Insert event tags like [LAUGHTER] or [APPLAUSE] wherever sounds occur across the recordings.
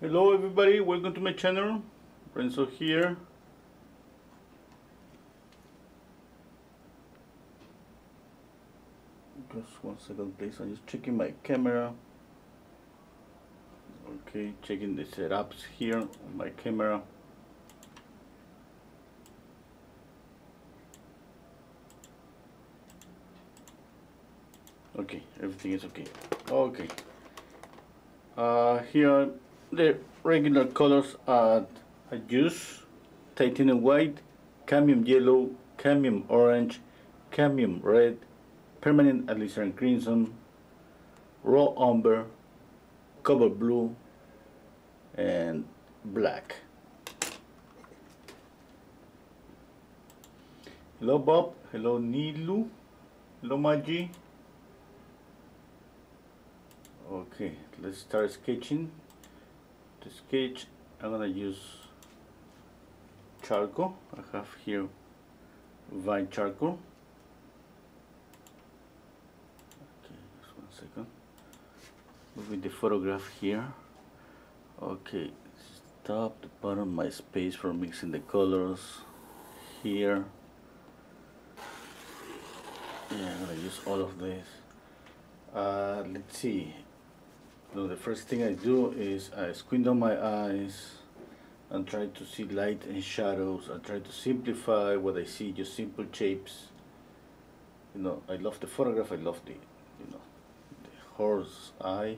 Hello everybody, welcome to my channel. Renso here. Just one second please, I'm just checking my camera. Okay, checking the setups here on my camera. Okay, everything is okay. Okay. Uh, here the regular colors are I use titanium white, cadmium yellow, cadmium orange, cadmium red, permanent alizarin crimson, raw umber, cobalt blue, and black. Hello Bob, hello Nilu, hello Maji. Okay, let's start sketching. To sketch, I'm gonna use charcoal. I have here white charcoal. Okay, just one second. Moving the photograph here. Okay, stop the bottom my space for mixing the colors here. Yeah, I'm gonna use all of this. Uh, let's see so the first thing I do is I squint on my eyes and try to see light and shadows. I try to simplify what I see, just simple shapes. You know, I love the photograph, I love the, you know, the horse eye.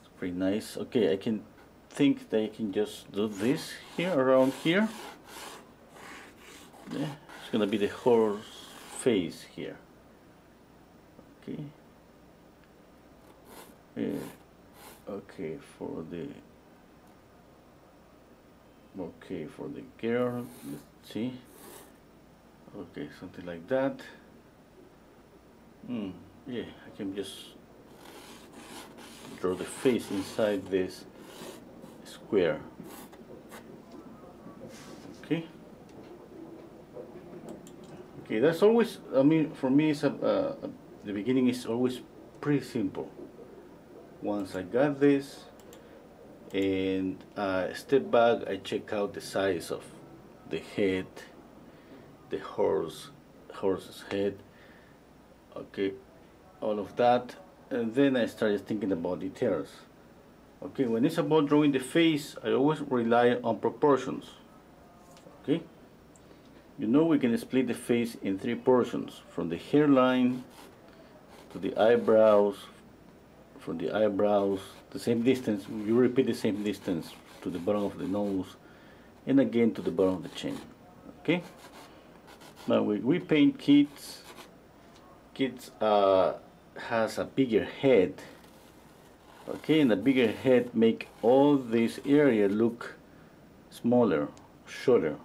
It's pretty nice. Okay, I can think that I can just do this here, around here. Yeah, it's gonna be the horse face here. Okay. Yeah okay for the okay for the girl let's see. Okay something like that. Hmm yeah I can just draw the face inside this square. Okay. Okay that's always I mean for me it's a, uh, the beginning is always pretty simple once I got this and uh, step back I check out the size of the head the horse horse's head. Okay all of that and then I started thinking about details. Okay when it's about drawing the face I always rely on proportions. Okay? You know we can split the face in three portions from the hairline to the eyebrows from the eyebrows, the same distance, you repeat the same distance to the bottom of the nose and again to the bottom of the chin. Okay? Now we, we paint kids, kids uh, has a bigger head. Okay, and the bigger head make all this area look smaller, shorter,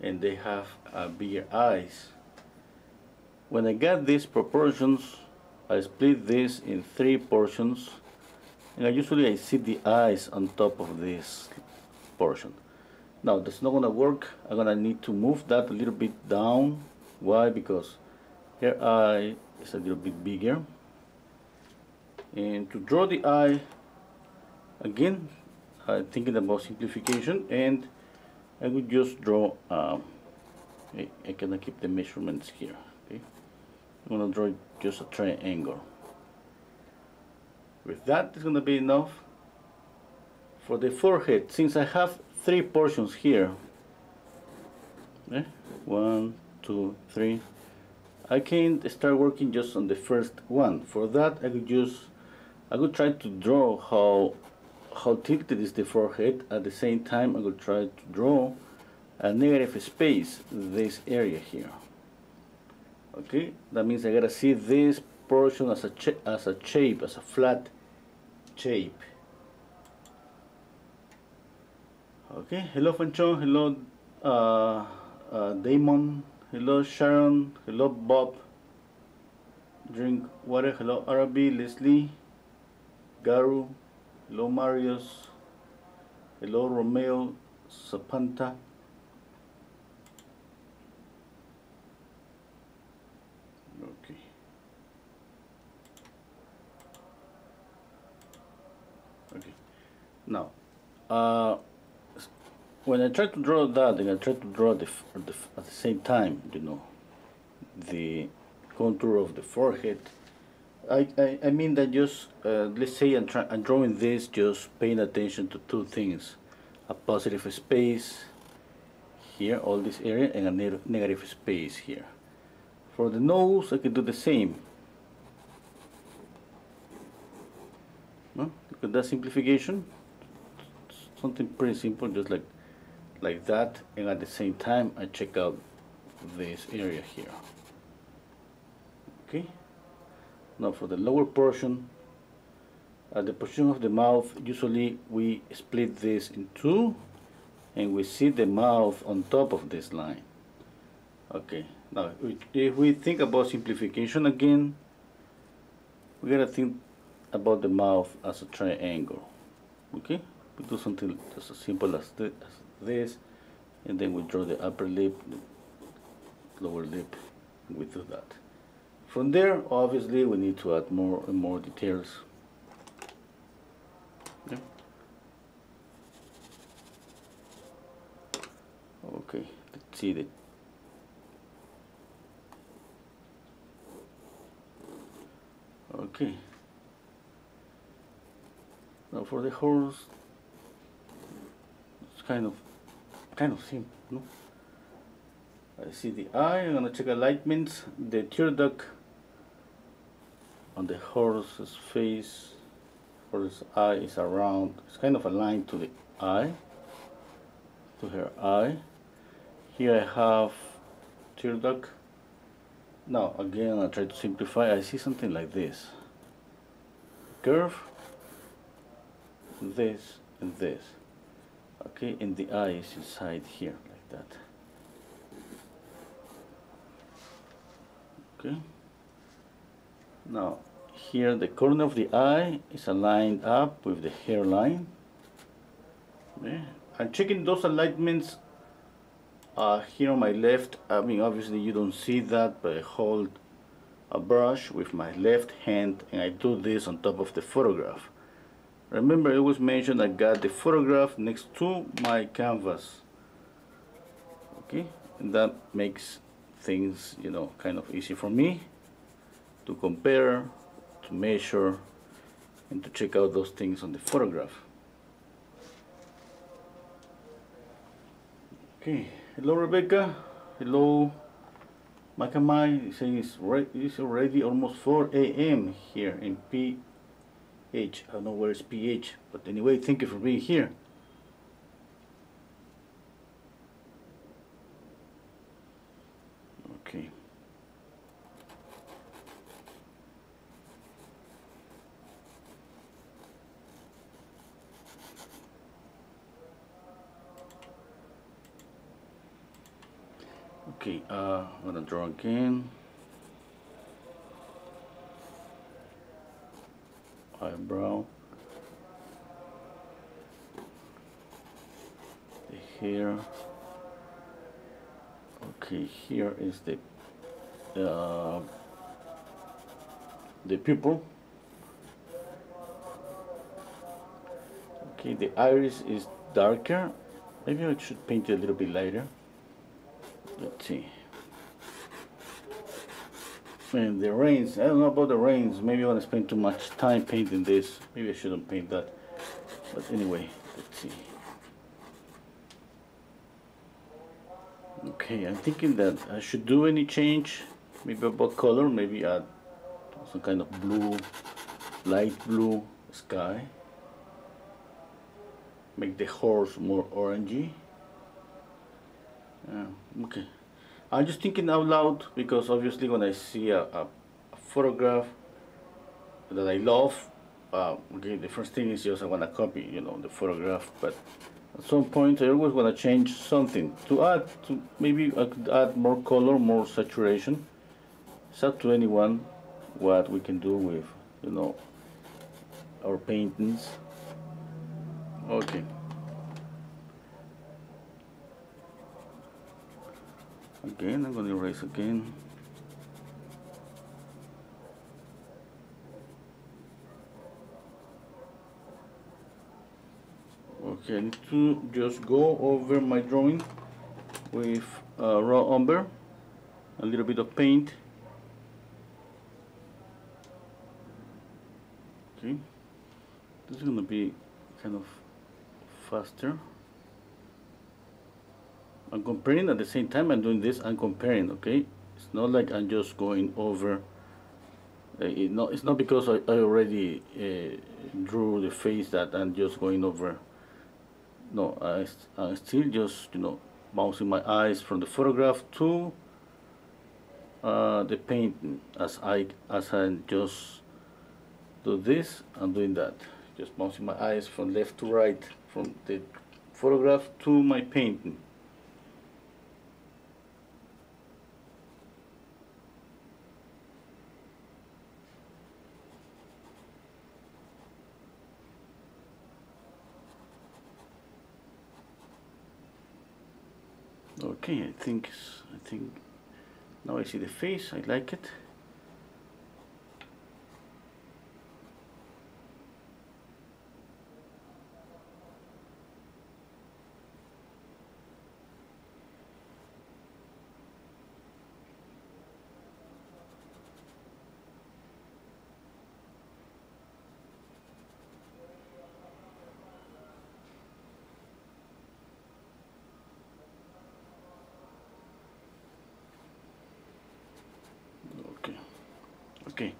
and they have uh, bigger eyes. When I got these proportions, I split this in three portions and I usually I sit the eyes on top of this portion. Now that's not gonna work. I'm gonna need to move that a little bit down. Why? Because here eye is a little bit bigger. And to draw the eye again I'm thinking about simplification and I would just draw um, I, I cannot keep the measurements here okay? I'm gonna draw just a triangle. With that it's gonna be enough for the forehead. Since I have three portions here eh? one two three I can start working just on the first one. For that I could use I could try to draw how how tilted is the forehead. At the same time I could try to draw a negative space this area here okay that means I gotta see this portion as a as a shape as a flat shape. Okay hello Fanchon hello uh, uh, Damon. Hello Sharon. Hello Bob. Drink water. Hello Arabi Leslie. Garu. Hello Marius. Hello Romeo. Sapanta okay okay now uh, when I try to draw that, and I try to draw the, the, at the same time, you know, the contour of the forehead. I, I, I mean that just, uh, let's say I'm, I'm drawing this, just paying attention to two things. A positive space here, all this area, and a ne negative space here. For the nose, I can do the same. Look at that simplification. Something pretty simple, just like like that, and at the same time, I check out this area here. Okay. Now for the lower portion, at the position of the mouth, usually we split this in two, and we see the mouth on top of this line. Okay. Now, if we think about simplification again, we gotta think about the mouth as a triangle. Okay, we do something just as simple as, th as this, and then we draw the upper lip, the lower lip, we do that. From there, obviously, we need to add more and more details. Okay. Okay, let's see the Okay. Now for the horse, kind of, kind of simple, no? I see the eye, I'm gonna check alignments, the tear duct on the horse's face, horse's eye is around, it's kind of aligned to the eye, to her eye. Here I have tear duct. Now again I try to simplify. I see something like this. Curve this and this okay and the eye is inside here like that. Okay. Now here the corner of the eye is aligned up with the hairline. Okay. I'm checking those alignments uh, here on my left. I mean obviously you don't see that but I hold a brush with my left hand and I do this on top of the photograph remember it was mentioned I got the photograph next to my canvas okay and that makes things you know kind of easy for me to compare to measure and to check out those things on the photograph okay Hello, Rebecca. Hello, Makamai. Saying it's, it's already almost 4 a.m. here in PH. I don't know where it's PH, but anyway, thank you for being here. Okay. Okay, uh, I'm gonna draw again. Eyebrow. The hair. Okay, here is the uh, the pupil. Okay, the iris is darker. Maybe I should paint it a little bit lighter let's see and the reins I don't know about the reins maybe I want to spend too much time painting this. Maybe I shouldn't paint that. But anyway let's see. Okay I'm thinking that I should do any change. Maybe about color maybe add some kind of blue light blue sky. Make the horse more orangey. Yeah, okay. I'm just thinking out loud because obviously when I see a, a, photograph that I love, uh, okay, the first thing is just I want to copy, you know, the photograph. But at some point, I always want to change something to add to maybe I could add more color, more saturation. It's up to anyone what we can do with, you know, our paintings. Okay. Again I'm going to erase again Okay, I need to just go over my drawing with uh, raw umber, a little bit of paint. Okay, this is gonna be kind of faster. I'm comparing at the same time I'm doing this, I'm comparing, okay? It's not like I'm just going over, uh, not, it's not because I, I already uh, drew the face that I'm just going over. No, I, I'm still just, you know, bouncing my eyes from the photograph to uh, the painting as I, as I just do this, I'm doing that. Just bouncing my eyes from left to right, from the photograph to my painting. Okay, I think I think now I see the face. I like it. Okay, okay.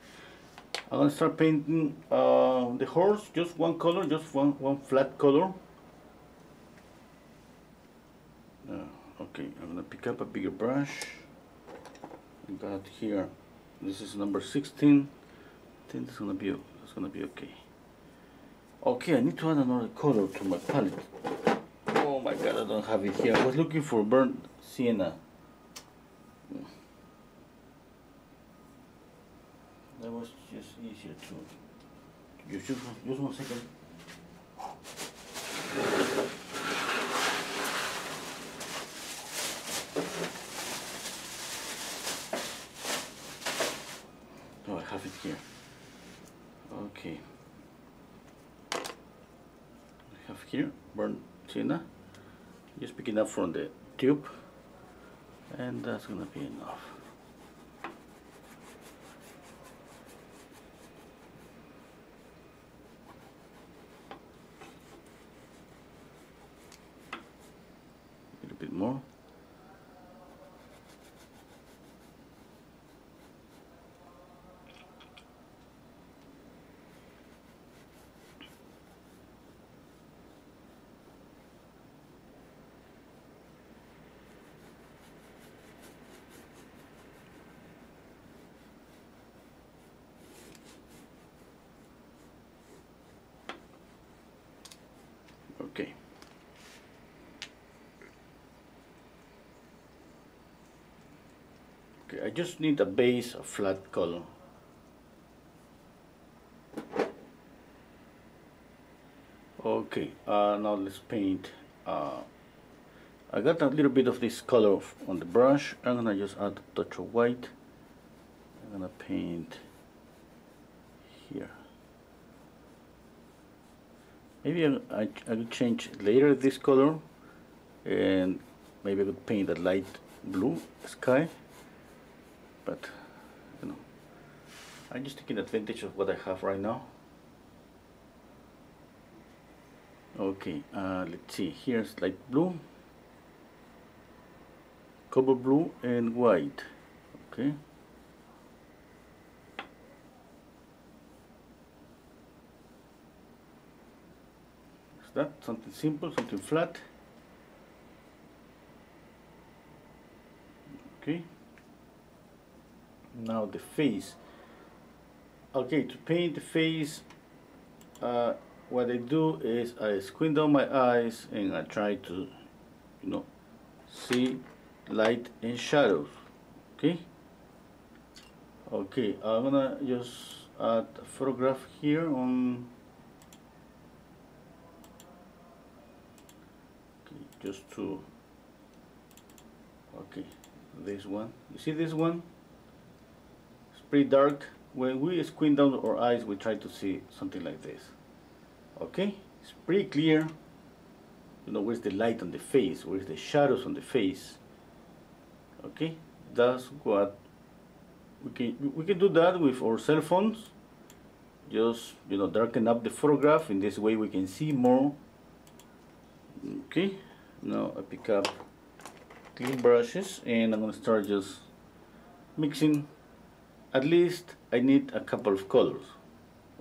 Gonna start painting uh, the horse, just one color, just one one flat color. Uh, okay, I'm gonna pick up a bigger brush. I got here. This is number 16. I think it's gonna be it's gonna be okay. Okay, I need to add another color to my palette. Oh my god, I don't have it here. I was looking for burnt sienna. That was just easier to. Just, just, just one second. Oh, I have it here. Okay. I have here burnt sienna. Just picking up from the tube, and that's gonna be enough. A little bit more. Okay. Okay, I just need a base of flat color. Okay, uh, now let's paint. Uh, I got a little bit of this color on the brush. I'm gonna just add a touch of white. I'm gonna paint here. Maybe I, I, I could change later this color and maybe I could paint a light blue sky but you know I'm just taking advantage of what I have right now. Okay uh, let's see here's light blue cobalt blue and white okay. Is that something simple something flat? Okay now the face okay to paint the face uh, what I do is I squint down my eyes and I try to you know see light and shadows. Okay? Okay I'm gonna just add a photograph here on okay, just to okay this one. You see this one pretty dark. When we squint down our eyes we try to see something like this. Okay it's pretty clear. You know where's the light on the face? Where's the shadows on the face? Okay that's what we can we can do that with our cell phones. Just you know darken up the photograph in this way we can see more. Okay now I pick up clean brushes and I'm gonna start just mixing at least I need a couple of colors.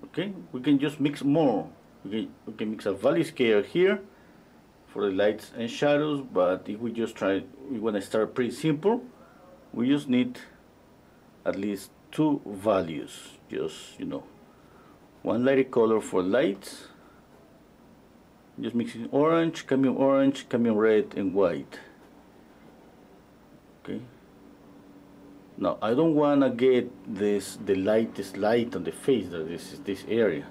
Okay? We can just mix more. We can, mix a value scale here for the lights and shadows but if we just try we want to start pretty simple we just need at least two values. Just you know one lighter color for lights. Just mixing orange, cadmium orange, cadmium red and white. Okay now I don't want to get this the lightest light on the face that this is this area.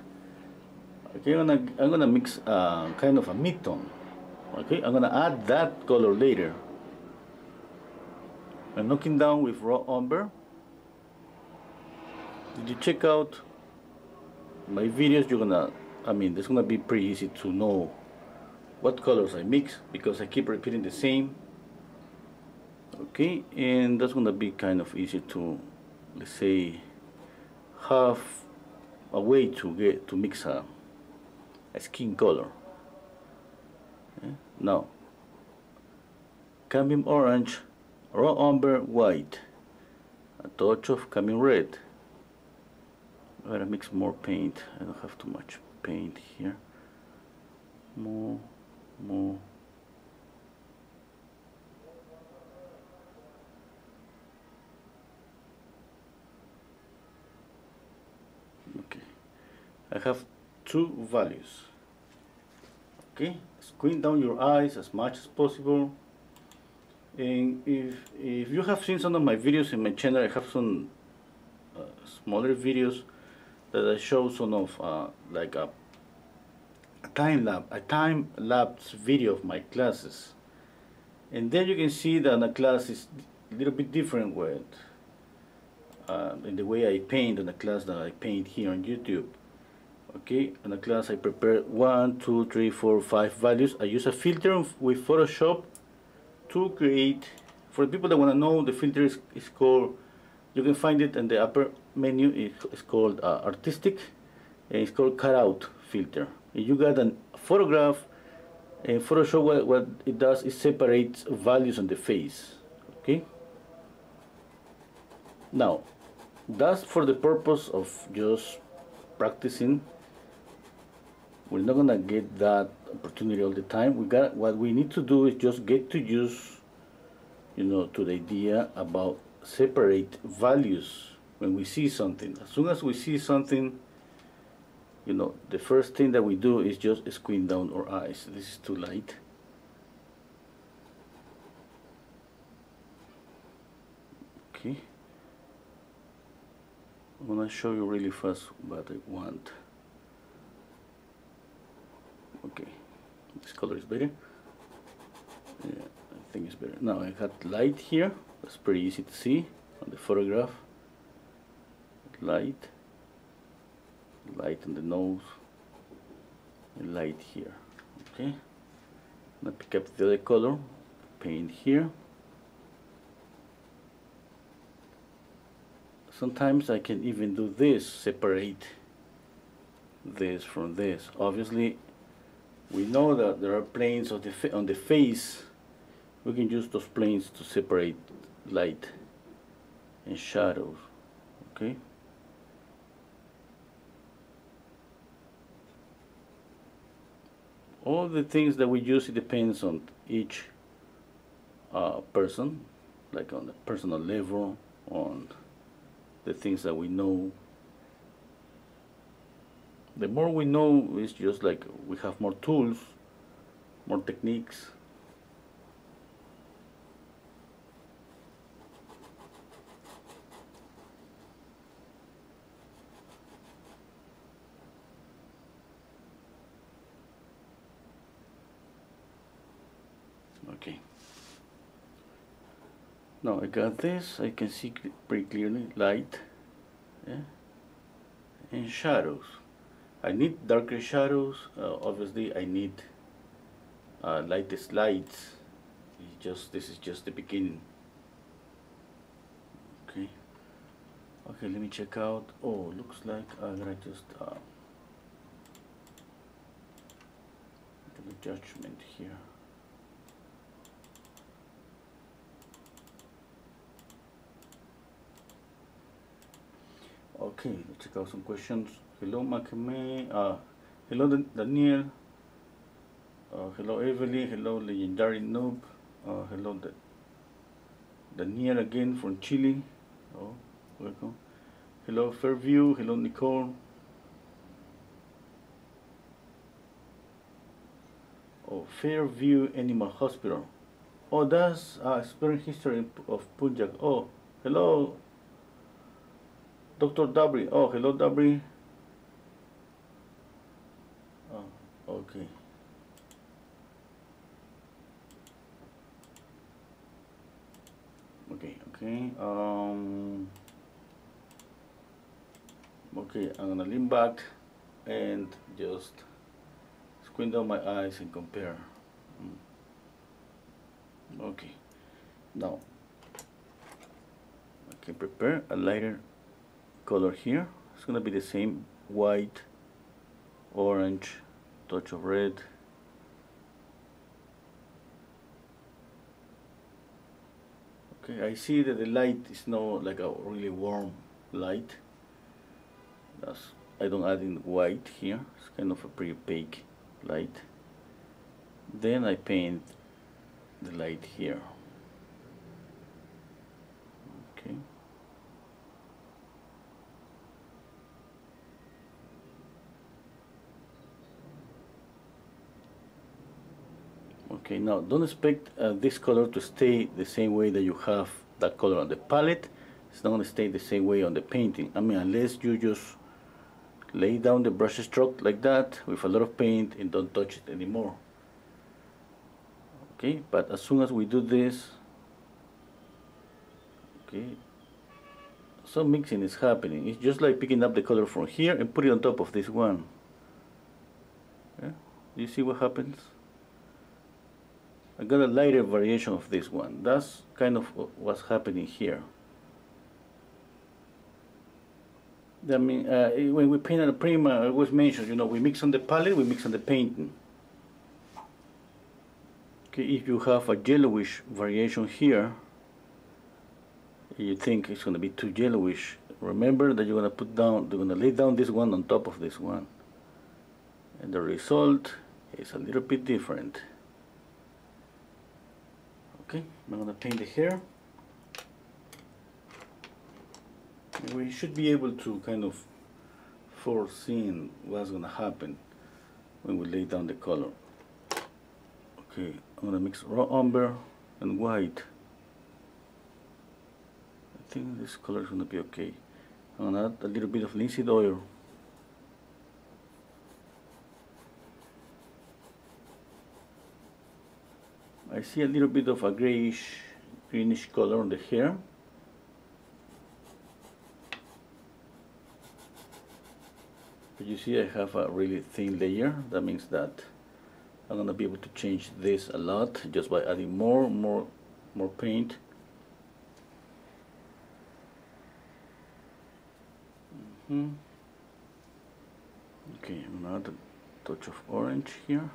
Okay I'm gonna, I'm gonna mix uh, kind of a mid-tone okay I'm gonna add that color later. I'm knocking down with raw umber. Did you check out my videos? You're gonna I mean it's gonna be pretty easy to know what colors I mix because I keep repeating the same okay and that's gonna be kind of easy to let's say have a way to get to mix a, a skin color. Okay. now cadmium orange raw umber white a touch of cadmium red. I gotta mix more paint. I don't have too much paint here. More more okay I have two values. Okay? Squint down your eyes as much as possible. And if if you have seen some of my videos in my channel I have some uh, smaller videos that I show some of uh, like a, time lap a time lapse video of my classes. And then you can see that the class is a little bit different with uh, in the way I paint in the class that I paint here on YouTube okay in the class I prepare one two three four five values. I use a filter with Photoshop to create for people that want to know the filter is, is called you can find it in the upper menu. It's called uh, artistic and it's called cutout filter. You got a photograph and Photoshop what, what it does is separates values on the face. Okay now that's for the purpose of just practicing we're not gonna get that opportunity all the time. We got what we need to do is just get to use you know to the idea about separate values when we see something. As soon as we see something you know the first thing that we do is just squint down our eyes. This is too light. Okay. I'm gonna show you really fast what I want okay this color is better. Yeah I think it's better. Now I got light here. That's pretty easy to see on the photograph. Light. Light on the nose. And light here. Okay now pick up the other color. Paint here. Sometimes I can even do this separate this from this. Obviously we know that there are planes on the, on the face. We can use those planes to separate light and shadows okay? All the things that we use it depends on each uh, person like on the personal level on the things that we know the more we know it's just like we have more tools more techniques. Okay. Now I got this. I can see pretty clearly light yeah, and shadows I need darker shadows uh, obviously I need uh, light the slides. It's just this is just the beginning. Okay. Okay, let me check out. Oh, looks like I'm gonna just uh, the judgment here. Okay, let's check out some questions. Hello, Makame. Uh, hello, Daniel. Uh, hello, Evelyn. Hello, Legendary Noob. Uh, hello, the Daniel again from Chile. Oh, welcome. Hello, Fairview. Hello, Nicole. Oh, Fairview Animal Hospital. Oh, that's uh, experience history of Punjab. Oh, hello, Dr. Dabri. Oh, hello, Dabri. Oh, okay. Okay, okay. Um, okay, I'm gonna lean back and just squint down my eyes and compare. Mm. Okay, now I can prepare a lighter color here it's gonna be the same white orange touch of red. Okay I see that the light is not like a really warm light. That's I don't add in white here. It's kind of a pretty opaque light. Then I paint the light here okay okay now don't expect uh, this color to stay the same way that you have that color on the palette. It's not going to stay the same way on the painting. I mean unless you just lay down the brush stroke like that with a lot of paint and don't touch it anymore. Okay but as soon as we do this okay some mixing is happening. It's just like picking up the color from here and put it on top of this one. Yeah? do you see what happens I got a lighter variation of this one. That's kind of what's happening here. I mean, uh, when we paint alla prima, I always mentioned, you know, we mix on the palette, we mix on the painting. Okay, if you have a yellowish variation here, you think it's going to be too yellowish, remember that you're going to put down, you're going to lay down this one on top of this one. And the result is a little bit different. Okay, I'm gonna paint the hair. We should be able to kind of foresee what's gonna happen when we lay down the color. Okay, I'm gonna mix raw umber and white. I think this color is gonna be okay. I'm gonna add a little bit of linseed oil. I see a little bit of a grayish, greenish color on the hair. But you see I have a really thin layer. That means that I'm gonna be able to change this a lot just by adding more, more, more paint. Mm -hmm. Okay, I'm gonna add a touch of orange here.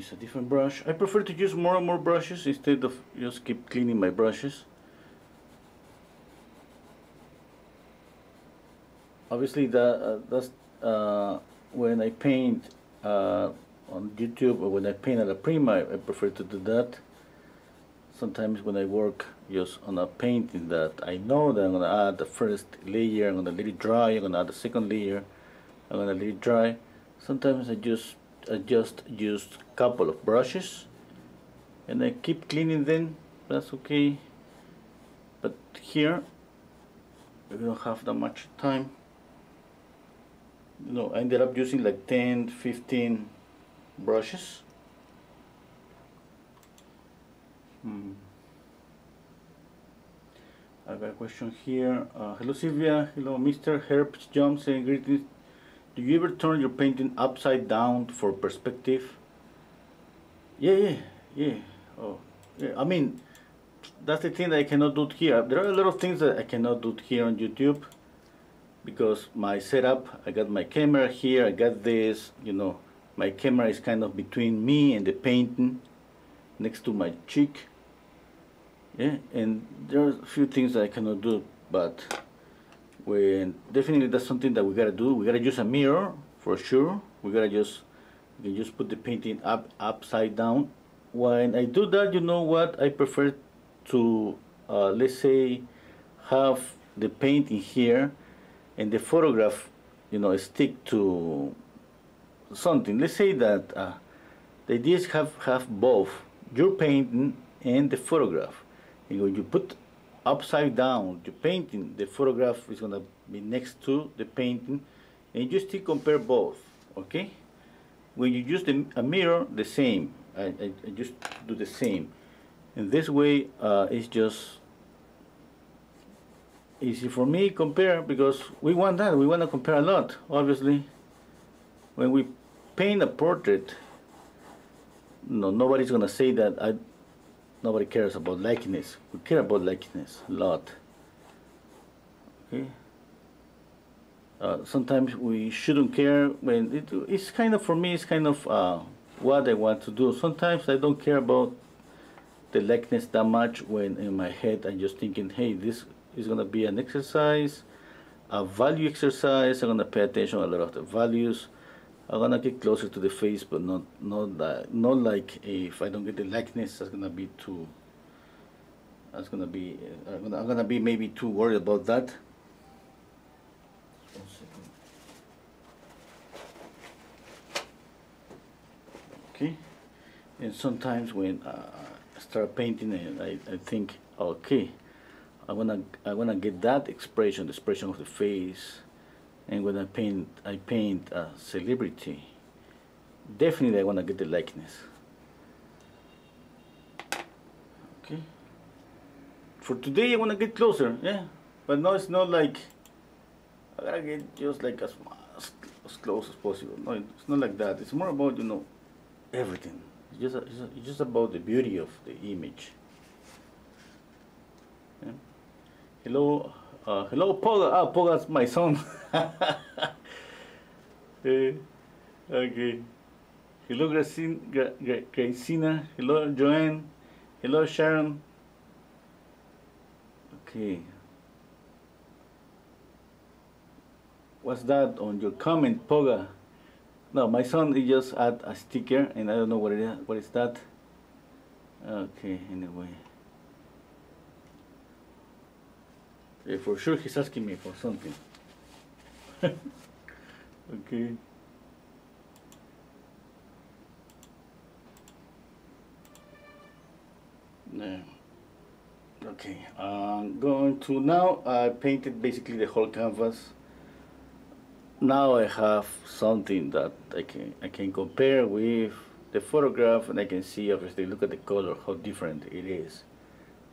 use a different brush. I prefer to use more and more brushes instead of just keep cleaning my brushes. Obviously that uh, that's uh, when I paint uh, on YouTube or when I paint alla prima I prefer to do that. Sometimes when I work just on a painting that I know that I'm gonna add the first layer, I'm gonna let it dry, I'm gonna add the second layer, I'm gonna let it dry. Sometimes I just I just used a couple of brushes and I keep cleaning them that's okay but here we don't have that much time you know, I ended up using like 10, 15 brushes. Hmm. I got a question here. Uh, hello Sylvia. Hello Mr. Herbs Johnson. Greetings. Do you ever turn your painting upside down for perspective? Yeah, yeah, yeah. Oh, yeah. I mean, that's the thing that I cannot do here. There are a lot of things that I cannot do here on YouTube because my setup, I got my camera here, I got this, you know, my camera is kind of between me and the painting next to my cheek. Yeah, and there are a few things that I cannot do, but when definitely that's something that we gotta do. We gotta use a mirror for sure. We gotta just just put the painting up upside down. When I do that, you know what? I prefer to uh, let's say have the painting here and the photograph you know stick to something let's say that uh, the ideas have have both your painting and the photograph and when you put upside down the painting the photograph is going to be next to the painting and you still compare both okay? When you use the, a mirror the same I, I, I just do the same. And this way uh, it's just easy for me compare because we want that we want to compare a lot obviously. When we paint a portrait no nobody's gonna say that I nobody cares about likeness we care about likeness a lot okay uh, sometimes we shouldn't care when it, it's kind of for me it's kind of uh, what I want to do sometimes I don't care about the likeness that much when in my head I'm just thinking hey this is going to be an exercise, a value exercise. I'm going to pay attention a lot of the values. I'm to get closer to the face, but not not that, not like if I don't get the likeness, that's to be too. That's to be. I'm going to, I'm to be maybe too worried about that. Okay, and sometimes when uh, I start painting, I, I think, okay, I wanna I wanna get that expression, the expression of the face, and when I paint I paint a celebrity, definitely I wanna get the likeness. Okay. For today I wanna get closer, yeah, but no, it's not like I gotta get just like as as, as close as possible. No, it's not like that. It's more about you know everything. It's just it's just about the beauty of the image. Yeah. Hello, uh, hello, Poga. Ah, Poga's my son. [LAUGHS] eh, okay. Hello, Gracina. Hello, Joanne. Hello, Sharon. Okay. What's that on your comment, Poga? No, my son he just add a sticker, and I don't know what it is. What is that? Okay. Anyway. Uh, for sure he's asking me for something. [LAUGHS] okay. No. Okay, I'm going to now, I painted basically the whole canvas. Now I have something that I can, I can compare with the photograph and I can see obviously look at the color, how different it is.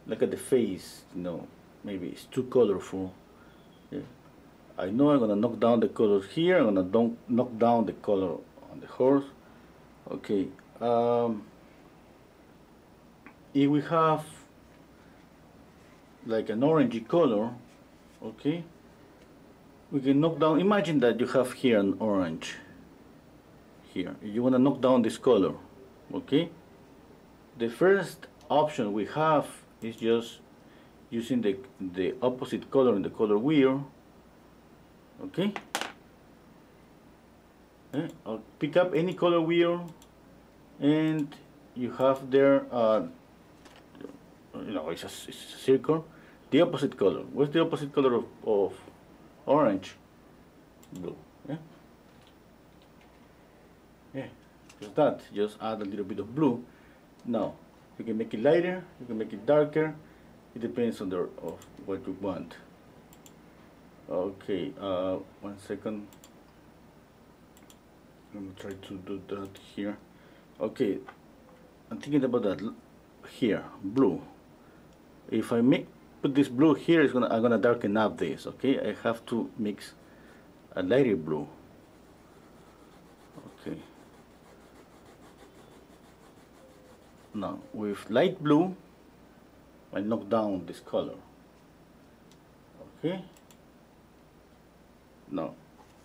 Look at the face, you know, maybe it's too colorful. Yeah. I know I'm gonna knock down the color here I'm gonna don't knock down the color on the horse. Okay um, if we have like an orangey color okay we can knock down imagine that you have here an orange here. You want to knock down this color okay? The first option we have is just using the, the opposite color in the color wheel. Okay eh, I'll pick up any color wheel and you have there uh, you know it's a, it's a, circle. The opposite color. What's the opposite color of, of orange? Blue. Yeah yeah just that. Just add a little bit of blue. Now you can make it lighter you can make it darker it depends on the of what you want okay uh, one second I'm gonna try to do that here. Okay, I'm thinking about that here, blue. If I make put this blue here, it's gonna I'm gonna darken up this. Okay, I have to mix a lighter blue. Okay. Now with light blue, I knock down this color. Okay. Now,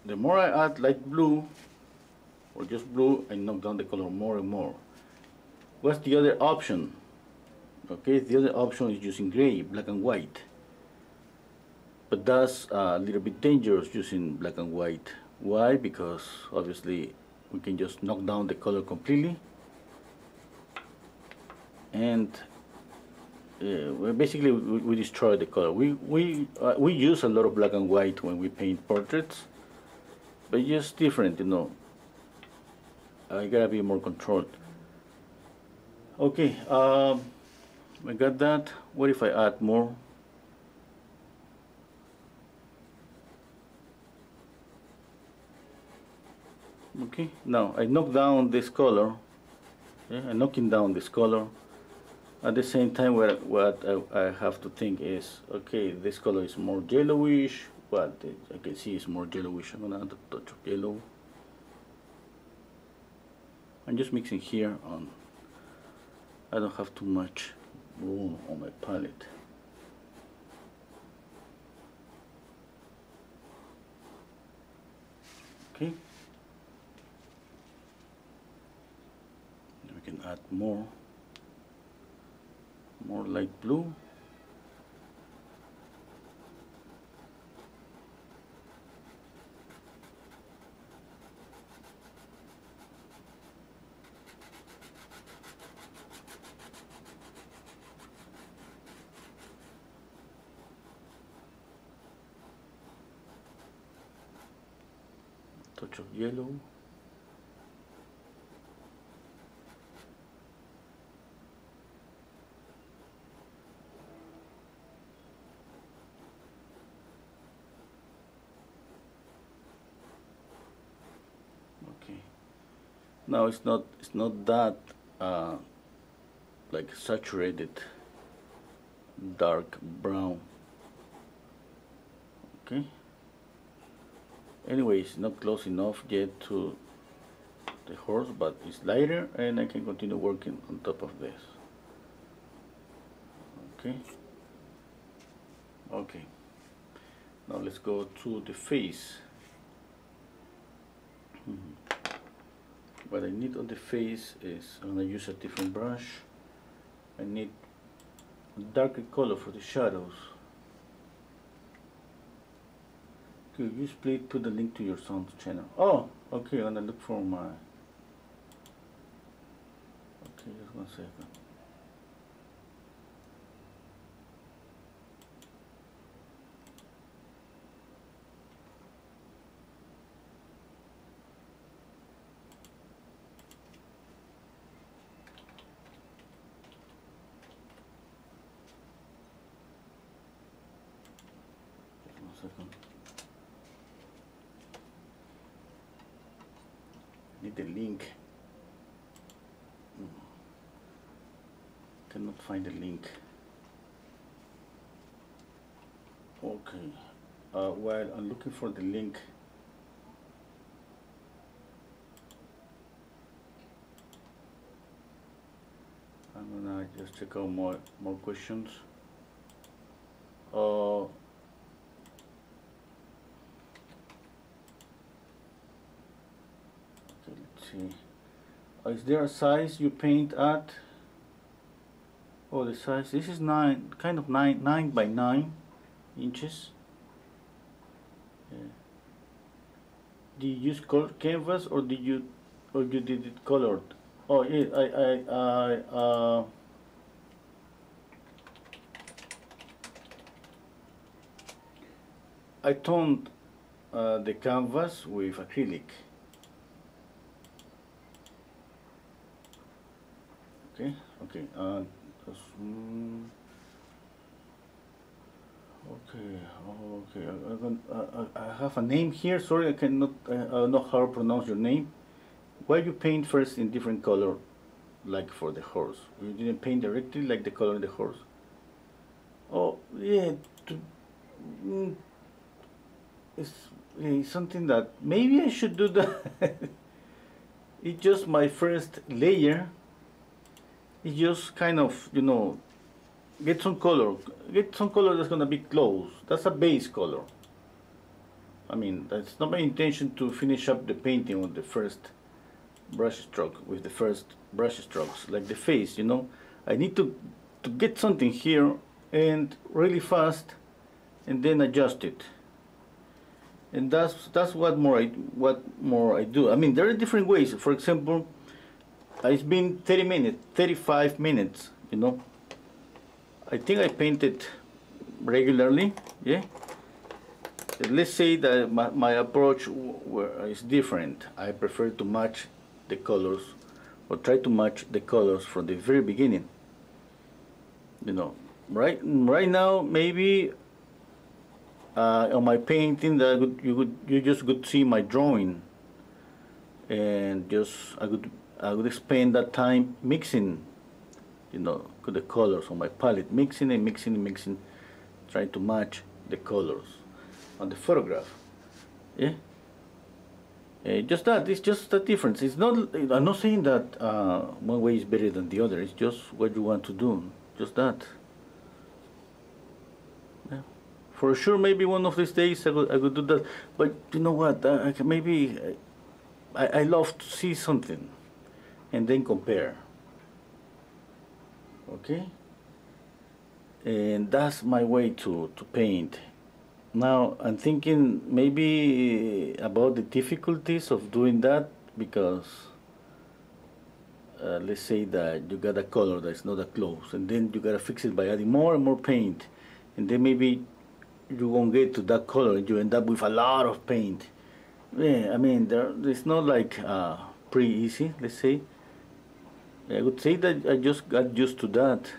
the more I add light blue, or just blue, I knock down the color more and more. What's the other option? Okay, the other option is using gray, black and white. But that's a little bit dangerous using black and white. Why? Because obviously we can just knock down the color completely and uh, basically we, we destroy the color. We we uh, we use a lot of black and white when we paint portraits, but just different, you know. I gotta be more controlled. Okay, um, I got that. What if I add more? Okay, now I knock down this color. I'm knocking down this color at the same time what, what I, I, have to think is okay this color is more yellowish what I can see is more yellowish. I'm gonna add a touch of yellow. I'm just mixing here on I don't have too much room on my palette. Okay. We can add more more light blue. Touch of yellow okay now it's not it's not that uh, like saturated dark brown. Okay. Anyway it's not close enough yet to the horse but it's lighter and I can continue working on top of this. Okay. Okay. Now let's go to the face mm -hmm. What I need on the face is I'm gonna use a different brush I need a darker color for the shadows Could you please put the link to your sound channel? Oh, okay, I'm gonna look for my. Okay, just one second. Just one second. need the link cannot find the link okay uh, while I'm looking for the link I'm gonna just check out more more questions uh, Okay, let's see. Uh, is there a size you paint at? Oh, the size. This is nine, kind of nine, nine by nine inches. Yeah. Did you use canvas or did you, or you did it colored? Oh, yeah, I, I, I, uh. I toned uh, the canvas with acrylic. okay okay uh, okay oh, okay I, I, I, have a name here sorry I cannot know how to pronounce your name why you paint first in different color, like for the horse? You didn't paint directly like the color of the horse. Oh yeah, to, mm, it's, it's something that maybe I should do that. [LAUGHS] it's just my first layer. It's just kind of you know get some color. Get some color that's gonna be close. That's a base color. I mean, that's not my intention to finish up the painting with the first brush stroke, with the first brush strokes, like the face, you know. I need to, to get something here and really fast and then adjust it. And that's that's what more I what more I do. I mean, there are different ways. For example, it's been 30 minutes, 35 minutes, you know. I think I painted regularly, yeah let's say that my, my approach is different. I prefer to match the colors or try to match the colors from the very beginning. You know, right right now maybe uh, on my painting that you could you just could see my drawing and just I could I would spend that time mixing you know the colors on my palette mixing and mixing and mixing trying to match the colors on the photograph. Yeah. Uh, just that, it's just a difference. It's not, I'm not saying that uh, one way is better than the other. It's just what you want to do. Just that. For sure, maybe one of these days I could, I could do that. But you know what? Uh, maybe I, I love to see something and then compare. Okay? And that's my way to, to paint. Now, I'm thinking maybe about the difficulties of doing that because uh, let's say that you got a color that's not that close and then you gotta fix it by adding more and more paint and then maybe you won't get to that color and you end up with a lot of paint. Yeah, I mean, there, it's not like uh, pretty easy, let's say. I would say that I just got used to that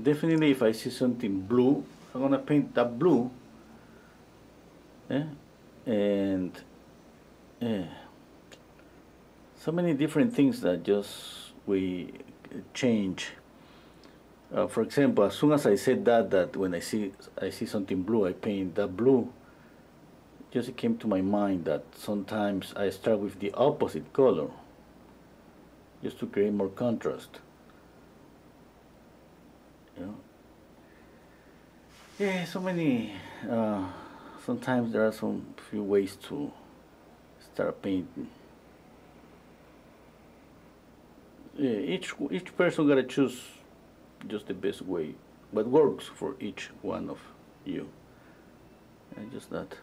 definitely if I see something blue I'm gonna paint that blue yeah? and yeah. so many different things that just we change uh, for example as soon as I said that that when I see I see something blue I paint that blue just it came to my mind that sometimes I start with the opposite color just to create more contrast know. Yeah, so many. Uh, sometimes there are some few ways to start painting. Yeah, each each person gotta choose just the best way, what works for each one of you. And just that.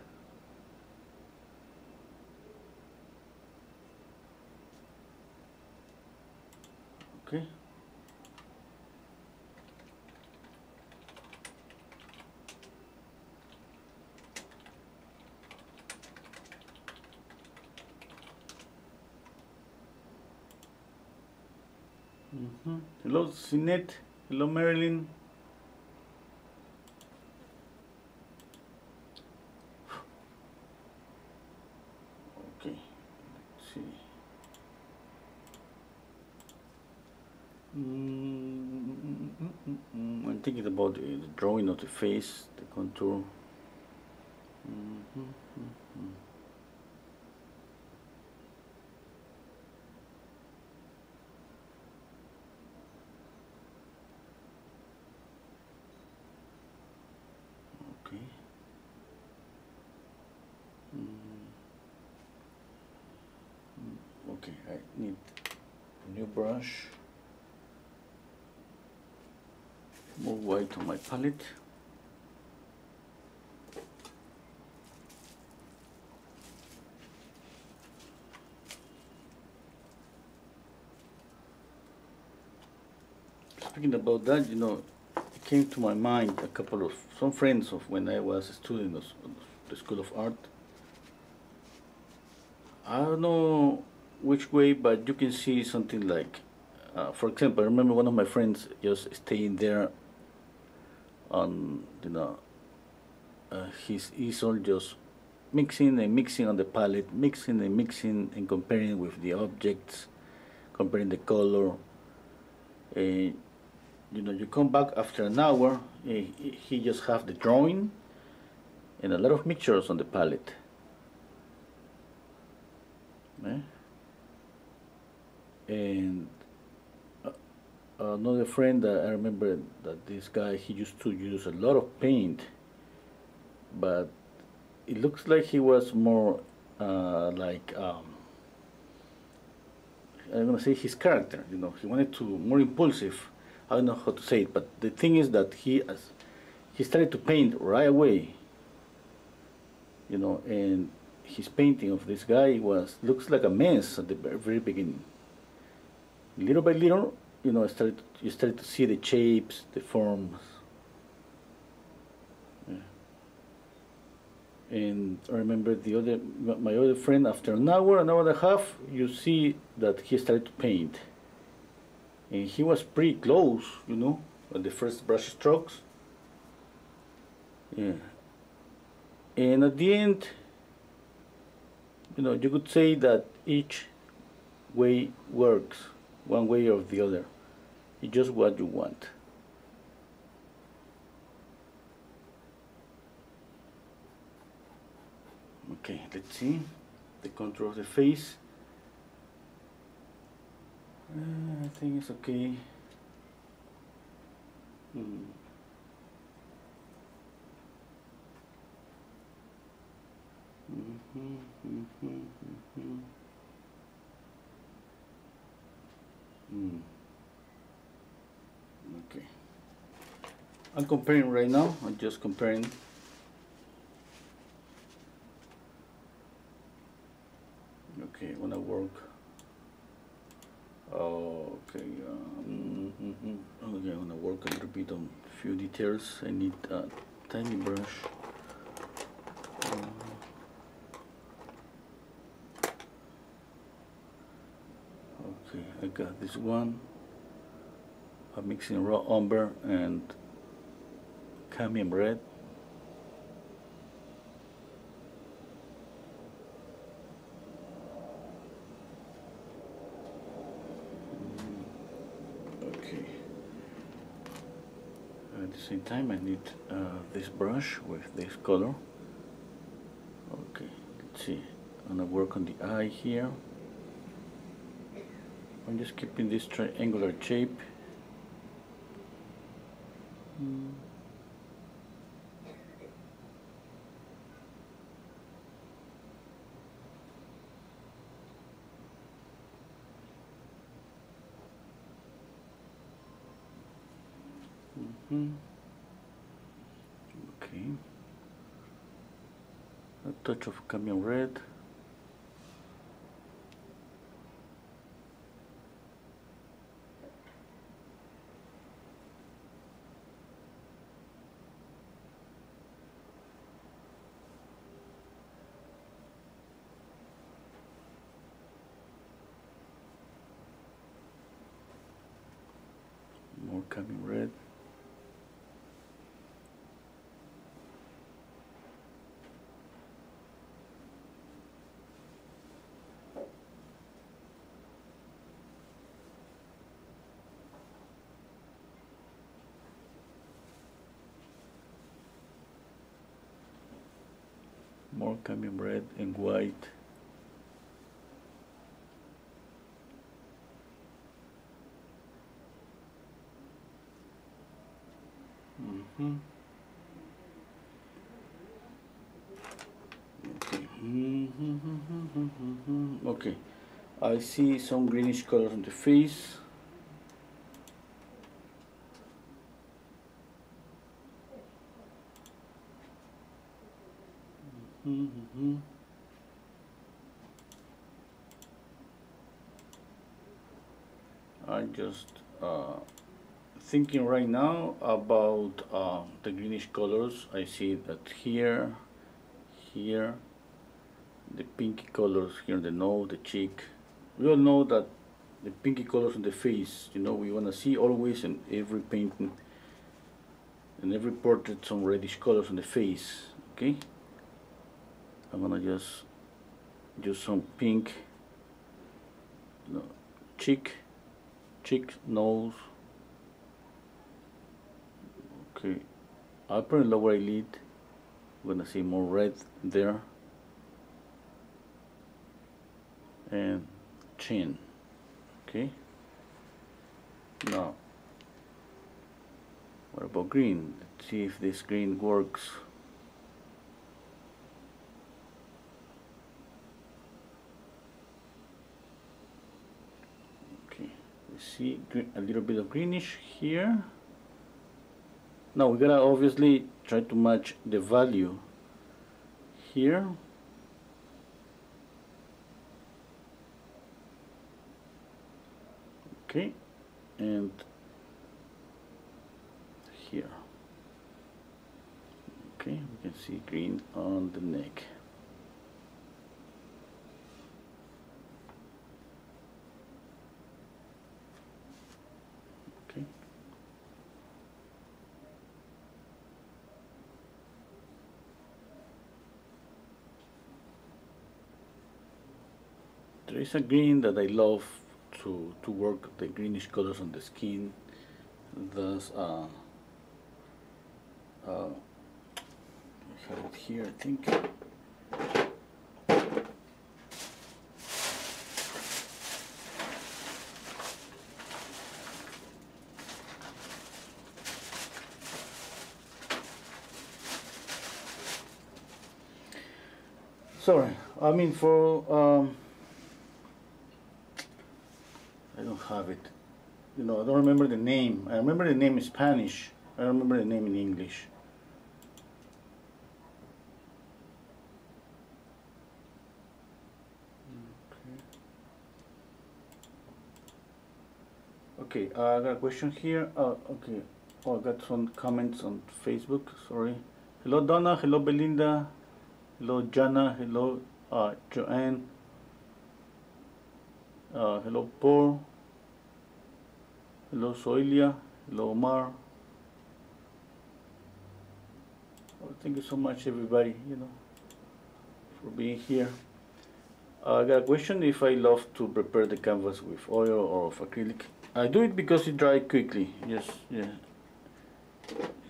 Okay. Mm -hmm. Hello, Sinette. Hello, Marilyn. Okay, let's see. Mm -hmm. I'm thinking about the drawing of the face, the contour. Mm -hmm. okay I need a new brush. More white on my palette. Speaking about that you know it came to my mind a couple of some friends of when I was a student of the School of Art. I don't know which way, but you can see something like, uh, for example, I remember one of my friends just staying there on, you know, uh, his easel just mixing and mixing on the palette, mixing and mixing and comparing with the objects, comparing the color. Uh, you know, you come back after an hour, he just have the drawing and a lot of mixtures on the palette. Eh? And uh, another friend that I remember that this guy he used to use a lot of paint, but it looks like he was more uh, like um, I'm gonna say his character. You know, he wanted to more impulsive. I don't know how to say it, but the thing is that he as he started to paint right away. You know, and his painting of this guy was looks like a mess at the very beginning. Little by little, you know, started you started to see the shapes, the forms. And I remember the other my other friend after an hour, an hour and a half, you see that he started to paint. And he was pretty close, you know, at the first brush strokes. Yeah. And at the end, you know, you could say that each way works one way or the other. It's just what you want. Okay, let's see the contour of the face. Uh, I think it's okay. Hmm. Mm -hmm, mm -hmm, mm -hmm. Mm. Okay. I'm comparing right now. I'm just comparing. Okay, when I work. Oh, okay. Um, mm -hmm. Okay, when I work a little bit on a few details, I need a tiny brush. Uh, this one I'm mixing raw umber and cadmium red okay. At the same time I need uh, this brush with this color. Okay let's see. I'm gonna work on the eye here I'm just keeping this triangular shape. Mm. -hmm. Okay. A touch of cadmium red. cadmium red. More cadmium red and white. Mm-hmm. Okay. Mm-hmm. Okay. I see some greenish color on the face. Mm-hmm. I just uh, thinking right now about uh, the greenish colors. I see that here, here, the pinky colors here on the nose, the cheek. We all know that the pinky colors on the face, you know, we want to see always in every painting, in every portrait, some reddish colors on the face, okay? I'm gonna just use some pink no, cheek cheek nose. Okay upper and lower eyelid. I'm gonna see more red there. And chin okay? Now what about green? Let's see if this green works okay you see a little bit of greenish here. Now we gotta obviously try to match the value here. Okay and here. Okay we can see green on the neck okay there is a green that I love to, to work the greenish colors on the skin. Thus, uh, uh, have it here, I think. Sorry, I mean for um, I don't have it. You know, I don't remember the name. I remember the name in Spanish. I remember the name in English. Okay, uh, I got a question here. Uh, okay, oh, I got some comments on Facebook. Sorry. Hello, Donna. Hello, Belinda. Hello, Jana. Hello, uh, Joanne. Uh, hello, Paul. Hello, Soilia. Hello, Omar. Oh, thank you so much, everybody, you know, for being here. Uh, I got a question if I love to prepare the canvas with oil or of acrylic. I do it because it dries quickly. Yes, yeah.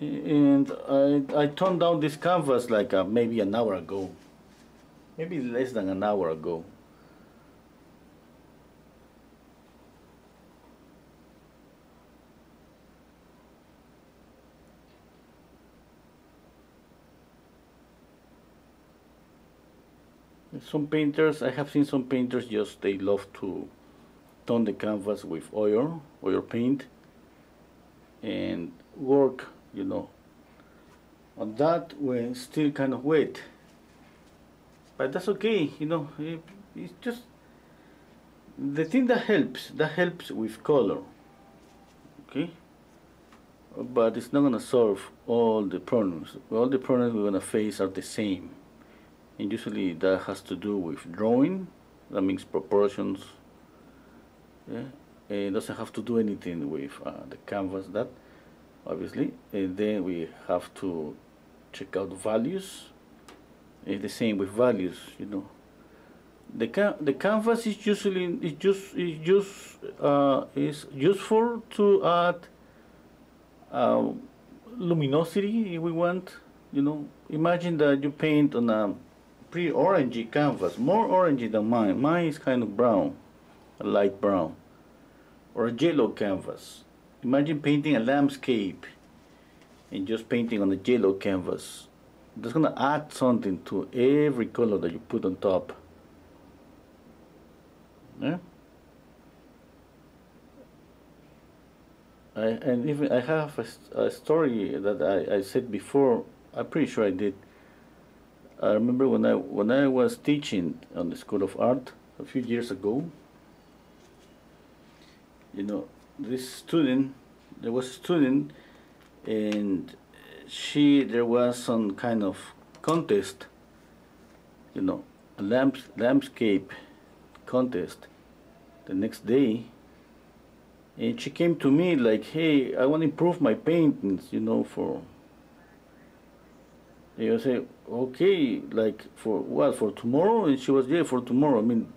And I I toned down this canvas like uh, maybe an hour ago, maybe less than an hour ago. Some painters I have seen some painters just they love to tone the canvas with oil oil paint and work you know. On that when still kind of wet but that's okay you know it, it's just the thing that helps that helps with color okay? But it's not gonna solve all the problems. All the problems we're gonna face are the same and usually that has to do with drawing. That means proportions. Yeah. It doesn't have to do anything with uh, the canvas that obviously. And then we have to check out values. It's the same with values you know. The ca the canvas is usually is just is just uh, is useful to add uh, luminosity if we want. You know imagine that you paint on a pretty orangey canvas, more orangey than mine. Mine is kind of brown, a light brown, or a yellow canvas. Imagine painting a landscape and just painting on a yellow canvas. That's gonna add something to every color that you put on top. Yeah? I, and even I have a, a story that I, I said before, I'm pretty sure I did I remember when I when I was teaching on the School of Art a few years ago. You know, this student, there was a student, and she there was some kind of contest. You know, a lamp, landscape contest. The next day, and she came to me like, "Hey, I want to improve my paintings, you know, for And you say, okay, like for what, for tomorrow? And she was, yeah, for tomorrow. I mean,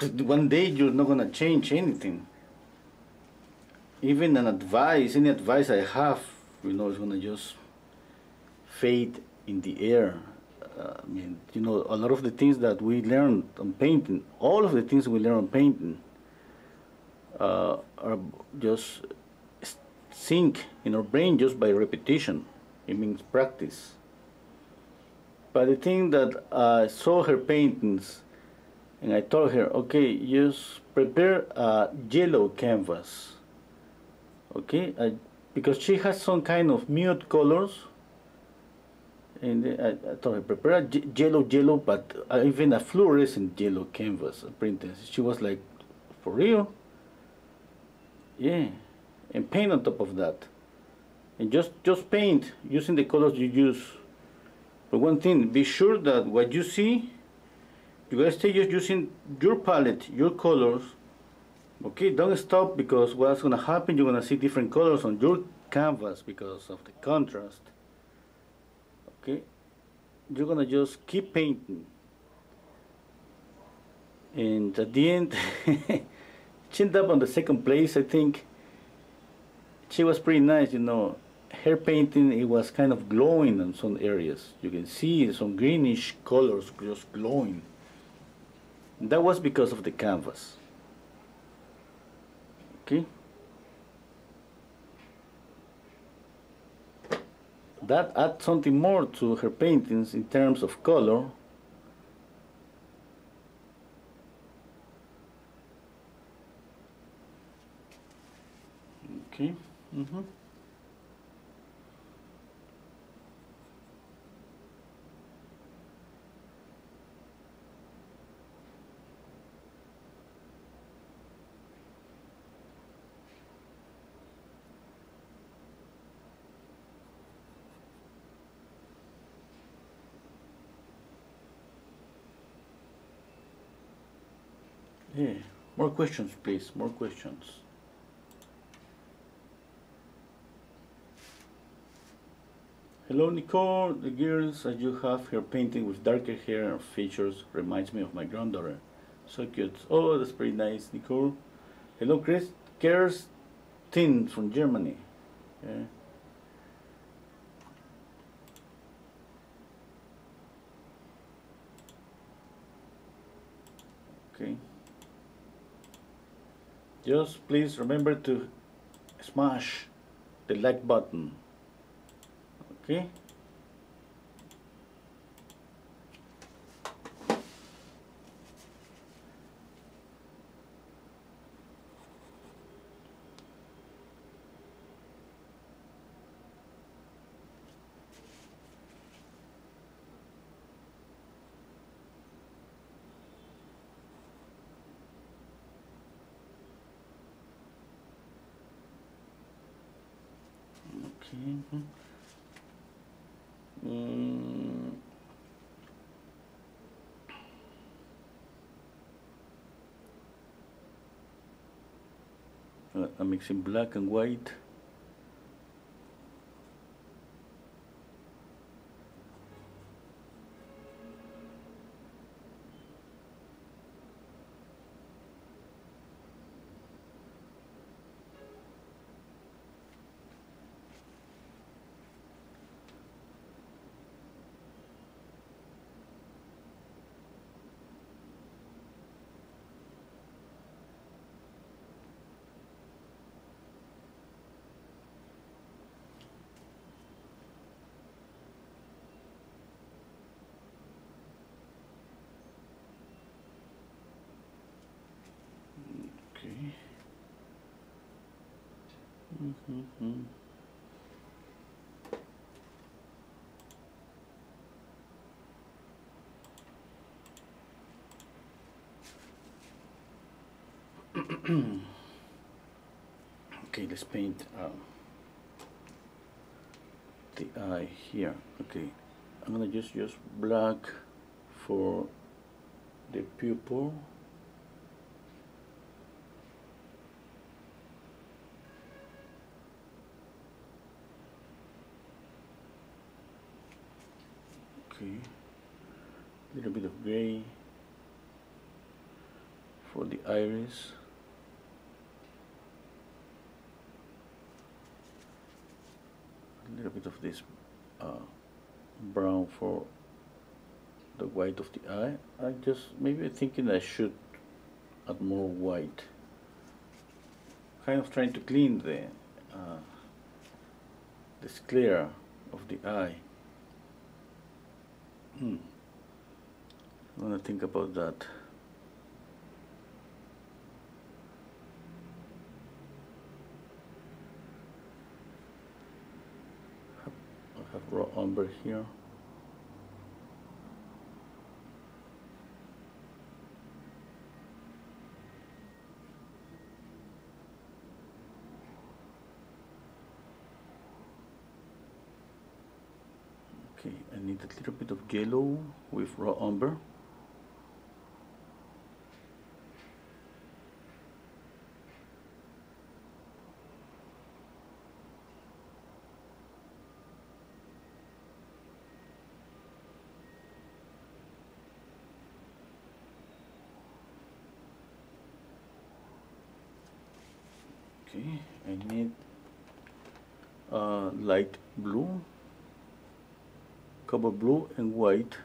one day you're not gonna change anything. Even an advice, any advice I have, you know, is gonna just fade in the air. Uh, I mean, you know, a lot of the things that we learn on painting, all of the things we learn on painting, uh, are just sink in our brain just by repetition. It means practice. But the thing that I saw her paintings, and I told her, okay, just prepare a yellow canvas. Okay, because she has some kind of mute colors. And I, I told her, prepare a yellow, yellow, but uh, even a fluorescent yellow canvas printed. She was like, for real? Yeah, and paint on top of that. And just, just paint using the colors you use but one thing, be sure that what you see, you guys stay just using your palette, your colors. Okay, don't stop because what's gonna happen, you're gonna see different colors on your canvas because of the contrast. Okay, you're gonna just keep painting. And at the end, [LAUGHS] she ended up on the second place, I think. She was pretty nice, you know her painting it was kind of glowing in some areas. You can see some greenish colors just glowing. That was because of the canvas. Okay? That adds something more to her paintings in terms of color. Okay? Mm -hmm. Yeah, more questions, please. More questions. Hello, Nicole. The girls that you have here painting with darker hair and features reminds me of my granddaughter. So cute. Oh, that's pretty nice, Nicole. Hello, Chris. Kerstin from Germany. Yeah. Okay just please remember to smash the like button. Okay Okay. Mm. I'm black and white. Mm-hmm. okay, let's paint um, the eye here. Okay, I'm gonna just use black for the pupil. Okay. A little bit of gray for the iris. A little bit of this uh, brown for the white of the eye. I just maybe thinking I should add more white. Kind of trying to clean the uh, the sclera of the eye. Hmm. I want to think about that. I have raw umber here. Okay, I need a little bit of yellow with raw umber. Okay, I need uh, light blue cobalt blue and white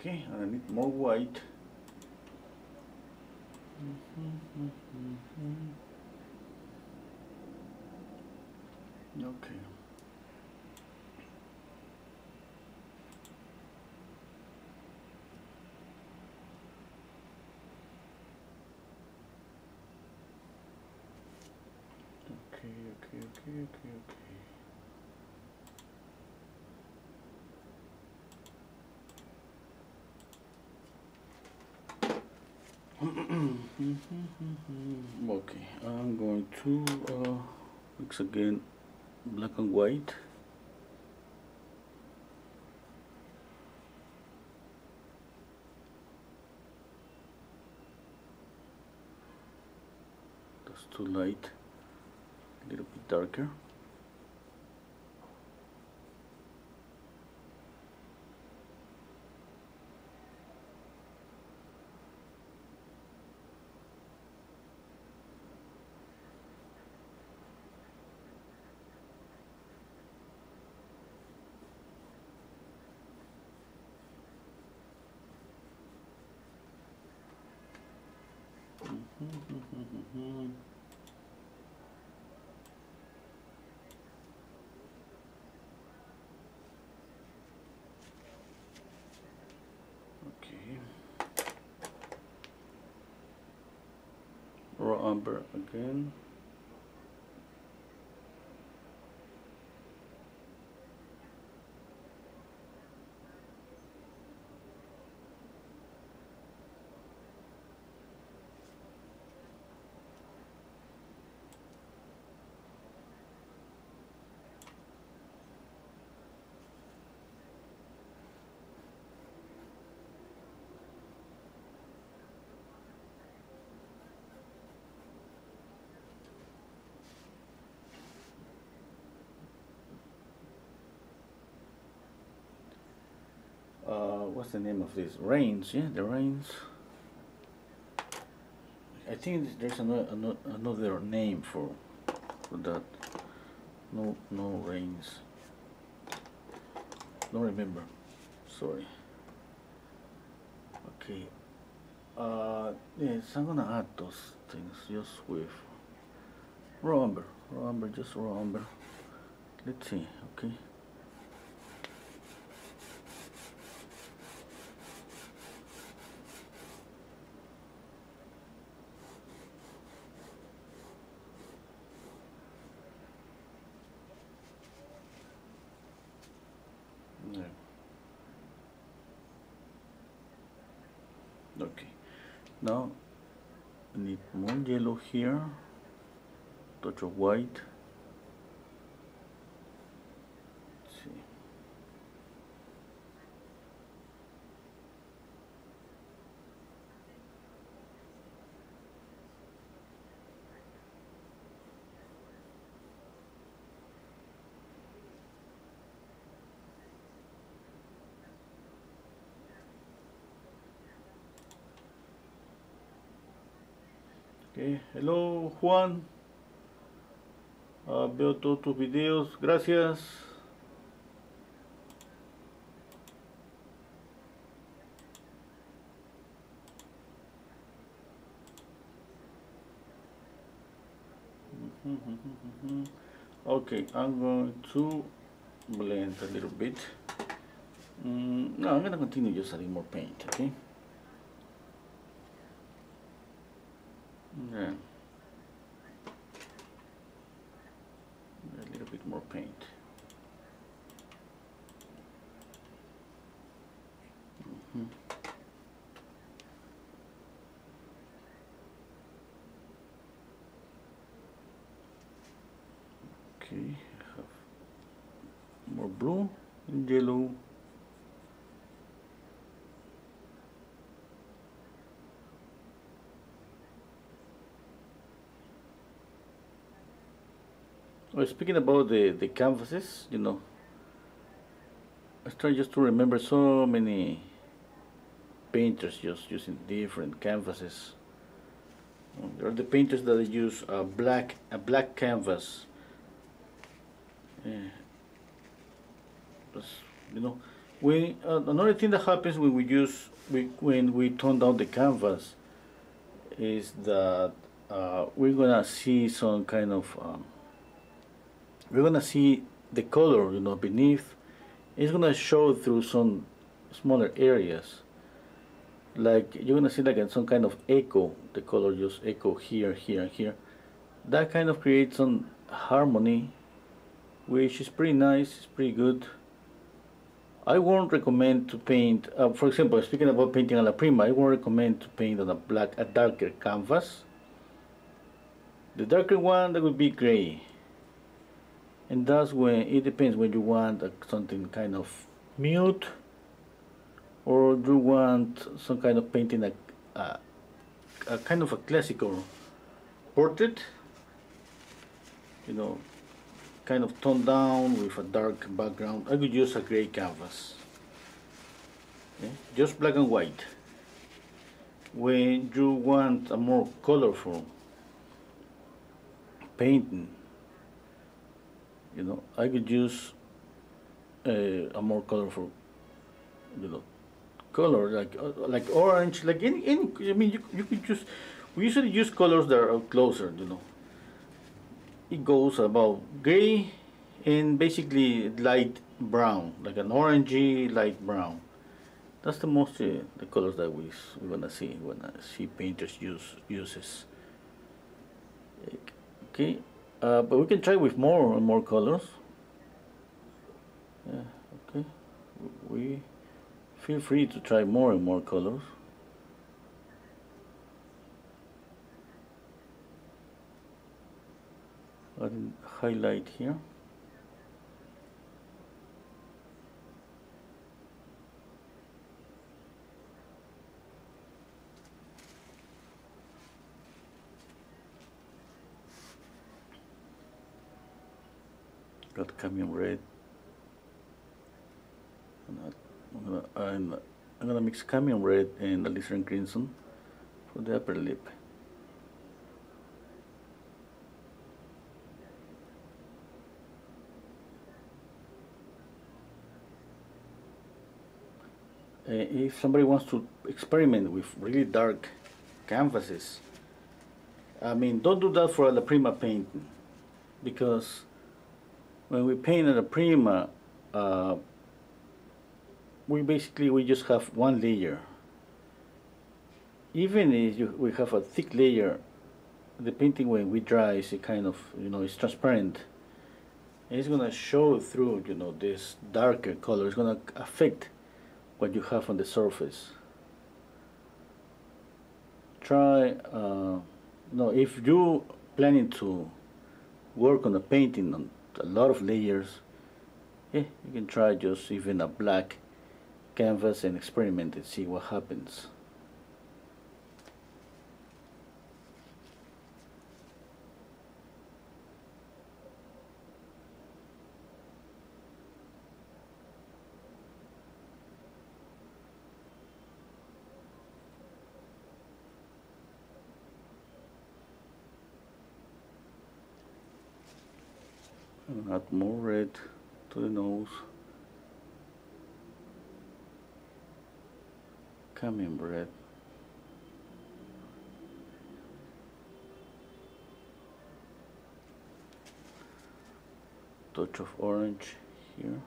Okay, and I need more white. Okay. Okay, okay, okay, okay, okay. Okay, I'm going to uh, mix again black and white. That's too light, a little bit darker. Okay. Raw umber again. Uh, what's the name of this? Reins, yeah, the reins. I think there's another another name for for that. No, no reins. Don't remember. Sorry. Okay. Uh, yes, I'm gonna add those things just with raw umber, raw just raw. Let's see. Okay. Yeah. now I need more yellow here touch of white Let's see Okay, hello Juan. Veo todos tus videos, gracias. Okay, I'm going to blend a little bit. Mm, no, I'm going to continue just adding more paint, okay? Yeah. Yellow. Well, speaking about the, the canvases, you know, I try just to remember so many painters just using different canvases. Uh, There are the painters that use a black a black canvas. Yeah. You know, we uh, another thing that happens when we use we, when we tone down the canvas is that uh, we're gonna see some kind of um, we're gonna see the color you know beneath. It's gonna show through some smaller areas. Like you're gonna see like some kind of echo the color just echo here here and here. That kind of creates some harmony which is pretty nice it's pretty good I won't recommend to paint uh, for example speaking about painting alla prima I won't recommend to paint on a black a darker canvas. The darker one that would be gray. And that's when it depends when you want something kind of mute or you want some kind of painting a, a, a kind of a classical portrait. You know kind of toned down with a dark background. I would use a gray canvas. Okay? just black and white. When you want a more colorful painting you know I could use a, a more colorful you know color like uh, like orange like any any I mean you, you could just we usually use colors that are closer you know it goes about gray and basically light brown like an orangey light brown. That's the most uh, the colors that we we're gonna see when I see painters use uses. Okay uh, but we can try with more and more colors. Yeah okay. We feel free to try more and more colors highlight here got cadmium red and I'm gonna, and I'm gonna mix cadmium red and alizarin crimson for the upper lip if somebody wants to experiment with really dark canvases, I mean, don't do that for alla prima painting because when we paint alla prima, uh, we basically we just have one layer. Even if you, we have a thick layer, the painting when we dry is a kind of you know it's transparent. And it's gonna show through you know this darker color. It's gonna affect what you have on the surface. try uh, no if you planning to work on a painting on a lot of layers yeah you can try just even a black canvas and experiment and see what happens add more red the nose. cadmium red touch of orange here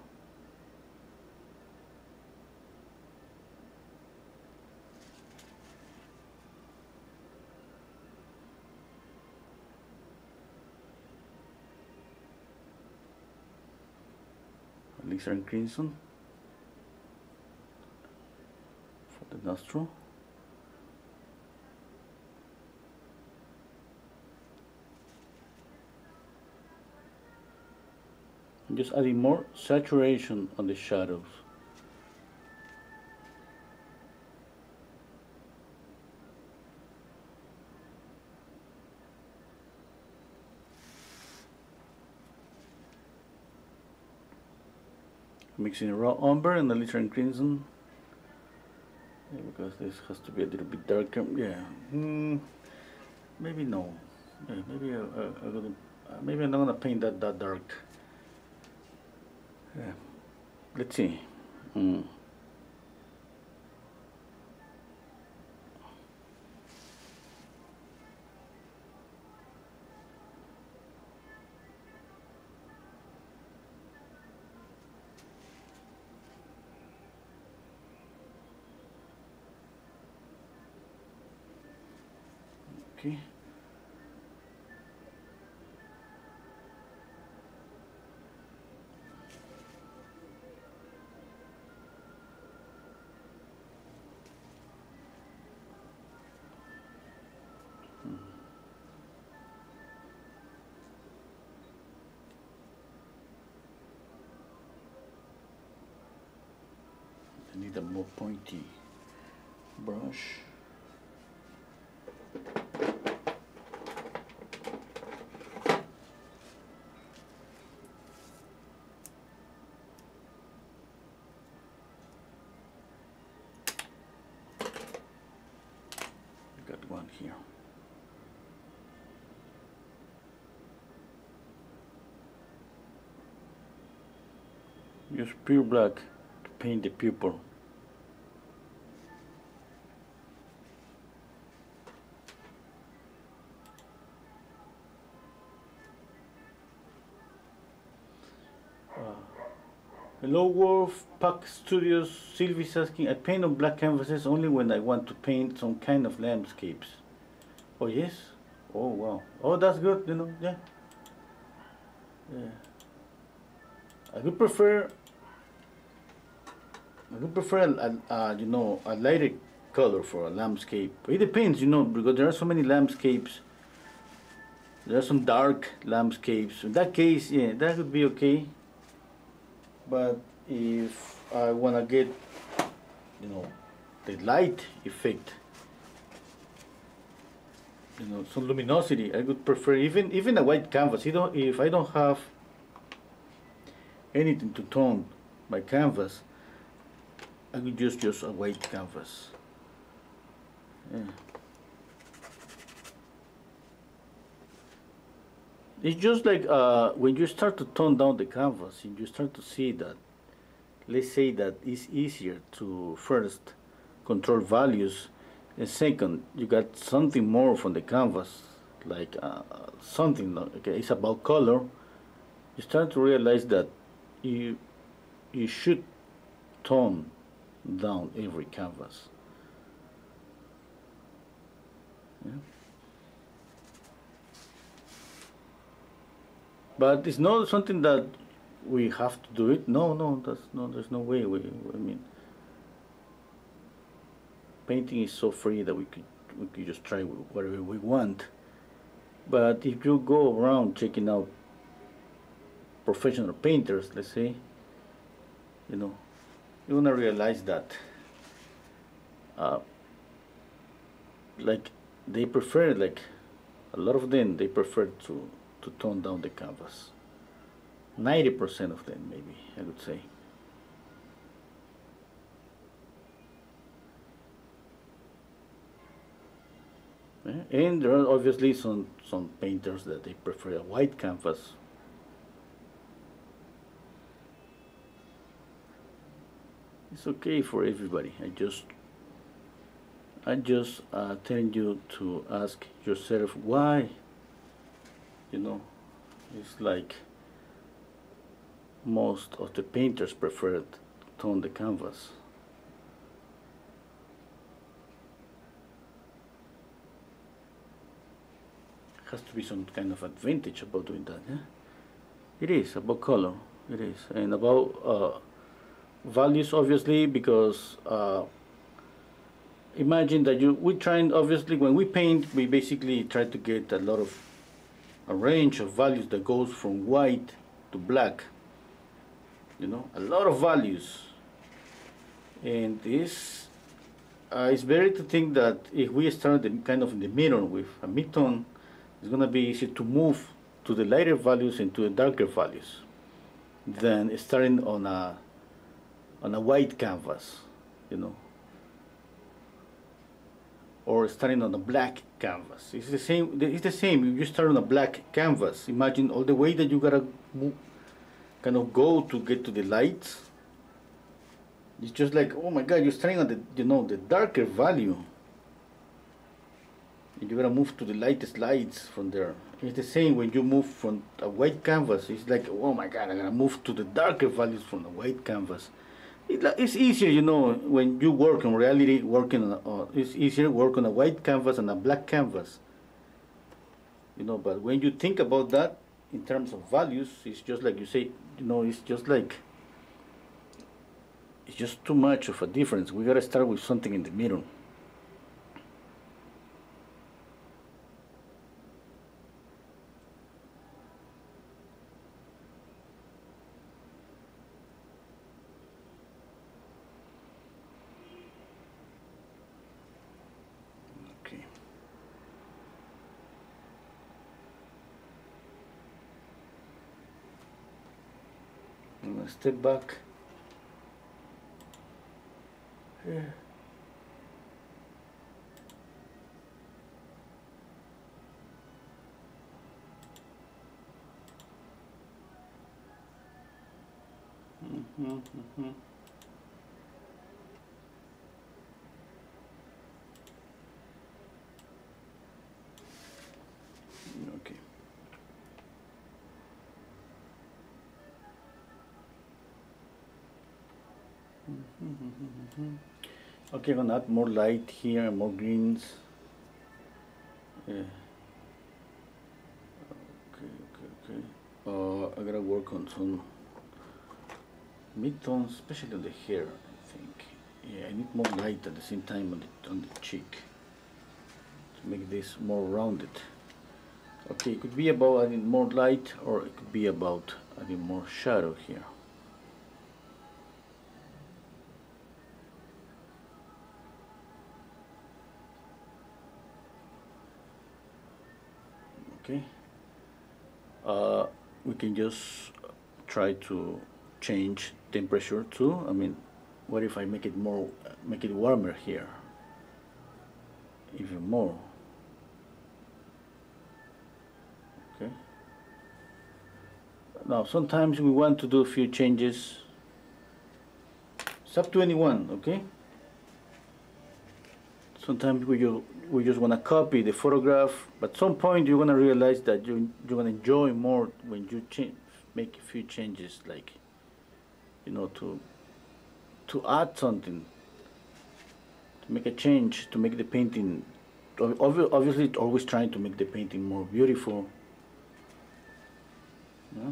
alizarin crimson for the nostril just adding more saturation on the shadows mixing raw umber and a little crimson. Yeah, because this has to be a little bit darker. Yeah. Mm, maybe no. Yeah, maybe I, I, I gonna, maybe I'm not gonna paint that that dark. Yeah. Let's see. Mm. Need a more pointy brush. got one here. Use pure black to paint the pupil. Wolf, Pack Studios, Sylvie's asking, I paint on black canvases only when I want to paint some kind of landscapes. Oh yes? Oh wow. Oh that's good, you know, yeah. Yeah. I would prefer, I would prefer, a, a, you know, a lighter color for a landscape. It depends, you know, because there are so many landscapes. There are some dark landscapes. In that case, yeah, that would be okay but if I want to get you know the light effect you know some luminosity I would prefer even even a white canvas you know if I don't have anything to tone my canvas I just use a white canvas yeah. It's just like uh, when you start to tone down the canvas and you start to see that, let's say that it's easier to first control values and second, you got something more from the canvas, like uh, something, okay, it's about color, you start to realize that you, you should tone down every canvas. Yeah. But it's not something that we have to do it. No, no, that's no. There's no way. We, I mean, painting is so free that we could we can just try whatever we want. But if you go around checking out professional painters, let's say, you know, you're gonna realize that, uh, like, they prefer, like, a lot of them, they prefer to, to tone down the canvas. 90% of them, maybe, I would say. And there are obviously some, some painters that they prefer a white canvas. It's okay for everybody. I just I just uh, you to ask yourself why. You know, it's like most of the painters prefer to tone the canvas. has to be some kind of advantage about doing that. Yeah? It is about color. It is and about uh, values, obviously, because uh, imagine that you we trying obviously when we paint, we basically try to get a lot of a range of values that goes from white to black. You know, a lot of values, and this uh, it's better to think that if we start the, kind of in the middle with a mid-tone it's going to be easy to move to the lighter values and to the darker values than starting on a on a white canvas, you know, or starting on a black canvas. It's the same. It's the same. You start on a black canvas, imagine all the way that you gotta kind of go to get to the lights. It's just like, oh my God, you're starting on the you know the darker value And you're gonna move to the lightest lights from there. It's the same when you move from a white canvas. It's like, oh my God, I'm gonna move to the darker values from the white canvas. It's easier, you know, when you work in reality, working on, uh, it's easier work on a white canvas and a black canvas. You know, but when you think about that in terms of values, it's just like you say, you know, it's just like, it's just too much of a difference. We gotta start with something in the middle. Step back yeah. Mm-hmm, mm-hmm. Okay. Okay, I'm gonna add more light here, more greens. Yeah. Okay, okay, okay. Uh, I gotta work on some mid-tones, especially on the hair, I think. Yeah, I need more light at the same time on the, on the cheek to make this more rounded. Okay, it could be about adding more light or it could be about adding more shadow here. Okay uh, we can just try to change temperature too. I mean what if I make it more make it warmer here? Even more. Okay. Now sometimes we want to do a few changes. It's up to anyone okay sometimes we you we just want to copy the photograph but some point you're going to realize that you, you're going to enjoy more when you make a few changes like you know to to add something to make a change to make the painting obviously always trying to make the painting more beautiful yeah.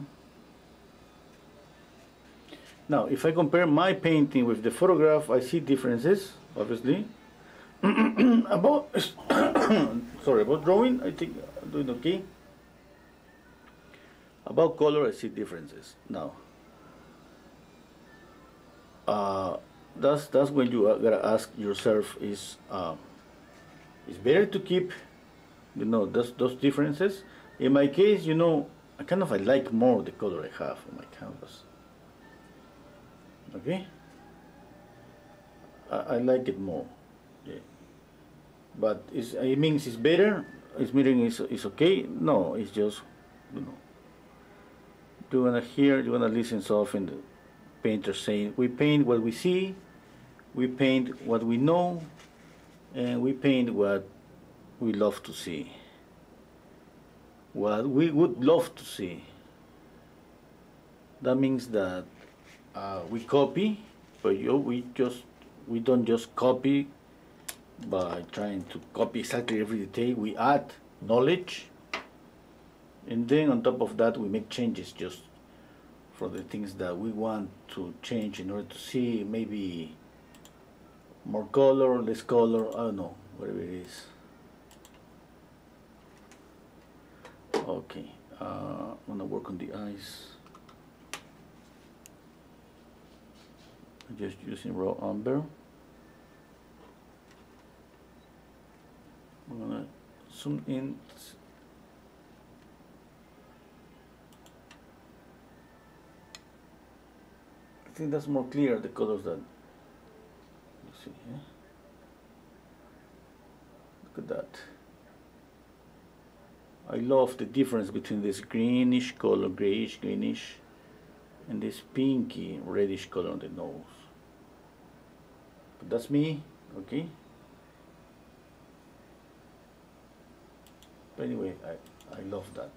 now if I compare my painting with the photograph I see differences obviously [CLEARS THROAT] about [COUGHS] sorry about drawing I think doing okay about color I see differences now. Uh, that's that's when you gotta ask yourself is uh, it's better to keep you know those those differences? In my case you know I kind of I like more the color I have on my canvas. Okay? I, I like it more yeah. But it means it's better? It's meaning it's, it's okay? No it's just you know. Do you wanna hear you wanna listen so often the painter saying we paint what we see we paint what we know and we paint what we love to see. What we would love to see. That means that uh, we copy but you, we just we don't just copy by trying to copy exactly every detail we add knowledge and then on top of that we make changes just for the things that we want to change in order to see maybe more color, less color, I don't know, whatever it is. Okay, uh, I'm gonna work on the eyes. I'm just using raw umber. I'm gonna zoom in. I think that's more clear, the colors that you see here. Look at that. I love the difference between this greenish color, grayish, greenish, and this pinky, reddish color on the nose. But that's me, okay? But anyway, I, I love that.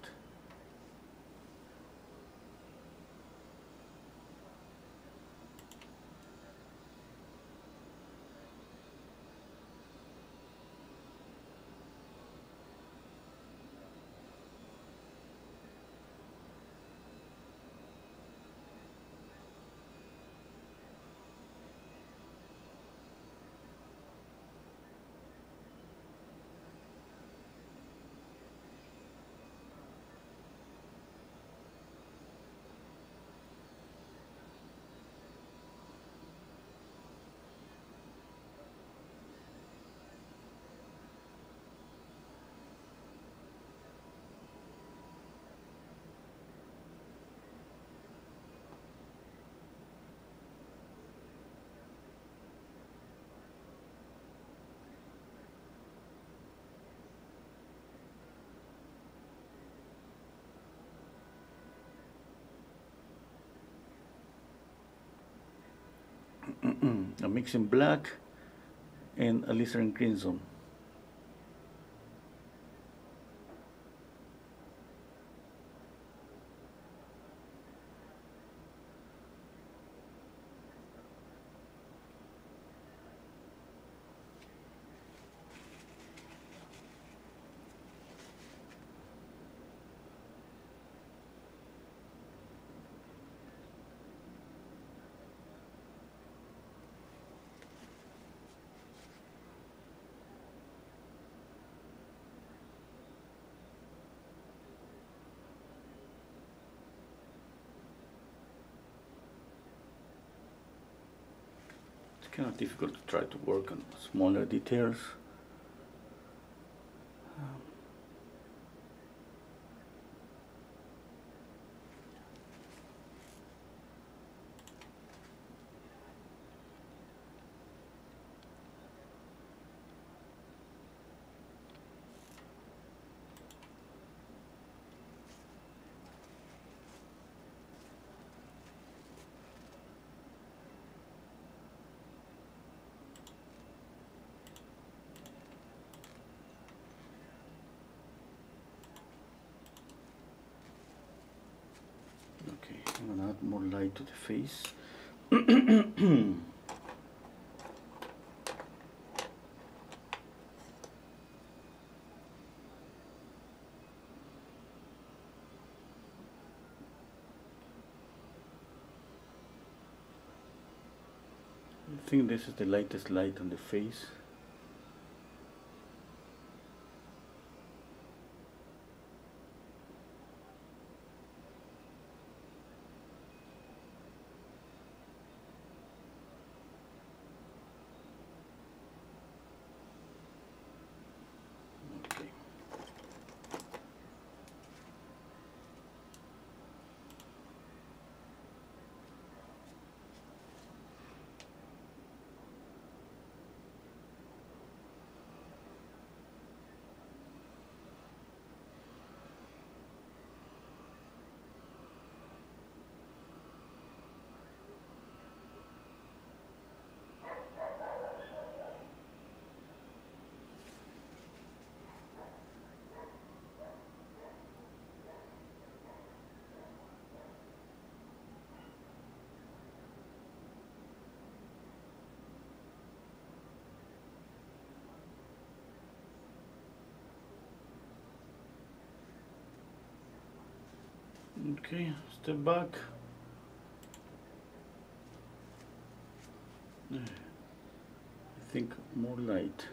I'm mixing black and alizarin crimson. Difficult to try to work on smaller details. Okay, I'm gonna add more light to the face. [CLEARS THROAT] I think this is the lightest light on the face. Okay, step back. I think more light.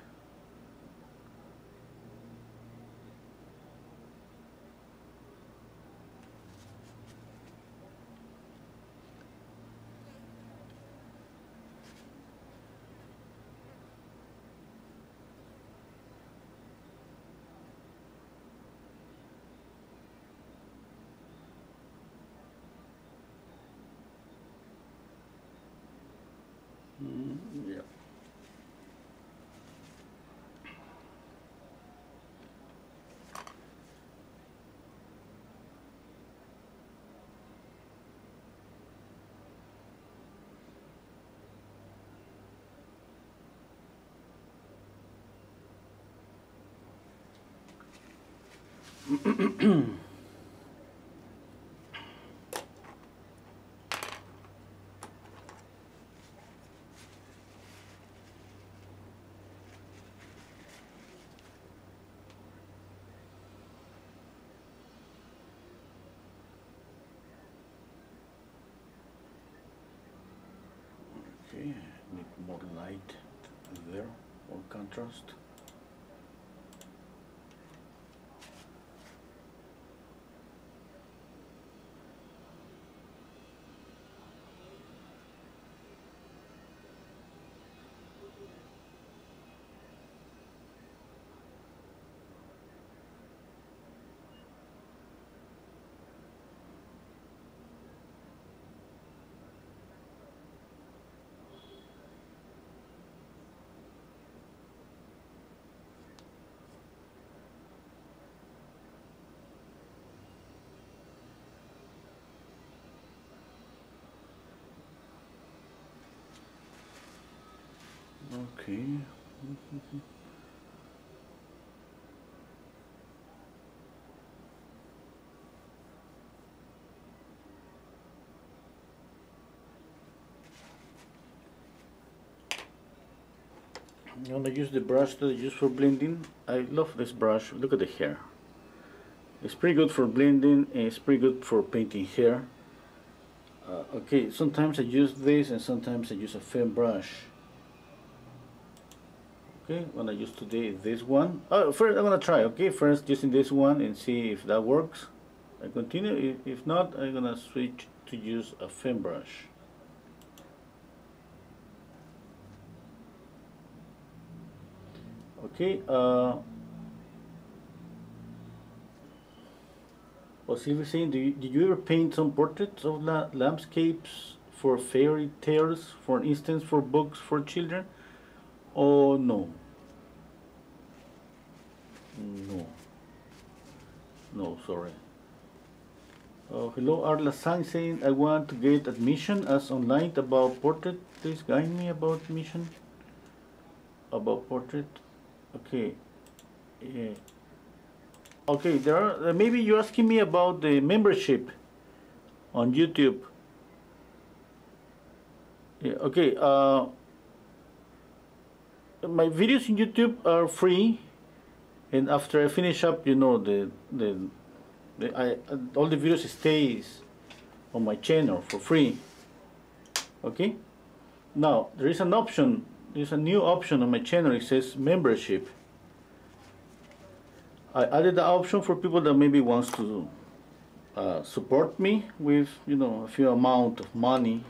Mm, yeah. [CLEARS THROAT] Okay, need more light there, more Okay. I'm gonna use the brush that I use for blending. I love this brush. Look at the hair. It's pretty good for blending and it's pretty good for painting hair. Uh, okay, sometimes I use this and sometimes I use a thin brush. Okay, I'm gonna use today this one. Oh, first I'm gonna try. Okay, first using this one and see if that works. I continue. If, not, I'm gonna switch to use a fan brush. Okay. Uh, was Silvia saying? Do you, did you ever paint some portraits of la landscapes for fairy tales, for instance, for books for children? Oh no. No. No, sorry. Oh, hello, Arla Sang saying I want to get admission as online about portrait. Please guide me about admission. About portrait. Okay. Yeah. Okay, there are, uh, maybe you're asking me about the membership on YouTube. Yeah, okay. Uh, my videos in YouTube are free, and after I finish up, you know, the the, the I all the videos stays on my channel for free. Okay. Now there is an option. There's a new option on my channel. It says membership. I added the option for people that maybe wants to uh, support me with you know a few amount of money.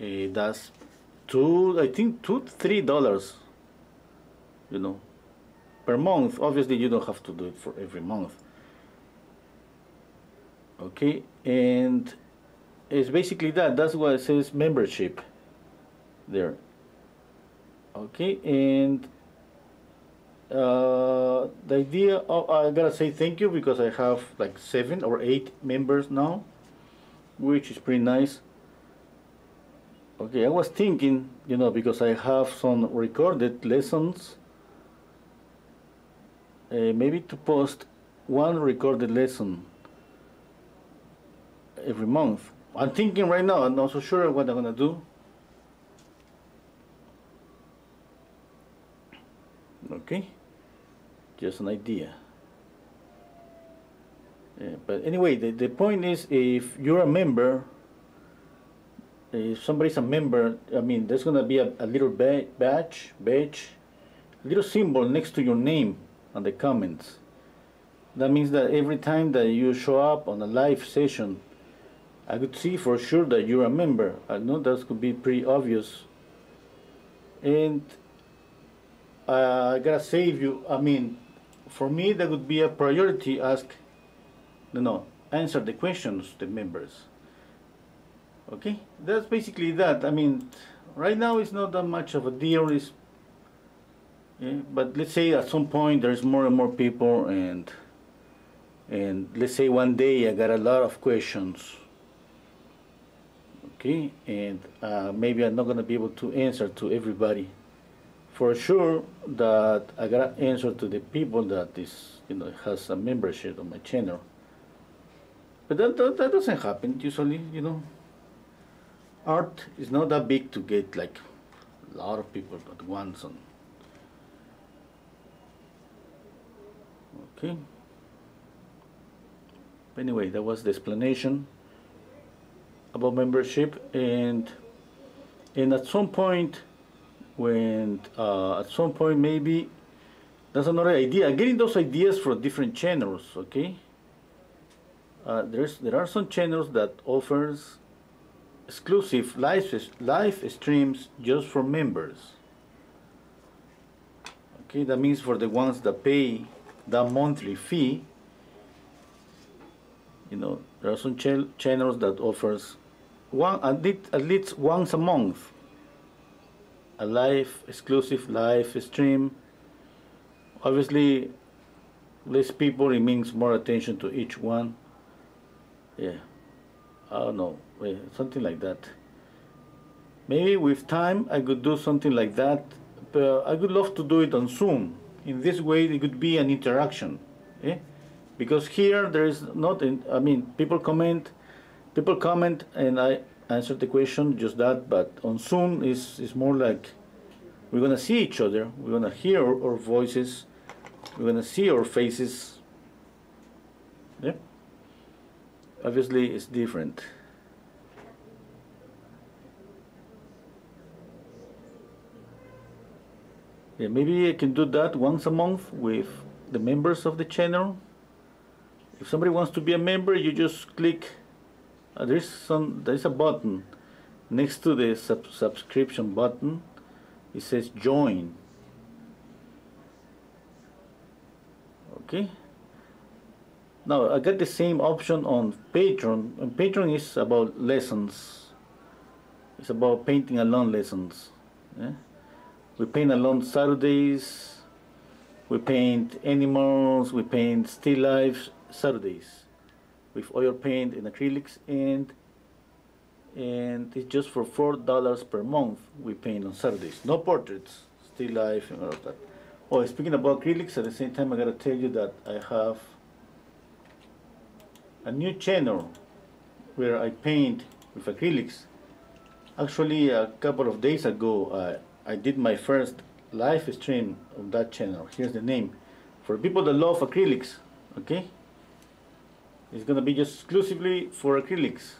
Uh, that's two, I think two, three dollars. You know, per month. Obviously, you don't have to do it for every month. Okay, and it's basically that. That's why it says membership there. Okay, and uh, the idea oh, I gotta say thank you because I have like seven or eight members now, which is pretty nice. Okay, I was thinking, you know, because I have some recorded lessons, Uh, maybe to post one recorded lesson every month. I'm thinking right now, I'm not so sure what I'm gonna do. Okay, just an idea. Yeah, but anyway, the, the point is if you're a member, uh, if somebody's a member, I mean, there's gonna be a, a little ba- badge, badge, little symbol next to your name on the comments. That means that every time that you show up on a live session, I could see for sure that you're a member. I know that could be pretty obvious. And uh, I gotta save you. I mean, for me, that would be a priority. Ask, no, no, answer the questions the members. Okay, that's basically that. I mean, right now it's not that much of a deal. It's, yeah, but let's say at some point there's more and more people, and and let's say one day I got a lot of questions. Okay, and uh, maybe I'm not gonna be able to answer to everybody. For sure that I gotta answer to the people that is you know has a membership on my channel. But that, that, that doesn't happen usually, you know art is not that big to get like a lot of people at once on okay. Anyway that was the explanation about membership. And and at some point when uh, at some point maybe that's another idea. Getting those ideas from different channels okay? Uh, there's there are some channels that offers exclusive live, live streams just for members. Okay, that means for the ones that pay that monthly fee, you know, there are some ch channels that offers one at least, at least once a month a live exclusive live stream. Obviously, less people it means more attention to each one. Yeah. I don't know, something like that. Maybe with time I could do something like that, but I would love to do it on Zoom. In this way, it could be an interaction, eh? Because here there is not, in, I mean, people comment, people comment, and I answer the question, just that. But on Zoom is is more like we're gonna see each other, we're gonna hear our, our voices, we're gonna see our faces. Yeah obviously it's different yeah maybe I can do that once a month with the members of the channel if somebody wants to be a member you just click uh, there's some there's a button next to the sub subscription button it says join okay now I got the same option on Patreon. And Patreon is about lessons. It's about painting along lessons. Yeah? We paint along Saturdays. We paint animals. We paint still lifes Saturdays with oil paint and acrylics and and it's just for four dollars per month we paint on Saturdays. No portraits, still life and all of that. Oh, speaking about acrylics, at the same time I gotta tell you that I have a new channel where I paint with acrylics. Actually, a couple of days ago, uh, I did my first live stream of that channel. Here's the name. For people that love acrylics, okay? It's gonna be just exclusively for acrylics.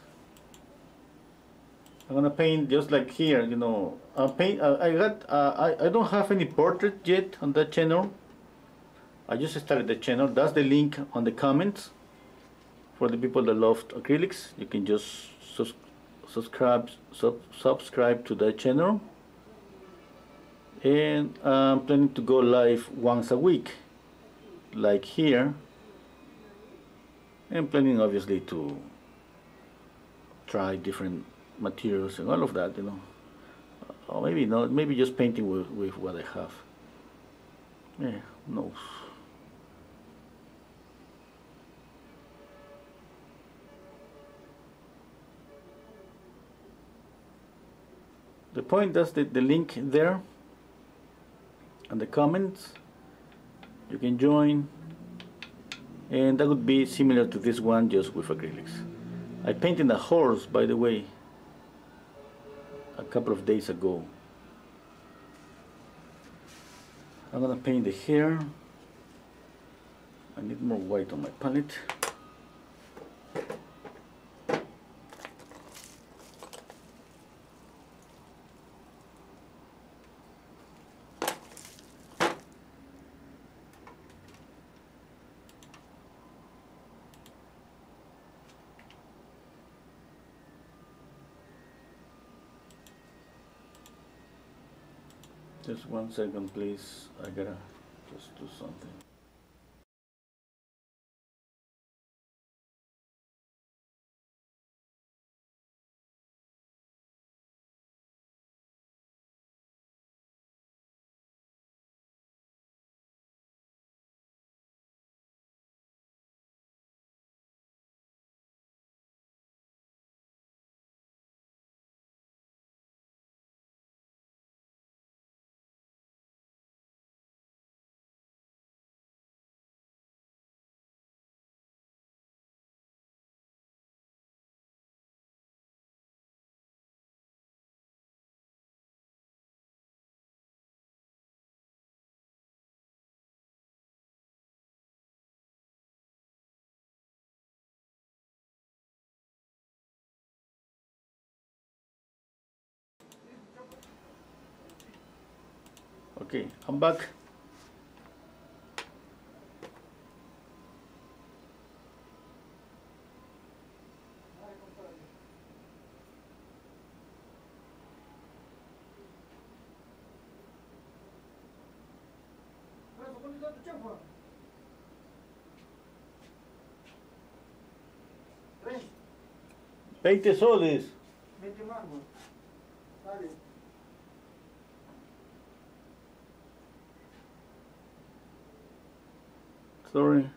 I'm gonna paint just like here, you know. I paint. Uh, I got. Uh, I I don't have any portrait yet on that channel. I just started the channel. That's the link on the comments for the people that love acrylics you can just sus subscribe sub subscribe to that channel and I'm planning to go live once a week like here. And planning obviously to try different materials and all of that you know. Or maybe not maybe just painting with, with what I have. Yeah no the point is the, the link there and the comments you can join. And that would be similar to this one just with acrylics. I painted a horse by the way a couple of days ago. I'm gonna paint the hair. I need more white on my palette Just one second, please. I gotta just do something. Okay अम्बक Veinte soles. Veinte mangos. Vale. Sorry.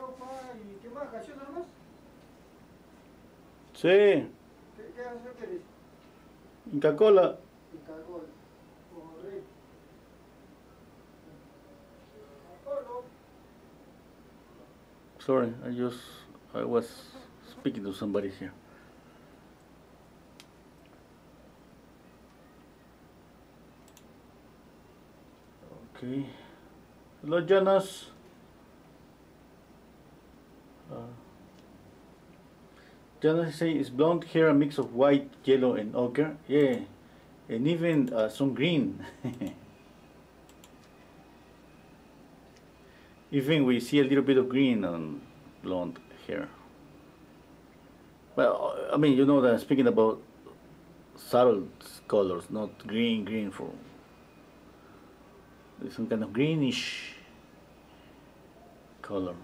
Chao, pa. ¿Y qué. Sí, ¿Qué, qué querés? Inca Cola. Corre. Colo. Sorry, I just I was speaking to somebody here. Okay. Hello, Jonas. Jonas say is blonde hair a mix of white, yellow, and ochre? Yeah, and even uh, some green. [LAUGHS] even we see a little bit of green on blonde hair. Well, I mean, you know that I'm speaking about subtle colors, not green, green for some kind of greenish color.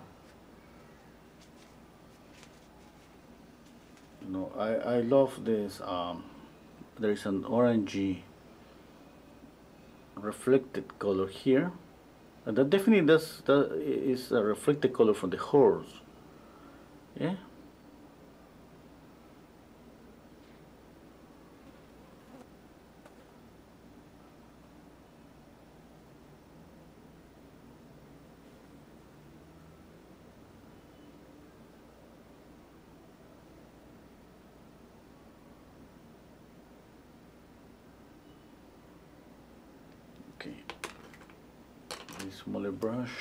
Know, I, I love this. Um, there is an orangey reflected color here. And that definitely does, that is a reflected color from the horse. Yeah. Okay. A smaller brush.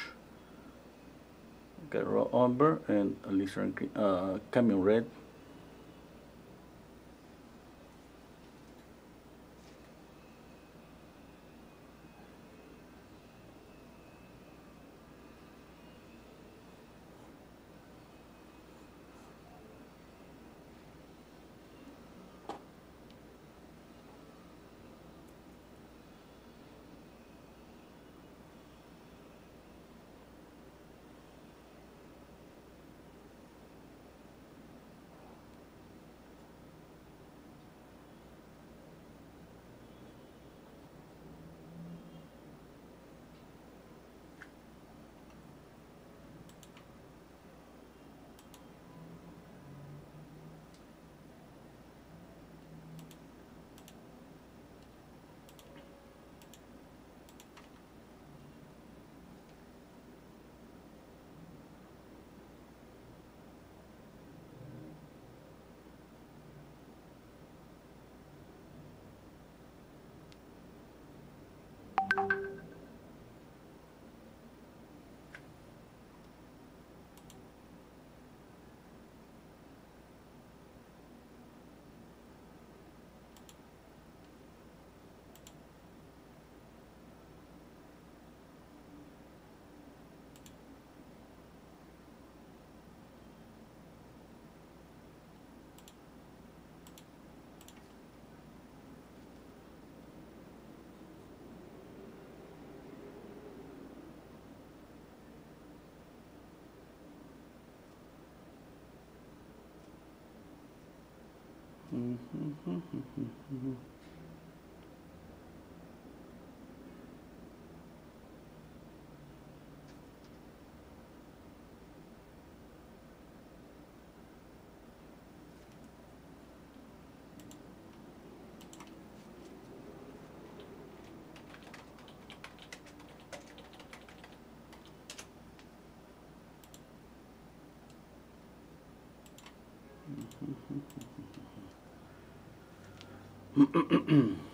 Got raw umber and a lizard green, uh, cadmium red. Okay, see. [CLEARS THROAT]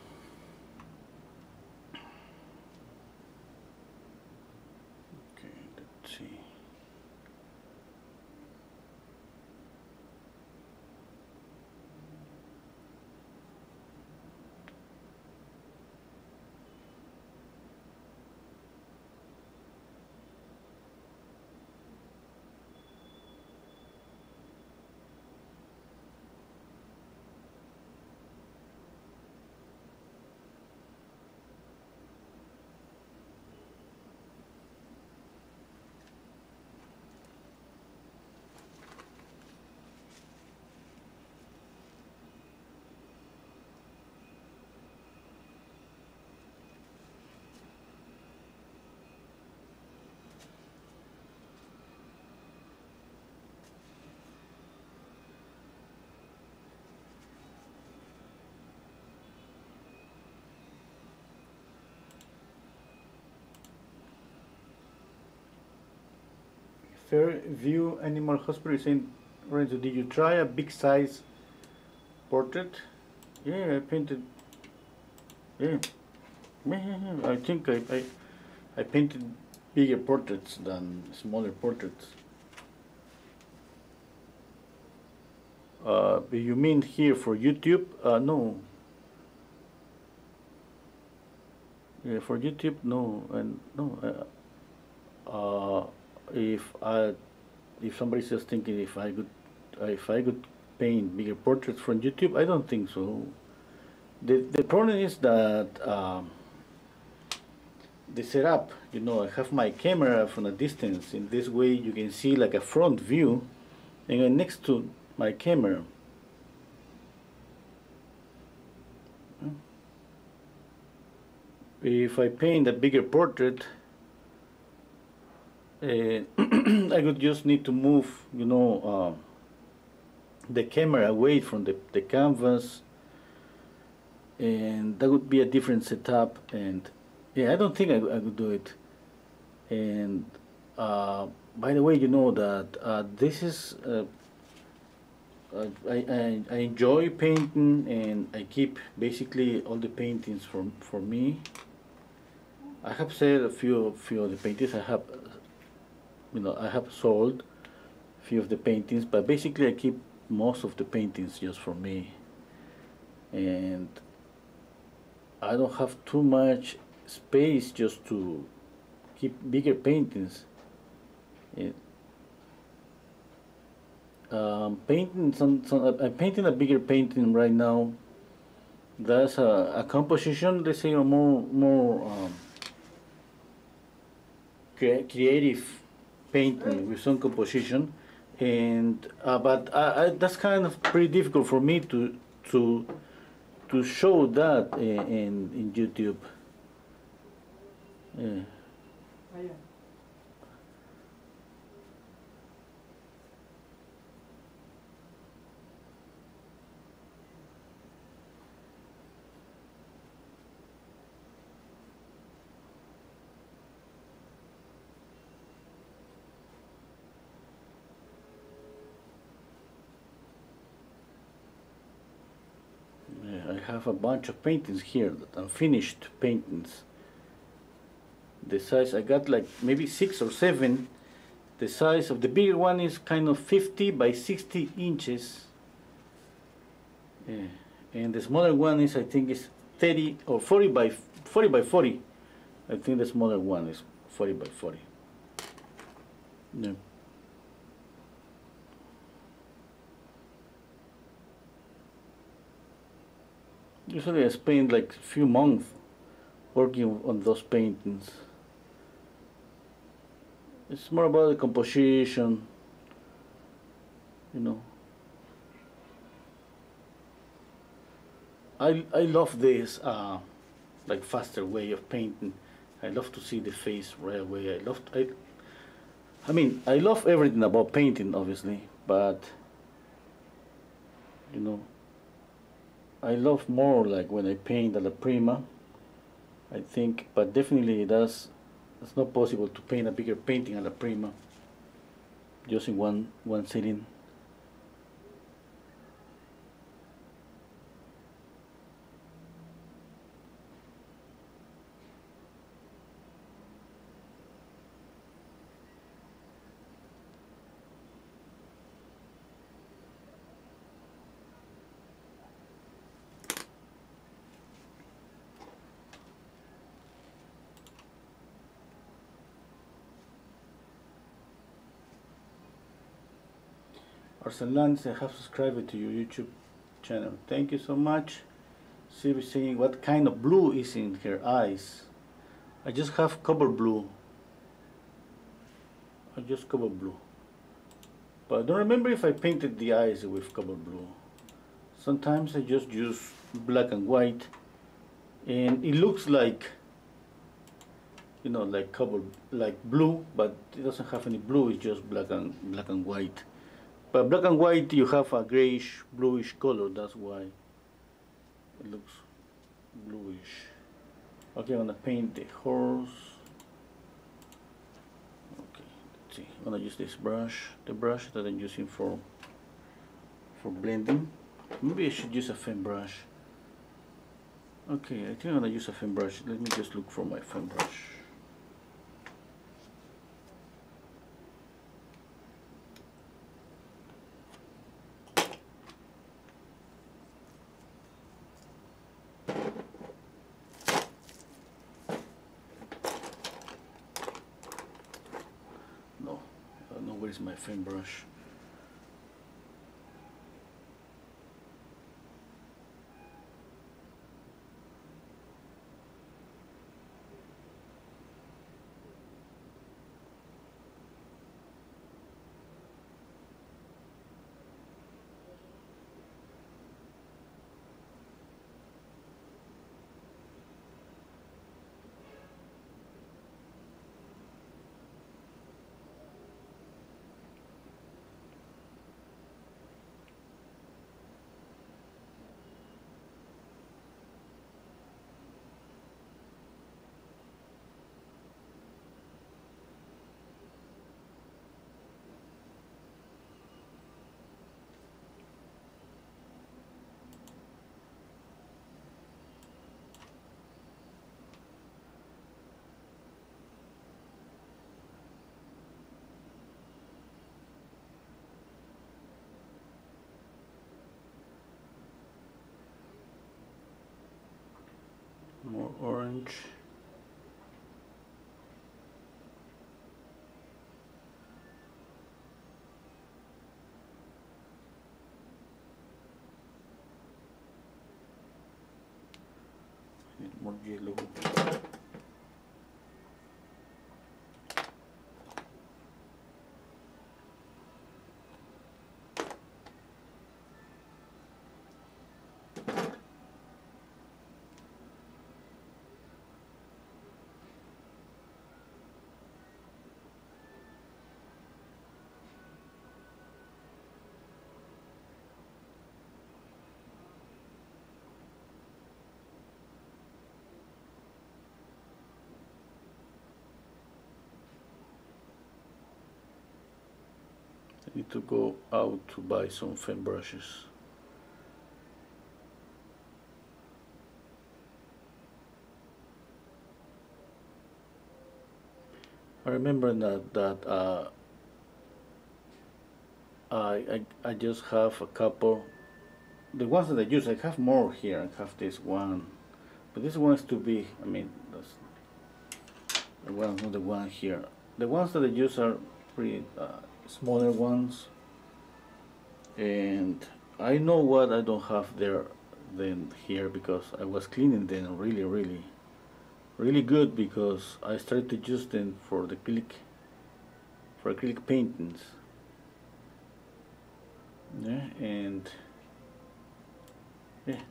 Fairview Animal Hospital saying, Lorenzo, did you try a big size portrait? Yeah, I painted. Yeah. I think I, I, I painted bigger portraits than smaller portraits. Uh, you mean here for YouTube? Uh, no. Yeah, for YouTube, no, and no. Uh, uh, if I, if somebody's just thinking if I could, if I could paint bigger portraits from YouTube, I don't think so. The the problem is that um, the setup. You know, I have my camera from a distance. In this way, you can see like a front view, and then next to my camera. If I paint a bigger portrait, uh, [CLEARS THROAT] I would just need to move, you know, uh, the camera away from the, the canvas and that would be a different setup and yeah I don't think I, I could do it. And uh, by the way you know that uh, this is uh, I, I, I enjoy painting and I keep basically all the paintings for, for me. I have said a few few of the paintings. I have you know I have sold a few of the paintings but basically I keep most of the paintings just for me. And I don't have too much space just to keep bigger paintings. It, um, painting some, some I'm painting a bigger painting right now that's a, a composition let's say a more more um, crea- creative painting with some composition and uh, but I, I, that's kind of pretty difficult for me to to to show that in in, in YouTube. Yeah. Yeah, I have a bunch of paintings here, that unfinished paintings. The size I got like maybe six or seven. The size of the bigger one is kind of 50 by 60 inches. Yeah. And the smaller one is I think is 30 or 40 by 40 by 40. I think the smaller one is 40 by 40. Yeah. Usually I spend like a few months working on those paintings. It's more about the composition, you know. I, I love this uh, like faster way of painting. I love to see the face right away. I love I, I mean I love everything about painting obviously, but you know I love more like when I paint alla prima. I think, but definitely that's it's not possible to paint a bigger painting alla prima just in one one sitting. Arcelans, I have subscribed to your YouTube channel. Thank you so much. She was saying what kind of blue is in her eyes. I just have cobalt blue. I just cobalt blue. But I don't remember if I painted the eyes with cobalt blue. Sometimes I just use black and white and it looks like you know like cover like blue but it doesn't have any blue it's just black and black and white but black and white, you have a grayish, bluish color. That's why it looks bluish. Okay, I'm gonna paint the horse. Okay, let's see. I'm gonna use this brush, the brush that I'm using for for blending. Maybe I should use a fan brush. Okay, I think I'm gonna use a fan brush. Let me just look for my fan brush. Where's brush? More orange. More yellow need to go out to buy some fan brushes. I remember that that uh, I, I I just have a couple. The ones that I use, I have more here. I have this one, but this one is too big. I mean, that's the one, not the one here. The ones that I use are pretty. Uh, smaller ones. And I know what I don't have there than here because I was cleaning them really really really good because I started to use them for the acrylic for acrylic paintings. Yeah and yeah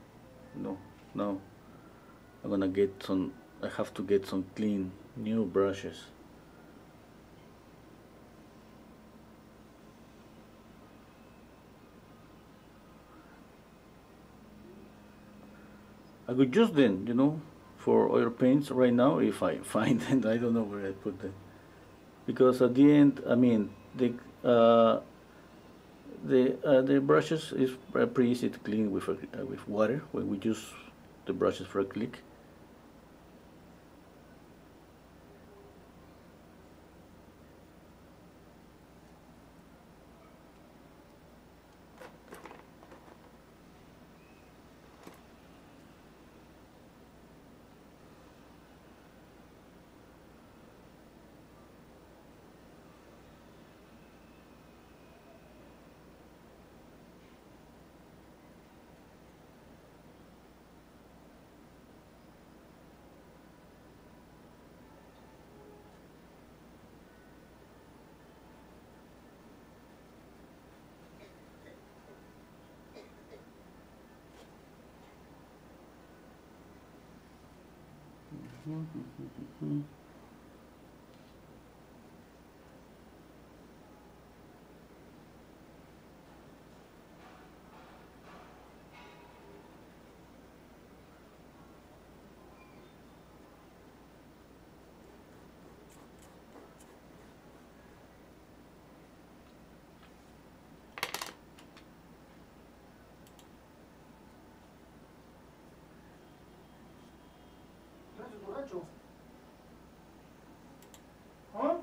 no no I'm gonna get some I have to get some clean new brushes I could use them you know for oil paints right now if I [LAUGHS] find them I don't know where I put them because at the end I mean the uh, the uh, the brushes is uh, pretty easy to clean with uh, with water when we use the brushes for acrylic. ¿Estás borracho? ¿Ah?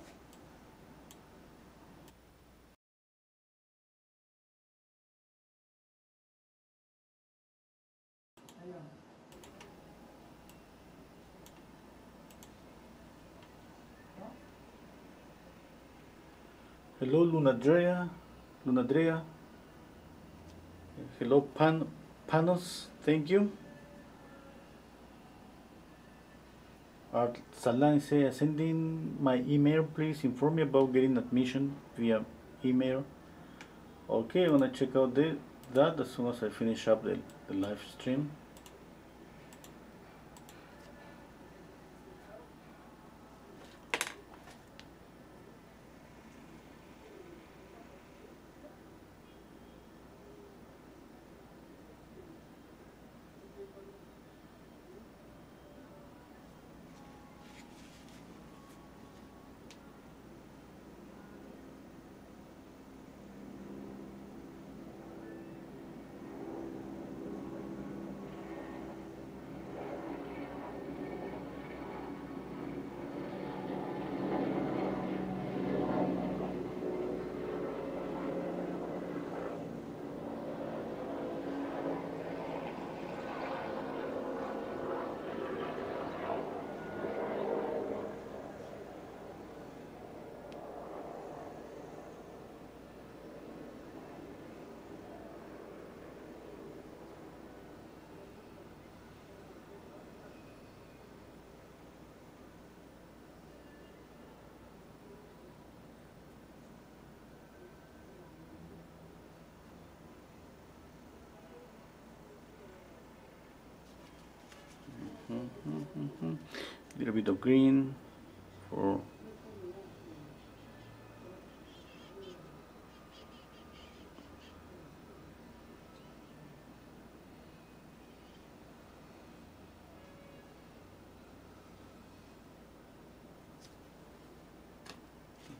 Allá. Hello Lunadrea, Lunadrea. Hello Pan Panos, thank you. Art Salan say sending my email please inform me about getting admission via email. Okay, I'm gonna check out the, that as soon as I finish up the, the live stream. Little bit of green for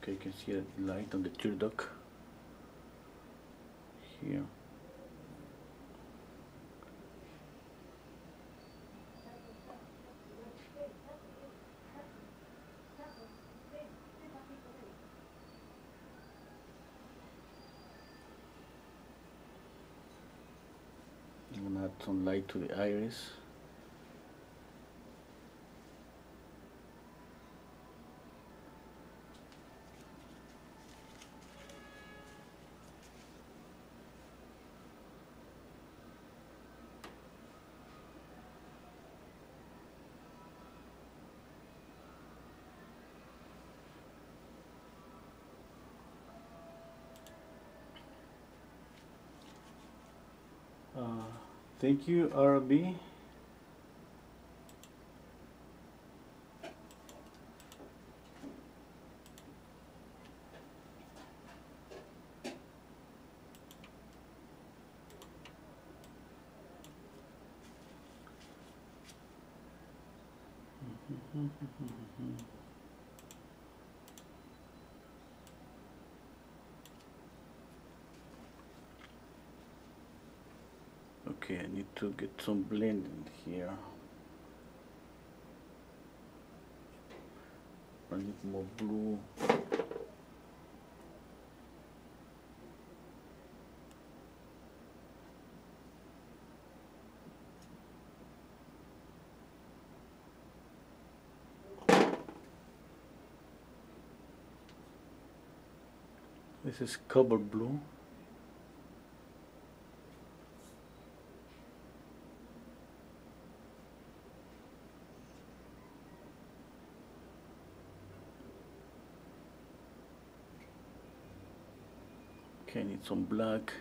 okay you can see the light on the tear duct here I'm gonna to the iris. Uh, Thank you, RB. Okay, I need to get some blending here. I need more blue. This is cobalt blue. Some black.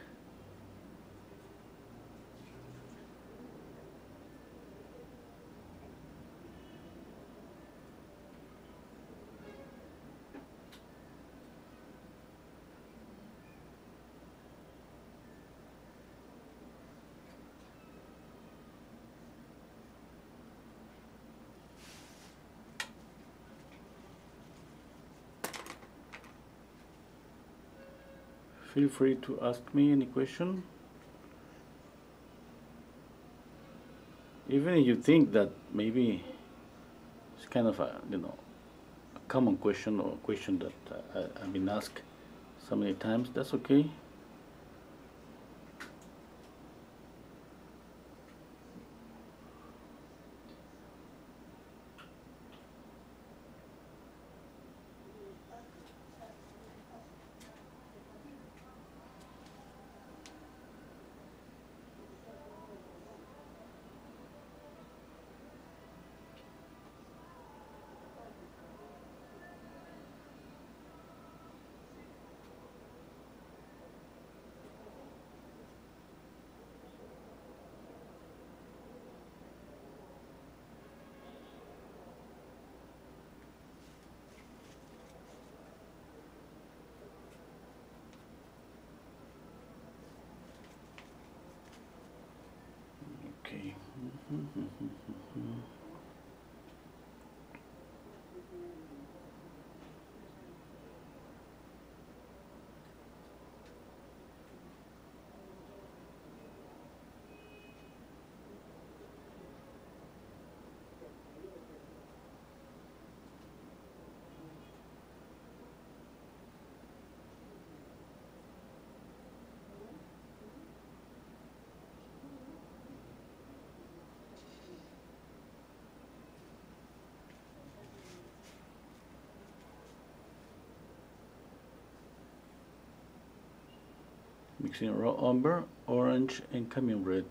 Feel free to ask me any question. Even if you think that maybe it's kind of a you know a common question or a question that I, I've been asked so many times, that's. Okay. 嗯嗯嗯嗯嗯。Mixing raw umber, orange, and cadmium red.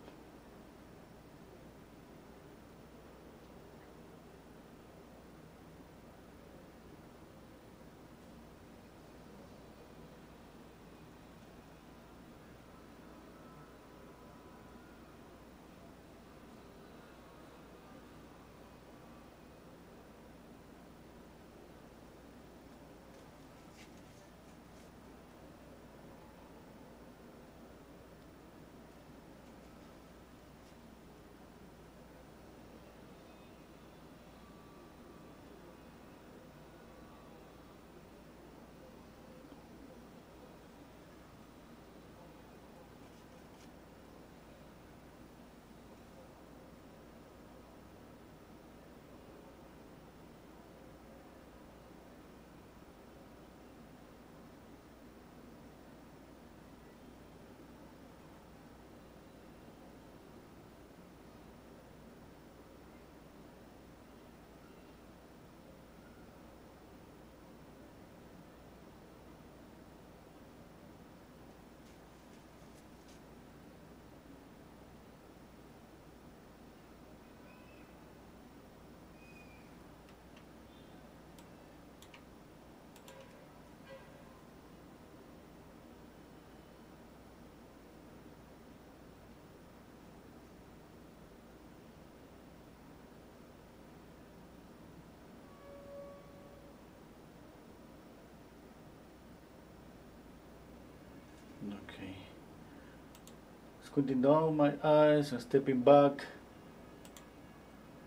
Squinting down my eyes and stepping back.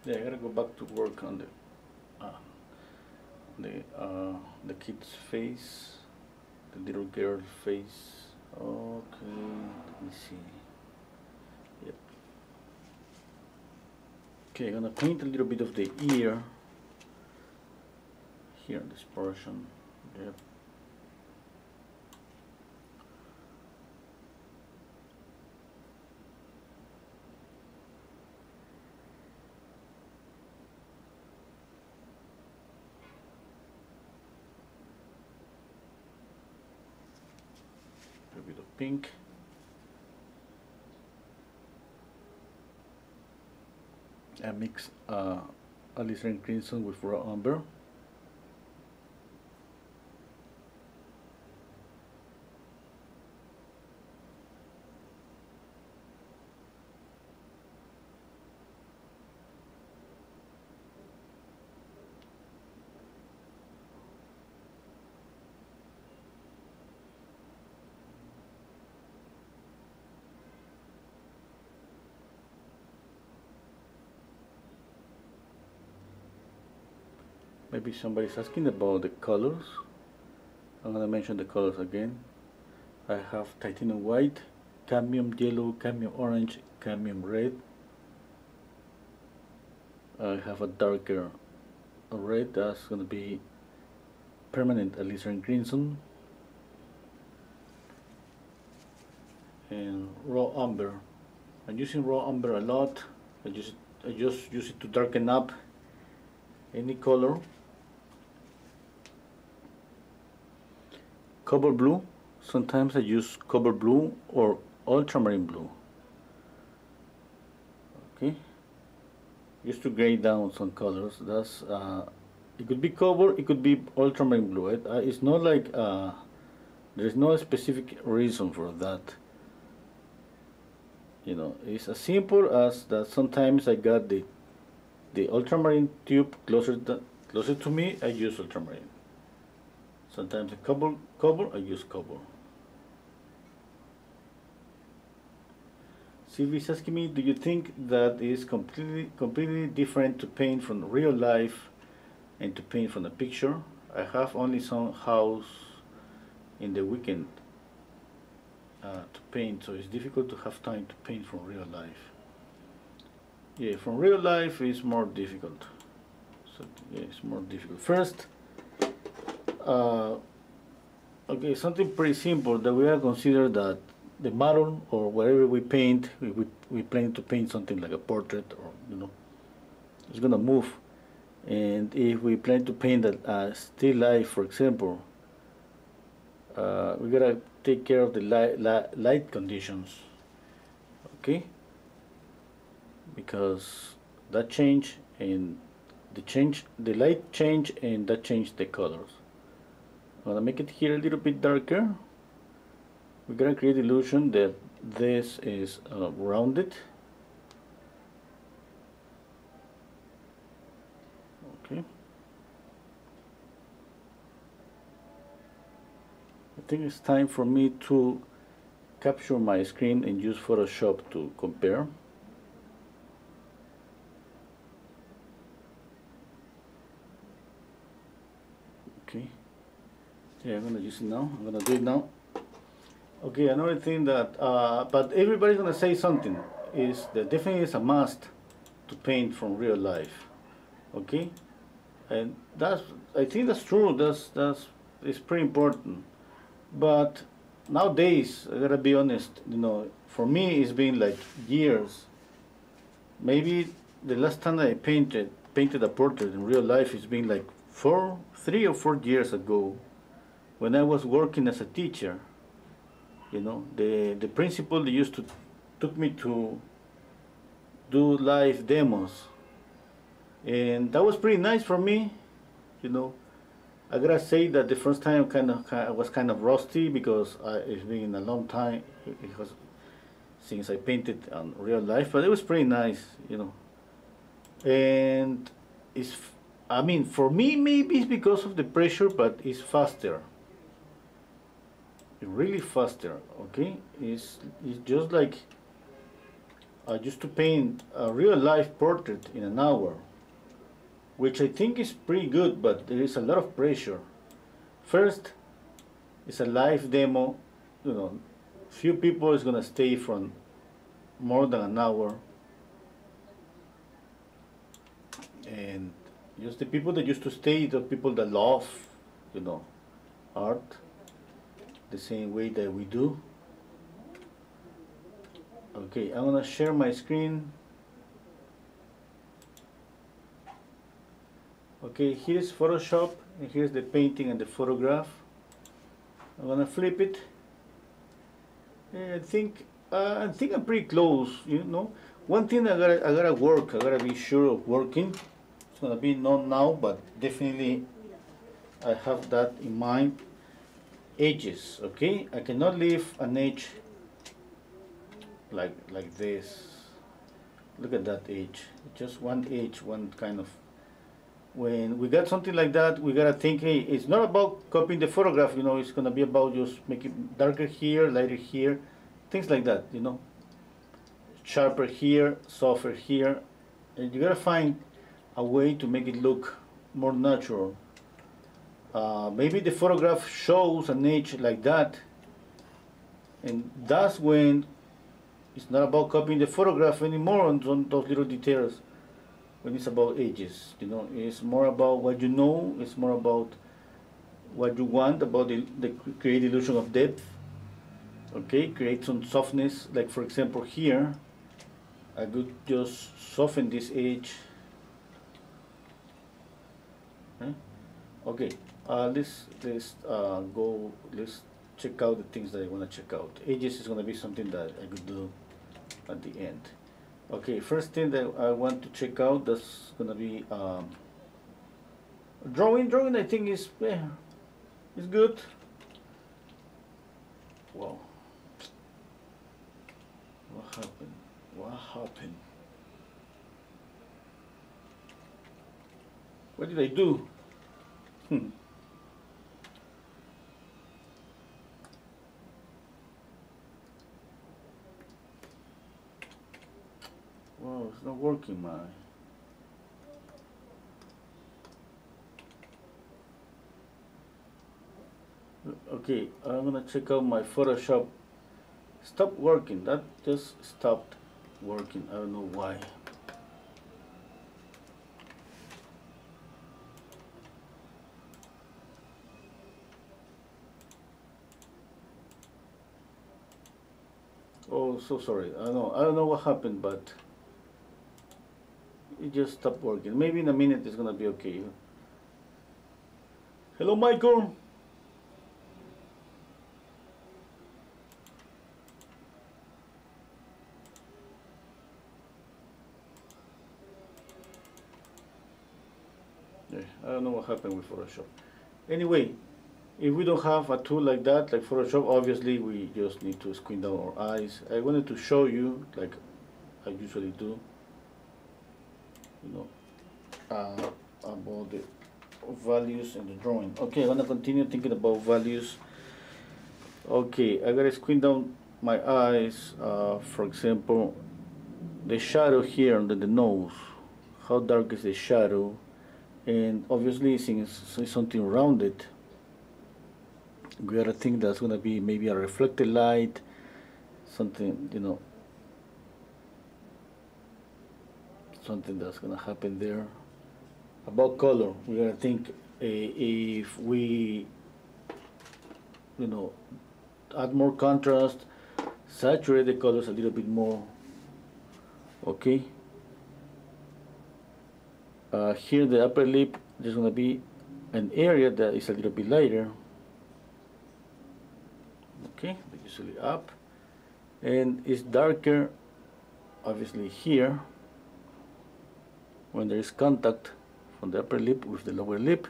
Yeah, I gotta go back to work on the uh, the uh, the kid's face, the little girl face. Okay, let me see. Yep. Okay, I'm gonna paint a little bit of the ear here in this portion. Yep. Of pink. I mix uh, alizarin crimson with raw umber. Maybe somebody's asking about the colors. I'm gonna mention the colors again. I have titanium white, cadmium yellow, cadmium orange, cadmium red. I have a darker red that's gonna be permanent alizarin crimson and raw umber. I'm using raw umber a lot. I just I just use it to darken up any color cobalt blue sometimes I use cobalt blue or ultramarine blue. Okay. Just to gray down some colors that's uh, it could be cobalt it could be ultramarine blue it, uh, it's not like uh, there's no specific reason for that. You know it's as simple as that sometimes I got the the ultramarine tube closer to, closer to me I use ultramarine Sometimes a cobalt, cobalt, I use cobalt. Sylvie's asking me, do you think that is completely completely different to paint from real life and to paint from a picture? I have only some house in the weekend uh, to paint, so it's difficult to have time to paint from real life. Yeah, from real life is more difficult. So yeah, it's more difficult. First, uh, okay, something pretty simple that we are consider that the model or whatever we paint, we, we, we plan to paint something like a portrait or, you know, it's gonna move. And if we plan to paint a, a still life, for example, uh, we gotta take care of the light, light, light conditions, okay? Because that change and the change, the light change and that change the colors. I'm gonna make it here a little bit darker we're gonna create illusion that this is uh, rounded. Okay. I think it's time for me to capture my screen and use Photoshop to compare okay yeah I'm gonna use it now. I'm gonna do it now. Okay another thing that uh, but everybody's gonna say something is that definitely is a must to paint from real life okay? And that's I think that's true that's that's it's pretty important. But nowadays I gotta be honest you know for me it's been like years. Maybe the last time I painted painted a portrait in real life it's been like four three or four years ago when I was working as a teacher, you know, the, the principal used to took me to do live demos. And that was pretty nice for me, you know. I gotta say that the first time kind of I was kind of rusty because I, it's been a long time because since I painted on real life, but it was pretty nice, you know. And it's, I mean, for me maybe it's because of the pressure, but it's faster really faster okay it's, it's just like I used to paint a real life portrait in an hour, which I think is pretty good, but there is a lot of pressure. First, it's a live demo, you know, few people is gonna stay from more than an hour. And just the people that used to stay, the people that love, you know, art, the same way that we do. Okay, I'm gonna share my screen. Okay, here's Photoshop, and here's the painting and the photograph. I'm gonna flip it. And I think uh, I think I'm pretty close. You know, one thing I gotta I gotta work. I gotta be sure of working. It's gonna be not now, but definitely I have that in mind. Edges, okay? I cannot leave an edge like like this. Look at that edge. Just one edge, one kind of. When we got something like that, we gotta think. Hey, it's not about copying the photograph. You know, it's gonna be about just making darker here, lighter here, things like that. You know, sharper here, softer here, and you gotta find a way to make it look more natural. Uh, maybe the photograph shows an edge like that, and that's when it's not about copying the photograph anymore on, on those little details. When it's about edges, you know, it's more about what you know. It's more about what you want about the, the create illusion of depth. Okay, create some softness. Like for example here, I could just soften this edge. Okay, okay. Uh, let's let's uh, go. Let's check out the things that I want to check out. Edges is going to be something that I could do at the end. Okay, first thing that I want to check out that's going to be um, drawing. Drawing I think is yeah, is good. Wow. What happened? What happened? What did I do? Hmm. Wow, it's not working, man. Okay, I'm gonna check out my Photoshop. Stop working. That just stopped working. I don't know why. Oh, so sorry. I don't know. I don't know what happened, but it just stopped working. Maybe in a minute it's gonna be okay. Hello, Michael. Yeah, I don't know what happened with Photoshop. Anyway, if we don't have a tool like that, like Photoshop, obviously we just need to squint down our eyes. I wanted to show you, like I usually do, you know, uh, about the values in the drawing. Okay, I'm gonna continue thinking about values. Okay, I gotta squint down my eyes. Uh, for example, the shadow here under the nose. How dark is the shadow? And obviously, since it's something rounded, we gotta think that's gonna be maybe a reflected light, something, you know, something that's gonna happen there. About color, we're going to think uh, if we, you know, add more contrast, saturate the colors a little bit more. Okay. Uh, here the upper lip, there's gonna be an area that is a little bit lighter. Okay, usually up, and it's darker, obviously here when there is contact from the upper lip with the lower lip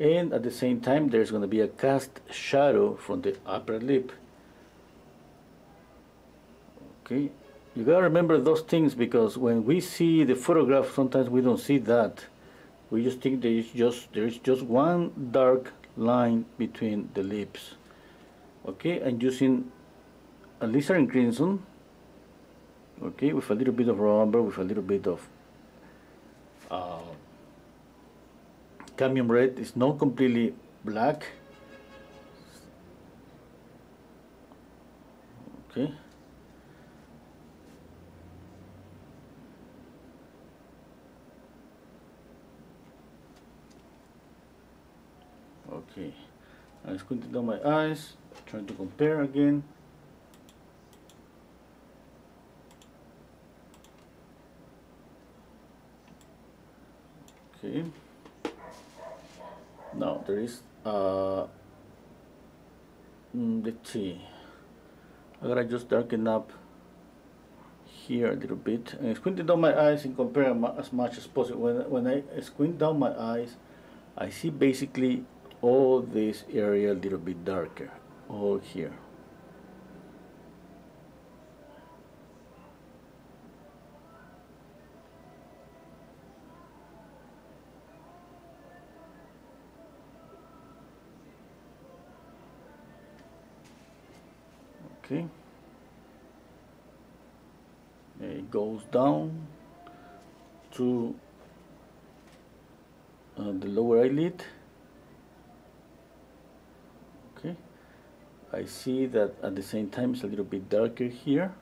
and at the same time there's going to be a cast shadow from the upper lip. Okay? You gotta remember those things because when we see the photograph sometimes we don't see that. We just think there is just there is just one dark line between the lips. Okay? And using alizarin crimson okay with a little bit of umber with a little bit of uh, cadmium red is not completely black. Okay. Okay. I'm squinting down my eyes. Trying to compare again okay now there is uh mm, let's see. I gotta just darken up here a little bit. And squinting down my eyes and compare as much as possible. When, when I squint down my eyes I see basically all this area a little bit darker all here okay? It goes down to uh, the lower eyelid. Okay? I see that at the same time it's a little bit darker here.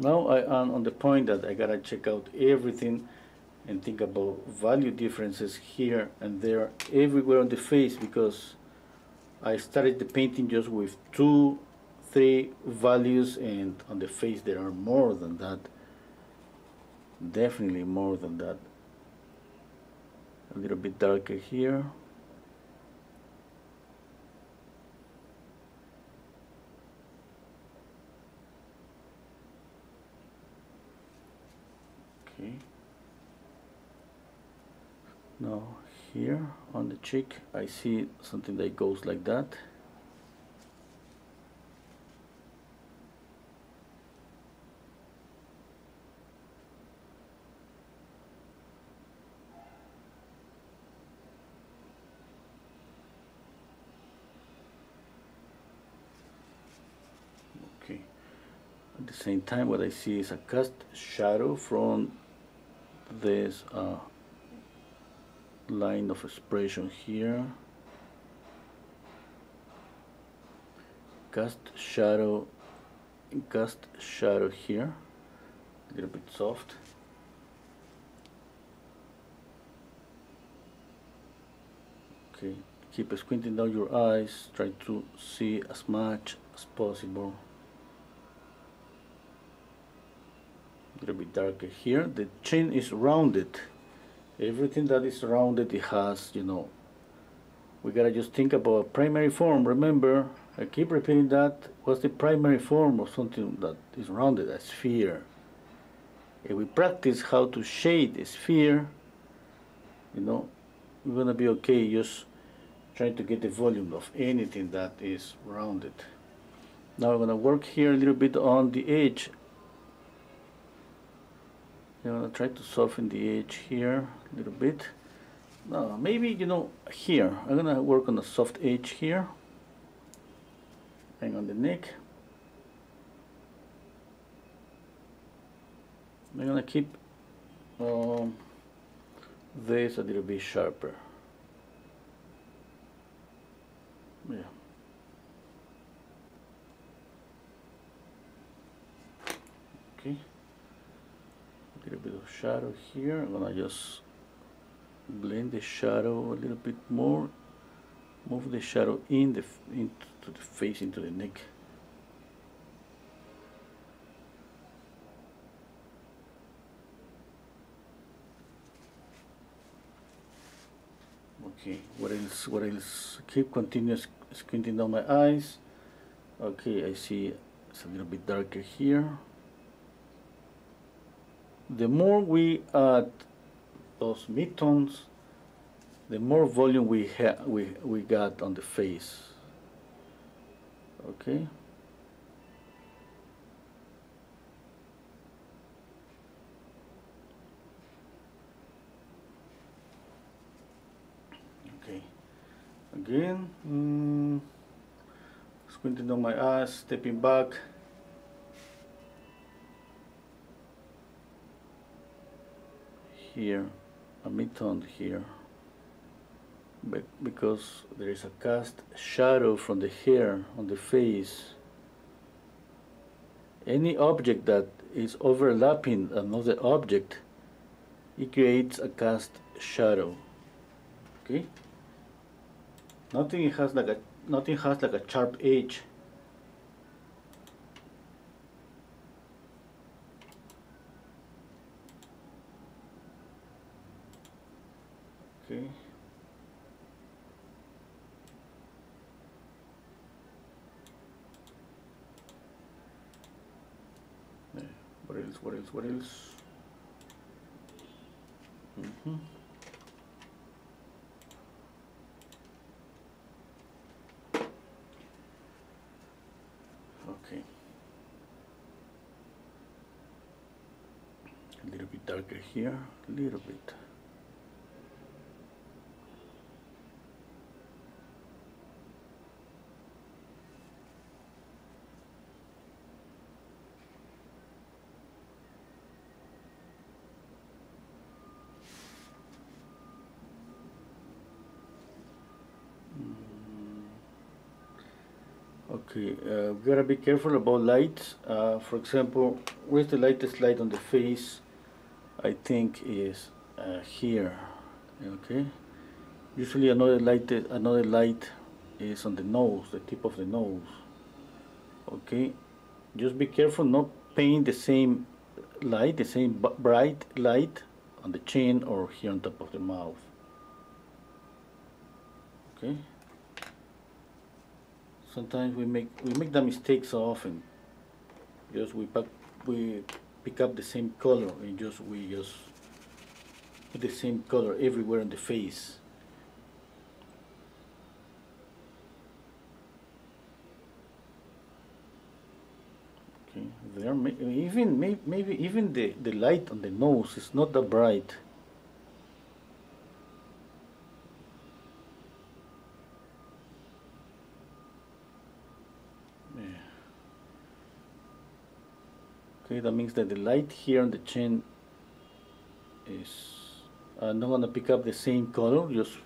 Now I am on the point that I gotta check out everything and think about value differences here and there everywhere on the face because I started the painting just with two three values and on the face there are more than that. Definitely more than that. A little bit darker here okay now here on the cheek I see something that goes like that. Okay. At the same time what I see is a cast shadow from this uh, line of expression here. Cast shadow cast shadow here. A little bit soft. Okay keep squinting down your eyes. Try to see as much as possible. A little bit darker here. The chin is rounded everything that is rounded it has you know. We gotta just think about primary form. Remember I keep repeating that what's the primary form of something that is rounded? A sphere. If we practice how to shade a sphere you know we're gonna be okay just trying to get the volume of anything that is rounded. Now I'm gonna work here a little bit on the edge I'm gonna try to soften the edge here a little bit. No maybe you know here. I'm gonna work on a soft edge here. And on the neck. I'm gonna keep um, this a little bit sharper yeah okay a little bit of shadow here. I'm gonna just blend the shadow a little bit more. Move the shadow in the into the face into the neck. Okay what else what else? Keep continuous squinting down my eyes. Okay I see it's a little bit darker here the more we add those midtones the more volume we have we we got on the face okay Okay. again. Mm, squinting on my eyes, stepping back. Here, a mid-tone here. Be because there is a cast shadow from the hair on the face. Any object that is overlapping another object, it creates a cast shadow. Okay? Nothing has like a nothing has like a sharp edge. Okay. Yeah, What else? What else? Else? Mm-hmm. Okay. A little bit darker here, a little bit. Okay, uh, gotta be careful about lights. Uh, for example, where's the lightest light on the face? I think is uh, here. Okay. Usually another light, another light is on the nose, the tip of the nose. Okay. Just be careful not paint the same light, the same bright light on the chin or here on top of the mouth. Okay sometimes we make we make the mistakes so often. Just we pack, we pick up the same color and just we just put the same color everywhere on the face. Okay there even may, maybe even the the light on the nose is not that bright Okay, that means that the light here on the chin is uh, not gonna pick up the same color, just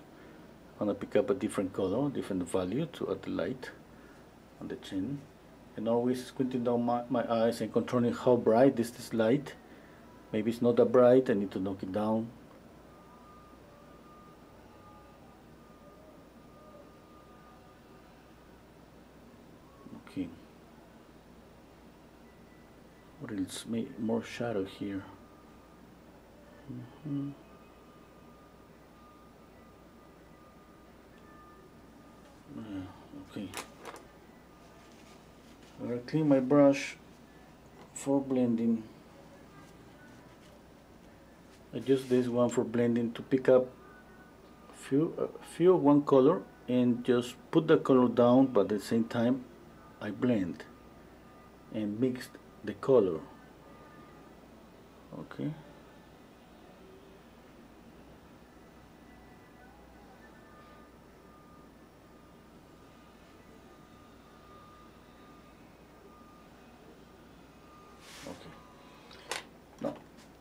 gonna pick up a different color, different value to add the light on the chin. And always squinting down my, my eyes and controlling how bright is this light. Maybe it's not that bright, I need to knock it down. Okay. Else? Make more shadow here. Mhm. Yeah, okay. I'm gonna clean my brush for blending. I use this one for blending to pick up few uh, few one color and just put the color down but at the same time I blend and mix the color. Okay.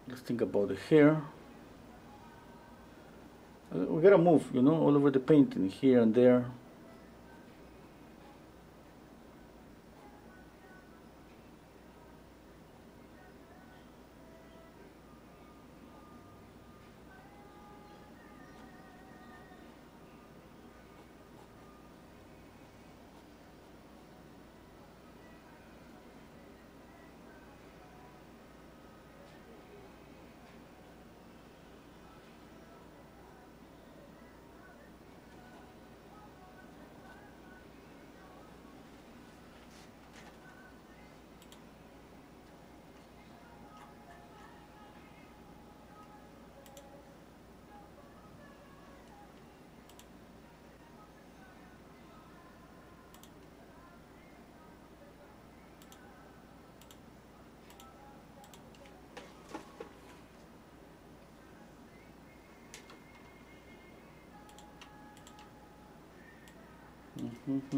Let's think about the hair. Uh, we gotta move you know all over the painting here and there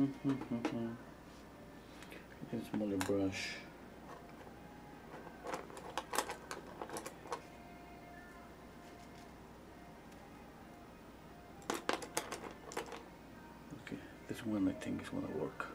Get a smaller brush. Okay, this one I think is gonna work.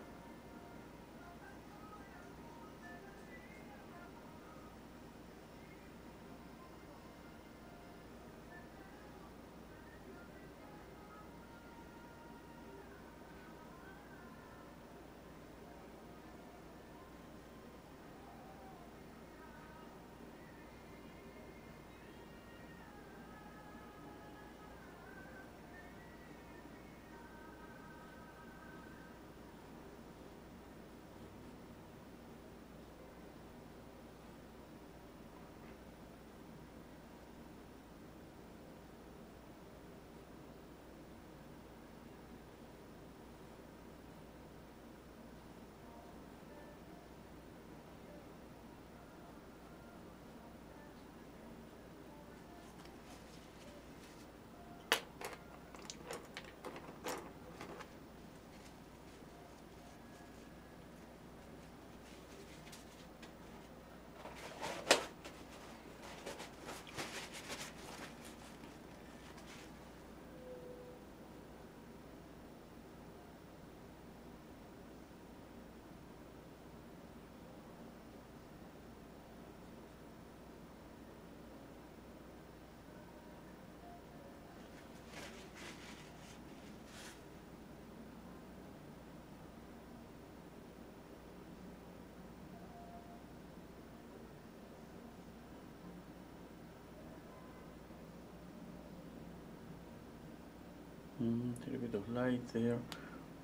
A little bit of light there,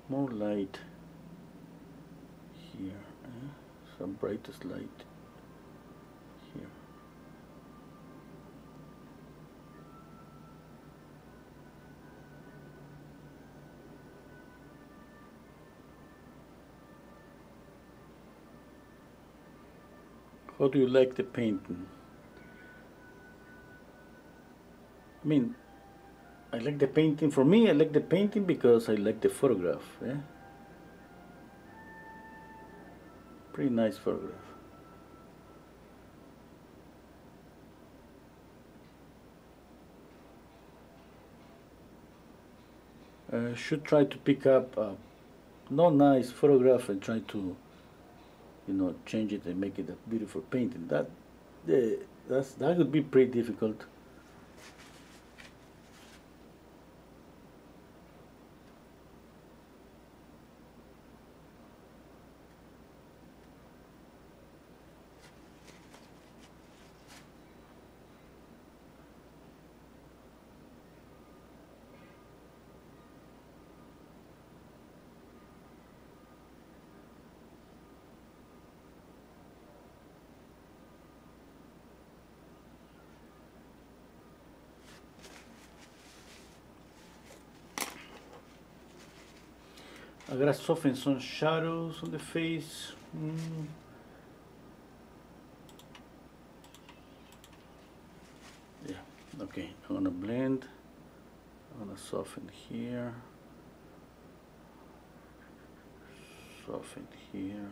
more light here, eh? some brightest light here. How do you like the painting? I mean, like the painting. For me, I like the painting because I like the photograph. Yeah? Pretty nice photograph. Uh, should try to pick up a no nice photograph and try to, you know, change it and make it a beautiful painting. That, uh, that's that would be pretty difficult. Gotta soften some shadows on the face. Mm. Yeah, okay, I'm gonna blend. I'm gonna soften here. Soften here.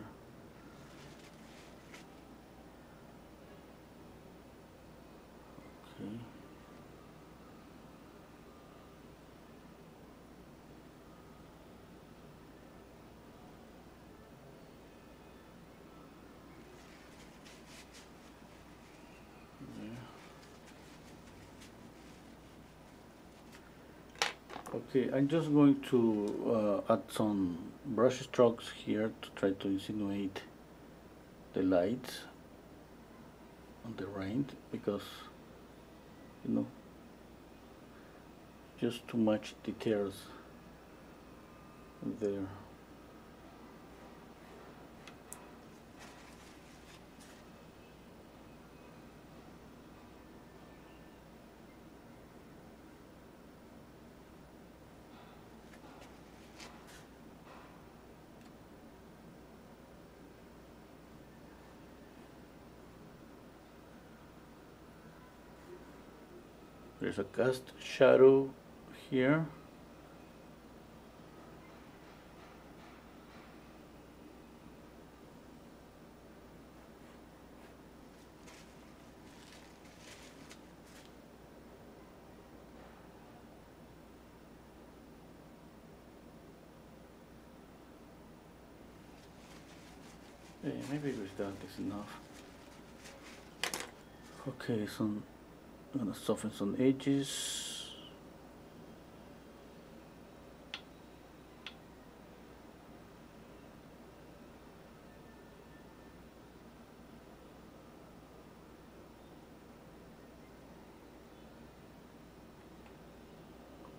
Okay, I'm just going to uh, add some brush strokes here to try to insinuate the lights on the rind because you know just too much details there. there's a cast shadow here maybe with that is enough. Okay, so I'm gonna soften some edges.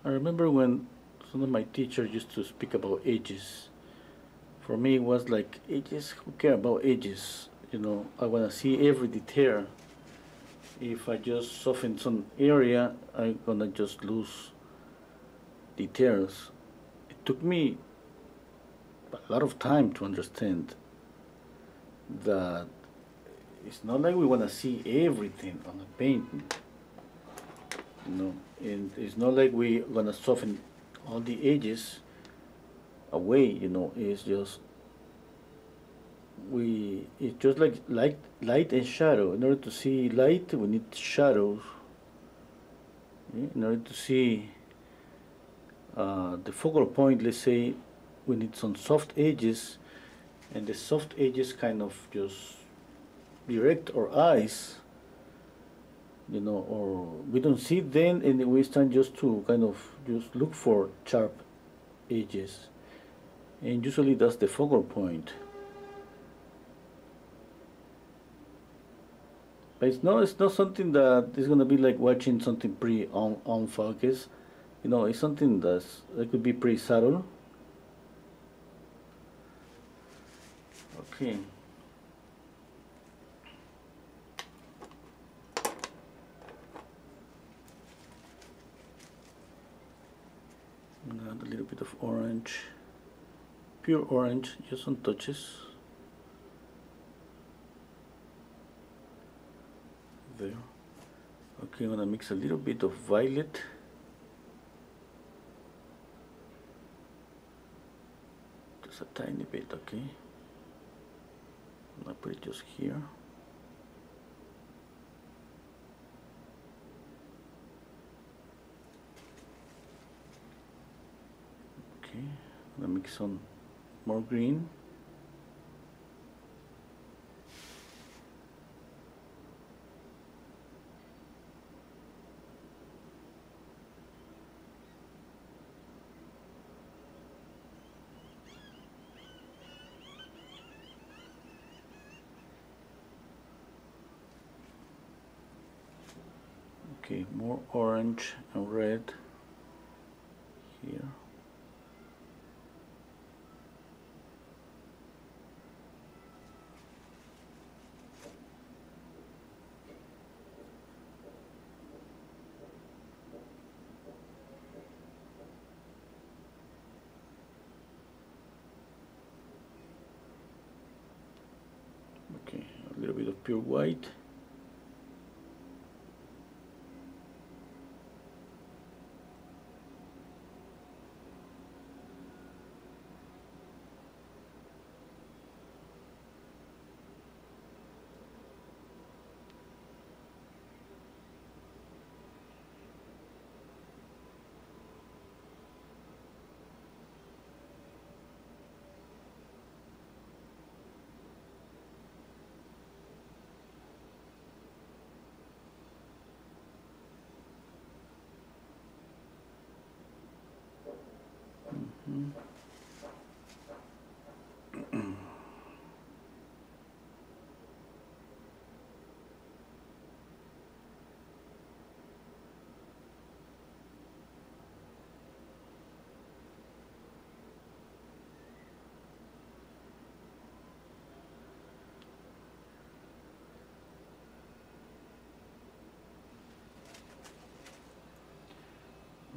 I remember when some of my teachers used to speak about edges. For me, it was like edges. Who care about edges? You know, I want to see every detail. If I just soften some area, I'm gonna just lose details. It took me a lot of time to understand that it's not like we want to see everything on a painting. You know, and it's not like we're gonna soften all the edges away. You know, it's just we it's just like light light and shadow. In order to see light we need shadows in order to see uh, the focal point let's say we need some soft edges and the soft edges kind of just direct our eyes you know or we don't see then and we stand just to kind of just look for sharp edges. And usually that's the focal point But it's not it's not something that is gonna be like watching something pretty on on focus. You know, it's something that's that could be pretty subtle. Okay. Add a little bit of orange, pure orange, just some touches. There okay I'm gonna mix a little bit of violet. Just a tiny bit okay I'm gonna put it just here. Okay I'm gonna mix some more green okay more orange and red here. Okay a little bit of pure white Mhm. Okay,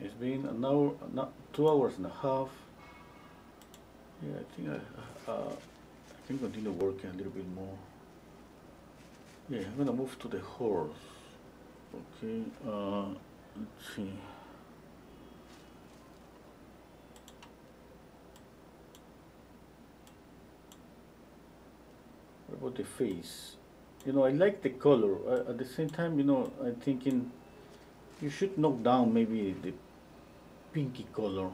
it's been an hour, not two hours and a half. Yeah, I think I, uh, I can continue working a little bit more. Yeah, I'm gonna move to the horse. Okay, uh, let's see. What about the face? You know, I like the color. Uh, at the same time, you know, I'm thinking you should knock down maybe the pinky color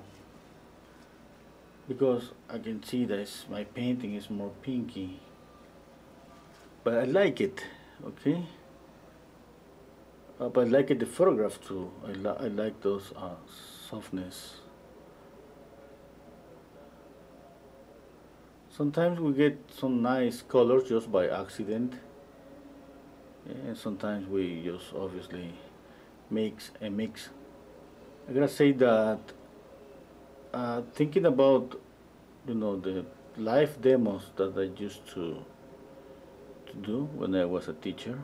because I can see that my painting is more pinky. But I like it, okay? Uh, but I like it, the photograph too. I, li I like those uh, softness. Sometimes we get some nice colors just by accident. And sometimes we just obviously mix and mix. I gotta say that uh, thinking about you know the live demos that I used to to do when I was a teacher.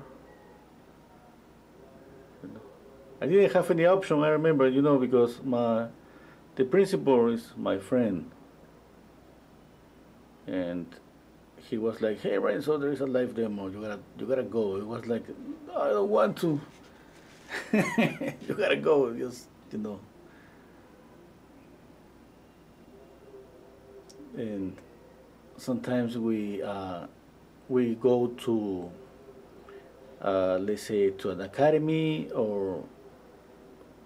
I didn't have any option. I remember, you know, because my the principal is my friend, and he was like, "Hey, Renso, there is a live demo. You gotta you gotta go." It was like, "I don't want to." [LAUGHS] you gotta go. Just you know. And sometimes we uh, we go to uh, let's say to an academy or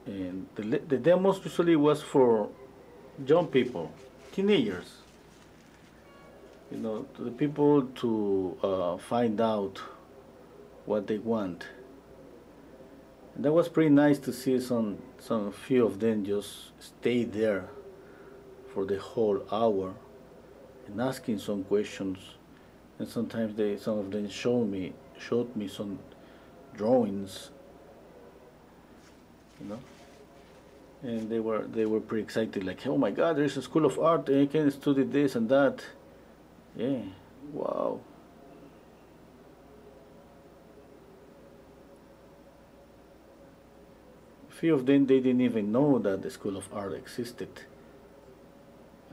and the, the demos usually was for young people teenagers. You know to the people to uh, find out what they want. And that was pretty nice to see some some few of them just stay there for the whole hour and asking some questions. And sometimes they some of them showed me showed me some drawings you know? And they were they were pretty excited like oh my god there's a school of art and you can study this and that. Yeah wow. Few of them they didn't even know that the school of art existed.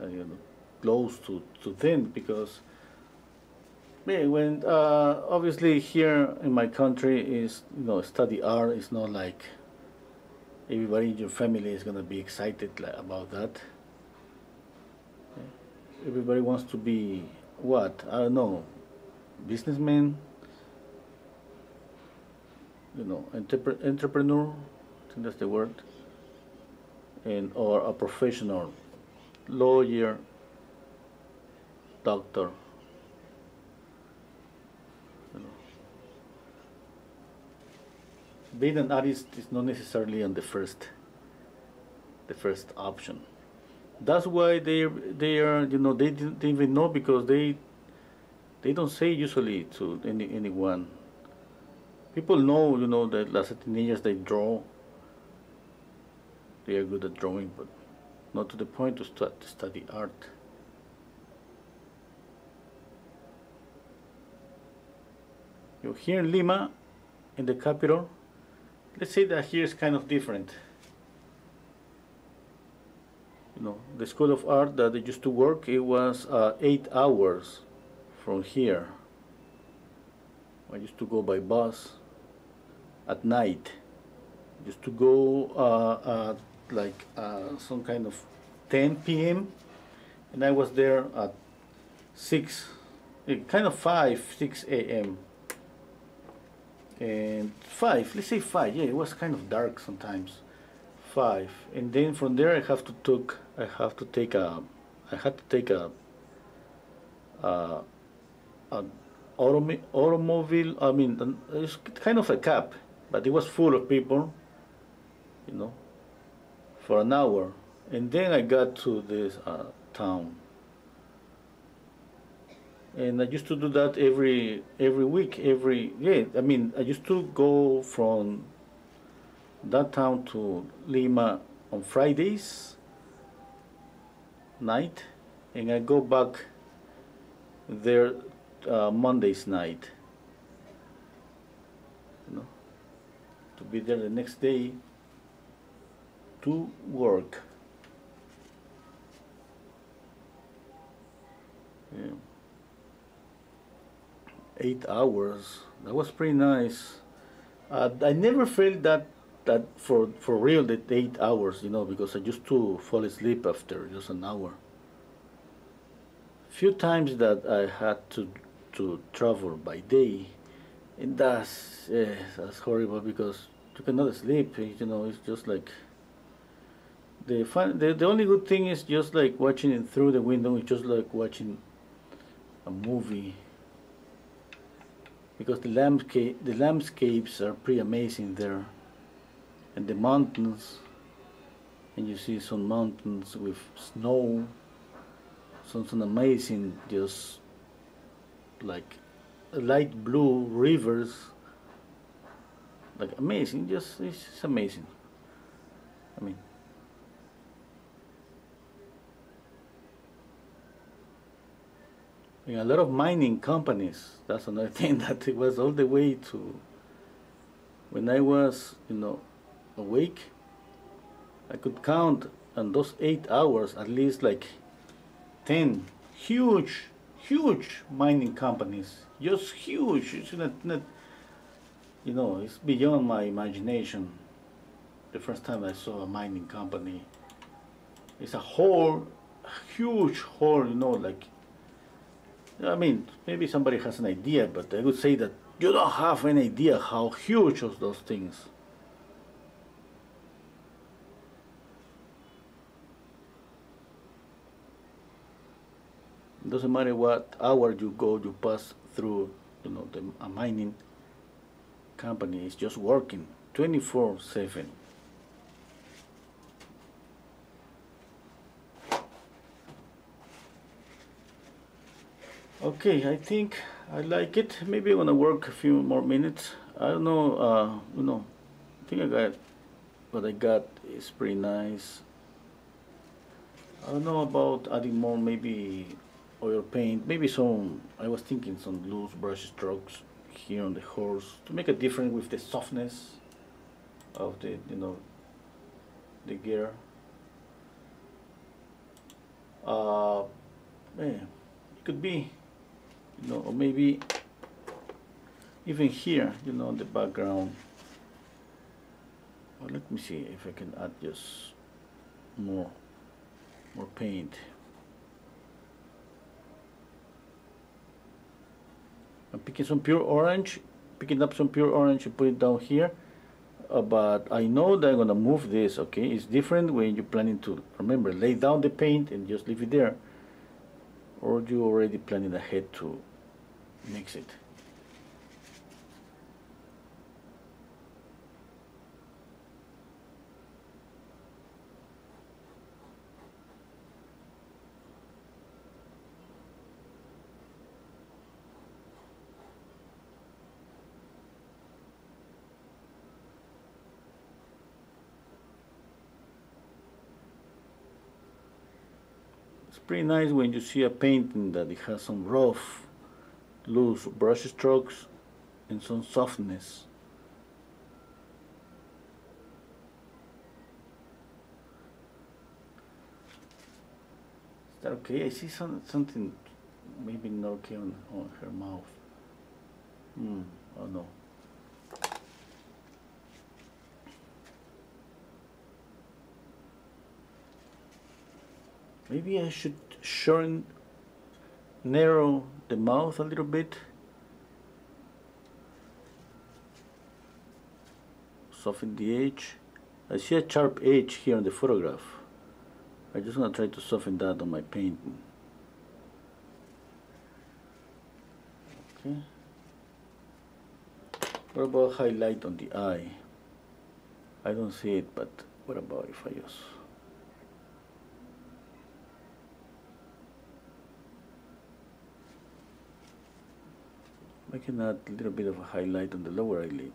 Uh, you know close to, to them because yeah, when uh, obviously here in my country is you know study art is not like everybody in your family is gonna be excited about that. Everybody wants to be what I don't know, businessman. You know, entrepreneur. I think that's the word. And or a professional, lawyer, doctor. Being an artist is not necessarily on the first, the first option. That's why they they are you know they didn't even know because they they don't say usually to any anyone. People know you know that as teenagers they draw. They are good at drawing, but not to the point to start to study art. Here in Lima, in the capital, let's say that here is kind of different. You know, the School of Art that I used to work, it was uh, eight hours from here. I used to go by bus at night. Used to go uh, at like uh, some kind of 10 p.m. and I was there at 6, eh, kind of 5, 6 a.m and five let's say five. Yeah it was kind of dark sometimes. Five. And then from there I have to took I have to take a I had to take a uh, an automobile I mean it's kind of a cab but it was full of people you know for an hour. And then I got to this uh, town and I used to do that every every week. Every yeah, I mean, I used to go from that town to Lima on Fridays night, and I go back there uh, Mondays night. You know, to be there the next day to work. Yeah eight hours. That was pretty nice. Uh, I never felt that that for for real that eight hours, you know, because I used to fall asleep after just an hour. Few times that I had to to travel by day, and that's yeah, that's horrible because you cannot sleep. You know, it's just like the fun. The, the only good thing is just like watching it through the window. It's just like watching a movie because the landscape the landscapes are pretty amazing there. And the mountains and you see some mountains with snow. Some some amazing just like light blue rivers. Like amazing just it's amazing. I mean a lot of mining companies. That's another [LAUGHS] thing that it was all the way to when I was, you know, awake. I could count on those eight hours at least like ten huge, huge mining companies. Just huge. It's not, not, you know, it's beyond my imagination. The first time I saw a mining company, it's a whole, huge hole, you know, like I mean, maybe somebody has an idea, but I would say that you don't have any idea how huge of those things. It doesn't matter what hour you go, you pass through, you know, the, a mining company is just working 24 7. Okay, I think I like it. Maybe I'm gonna work a few more minutes. I don't know, uh, you know, I think I got what I got is pretty nice. I don't know about adding more, maybe oil paint, maybe some, I was thinking some loose brush strokes here on the horse to make a difference with the softness of the, you know, the gear. Uh, yeah, it could be you know, or maybe even here, you know, the background. Well, let me see if I can add just more, more paint. I'm picking some pure orange, picking up some pure orange and put it down here. Uh, but I know that I'm gonna move this, okay? It's different when you're planning to, remember, lay down the paint and just leave it there or you already planning ahead to mix it. It's pretty nice when you see a painting that it has some rough, loose brush strokes and some softness. Is that okay? I see some, something maybe not okay on, on her mouth. Hmm, oh no. Maybe I should shorten, narrow the mouth a little bit. Soften the edge. I see a sharp edge here on the photograph. I just want to try to soften that on my painting. Okay. What about highlight on the eye? I don't see it, but what about if I use I can add a little bit of a highlight on the lower eyelid.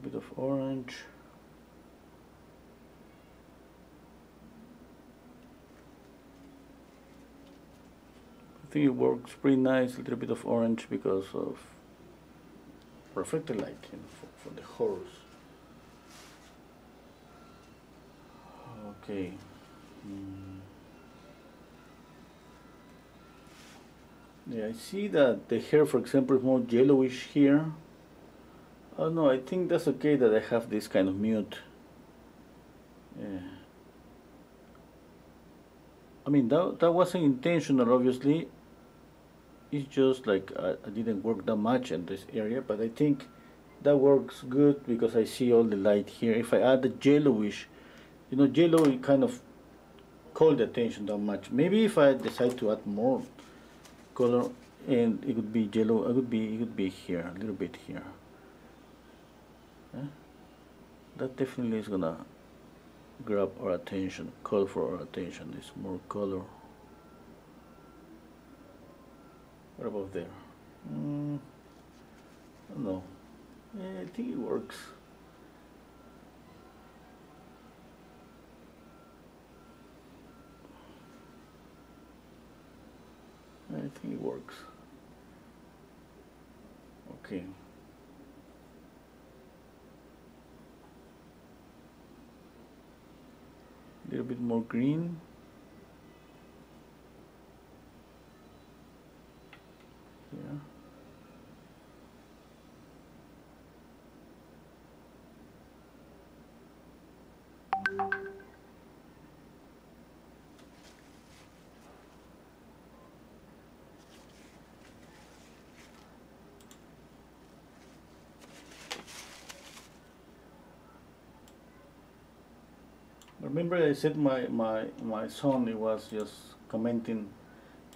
Little bit of orange. I think it works pretty nice, a little bit of orange because of reflected light you know, for, for the horse. Okay. Mm. Yeah, I see that the hair, for example, is more yellowish here. Oh no, I think that's okay that I have this kind of mute. Yeah. I mean, that, that wasn't intentional, obviously. It's just like I, I didn't work that much in this area, but I think that works good because I see all the light here. If I add the yellowish, you know, yellow it kind of called the attention that much. Maybe if I decide to add more color and it would be yellow, it would be it would be here, a little bit here. Yeah? That definitely is gonna grab our attention, call for our attention. It's more color. What about there? Mm, I don't know. Yeah, I think it works. I think it works. Okay. A little bit more green. Yeah. Remember I said my, my, my son he was just commenting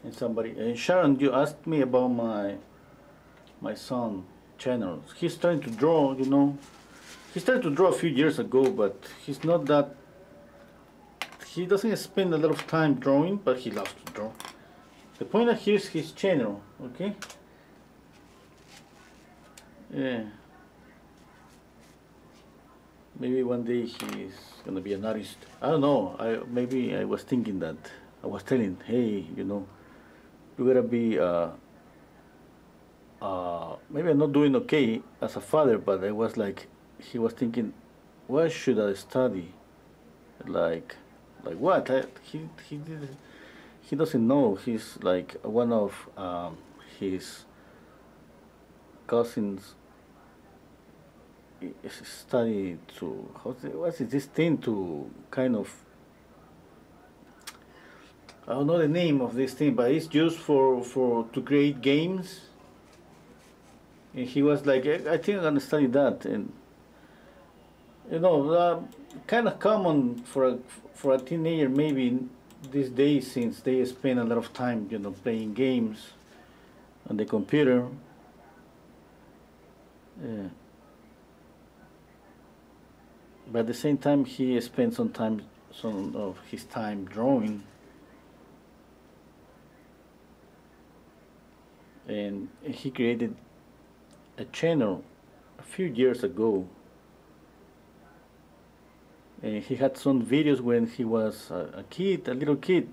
and somebody and Sharon you asked me about my my son channel. He's trying to draw, you know. He started to draw a few years ago but he's not that he doesn't spend a lot of time drawing but he loves to draw. The point here is his channel, okay? Yeah maybe one day he's gonna be an artist. I don't know. I maybe I was thinking that I was telling, hey, you know, you gotta be. Uh, uh, maybe I'm not doing okay as a father, but I was like, he was thinking, what should I study? Like, like what? I, he he did, he doesn't know. He's like one of um, his cousins study to what is this thing to kind of I don't know the name of this thing, but it's used for for to create games. And he was like, I think I'm gonna study that, and you know, uh, kind of common for a for a teenager maybe these days since they spend a lot of time, you know, playing games on the computer. Yeah but at the same time he spent some time some of his time drawing. And he created a channel a few years ago. And he had some videos when he was a, kid a little kid.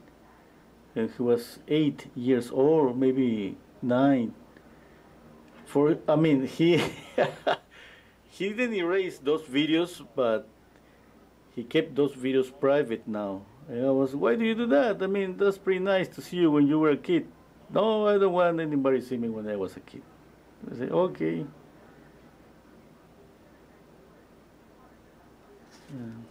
And he was eight years old maybe nine. For I mean he [LAUGHS] he didn't erase those videos, but he kept those videos private now. And I was, why do you do that? I mean, that's pretty nice to see you when you were a kid. No, I don't want anybody to see me when I was a kid. I say, okay. Yeah.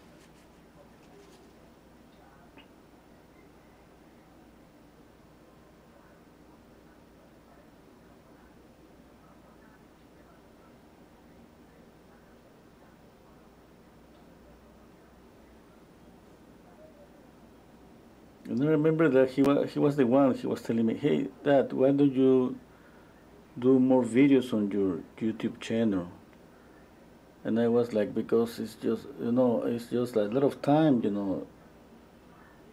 And I remember that he was he was the one. He was telling me, "Hey, Dad, why don't you do more videos on your YouTube channel?" And I was like, "Because it's just you know, it's just a lot of time, you know,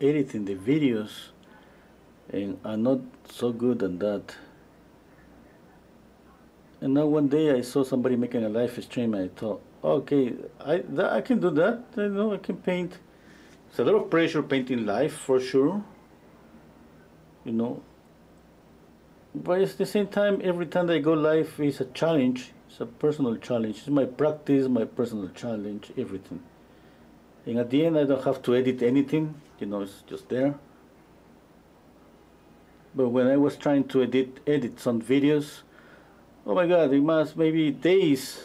editing the videos, and I'm not so good at that." And now one day I saw somebody making a live stream, and I thought, Okay, I I can do that. I know I can paint. It's a lot of pressure painting life for sure. You know. But at the same time, every time I go live is a challenge. It's a personal challenge. It's my practice, my personal challenge, everything. And at the end, I don't have to edit anything. You know, it's just there. But when I was trying to edit edit some videos, oh my God, it must maybe days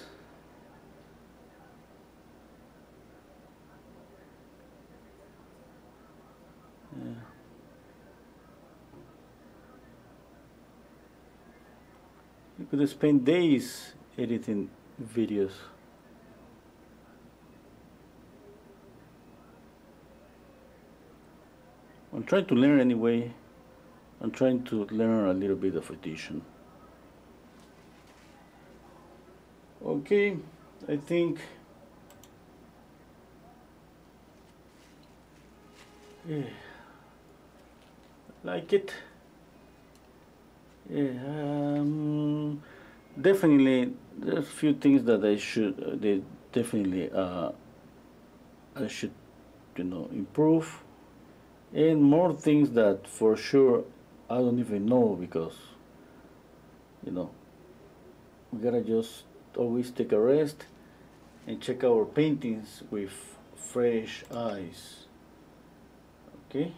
could spend days editing videos. I'm trying to learn anyway. I'm trying to learn a little bit of addition. Okay, I think yeah, like it. Yeah, um, definitely. There's a few things that I should. Uh, they definitely. Uh, I should, you know, improve, and more things that for sure I don't even know because, you know, we gotta just always take a rest and check our paintings with fresh eyes. Okay.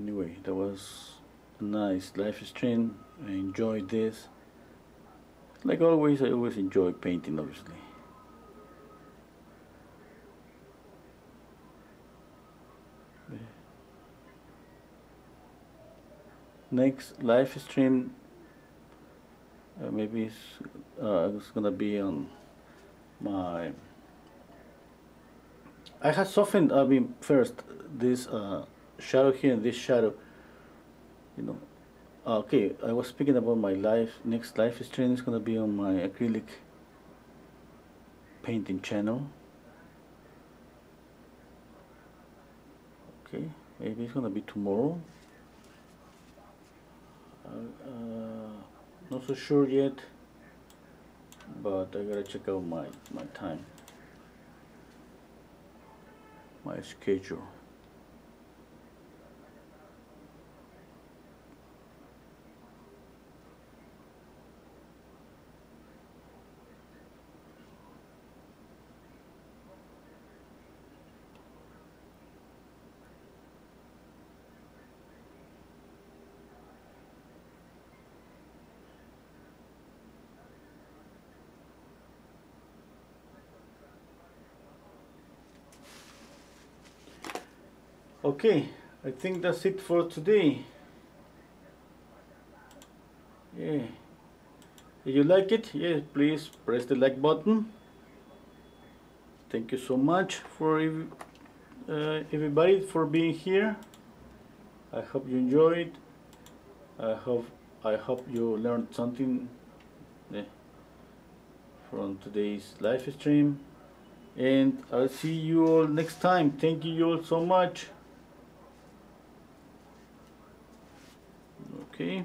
Anyway, that was a nice live stream. I enjoyed this. Like always, I always enjoy painting, obviously. Next live stream, uh, maybe it's, uh, it's gonna be on my. I had softened. I mean, first this uh, shadow here and this shadow. You know, Okay, I was speaking about my life next live stream is gonna be on my acrylic painting channel. Okay, maybe it's gonna be tomorrow. Uh, uh, not so sure yet, but I gotta check out my my time, my schedule. Okay, I think that's it for today. Yeah. If you like it, yeah, please press the like button. Thank you so much for uh, everybody for being here. I hope you enjoyed. I hope I hope you learned something yeah, from today's live stream. And I'll see you all next time. Thank you all so much. Okay.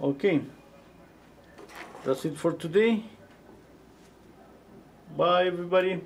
Okay. That's it for today. Bye, everybody.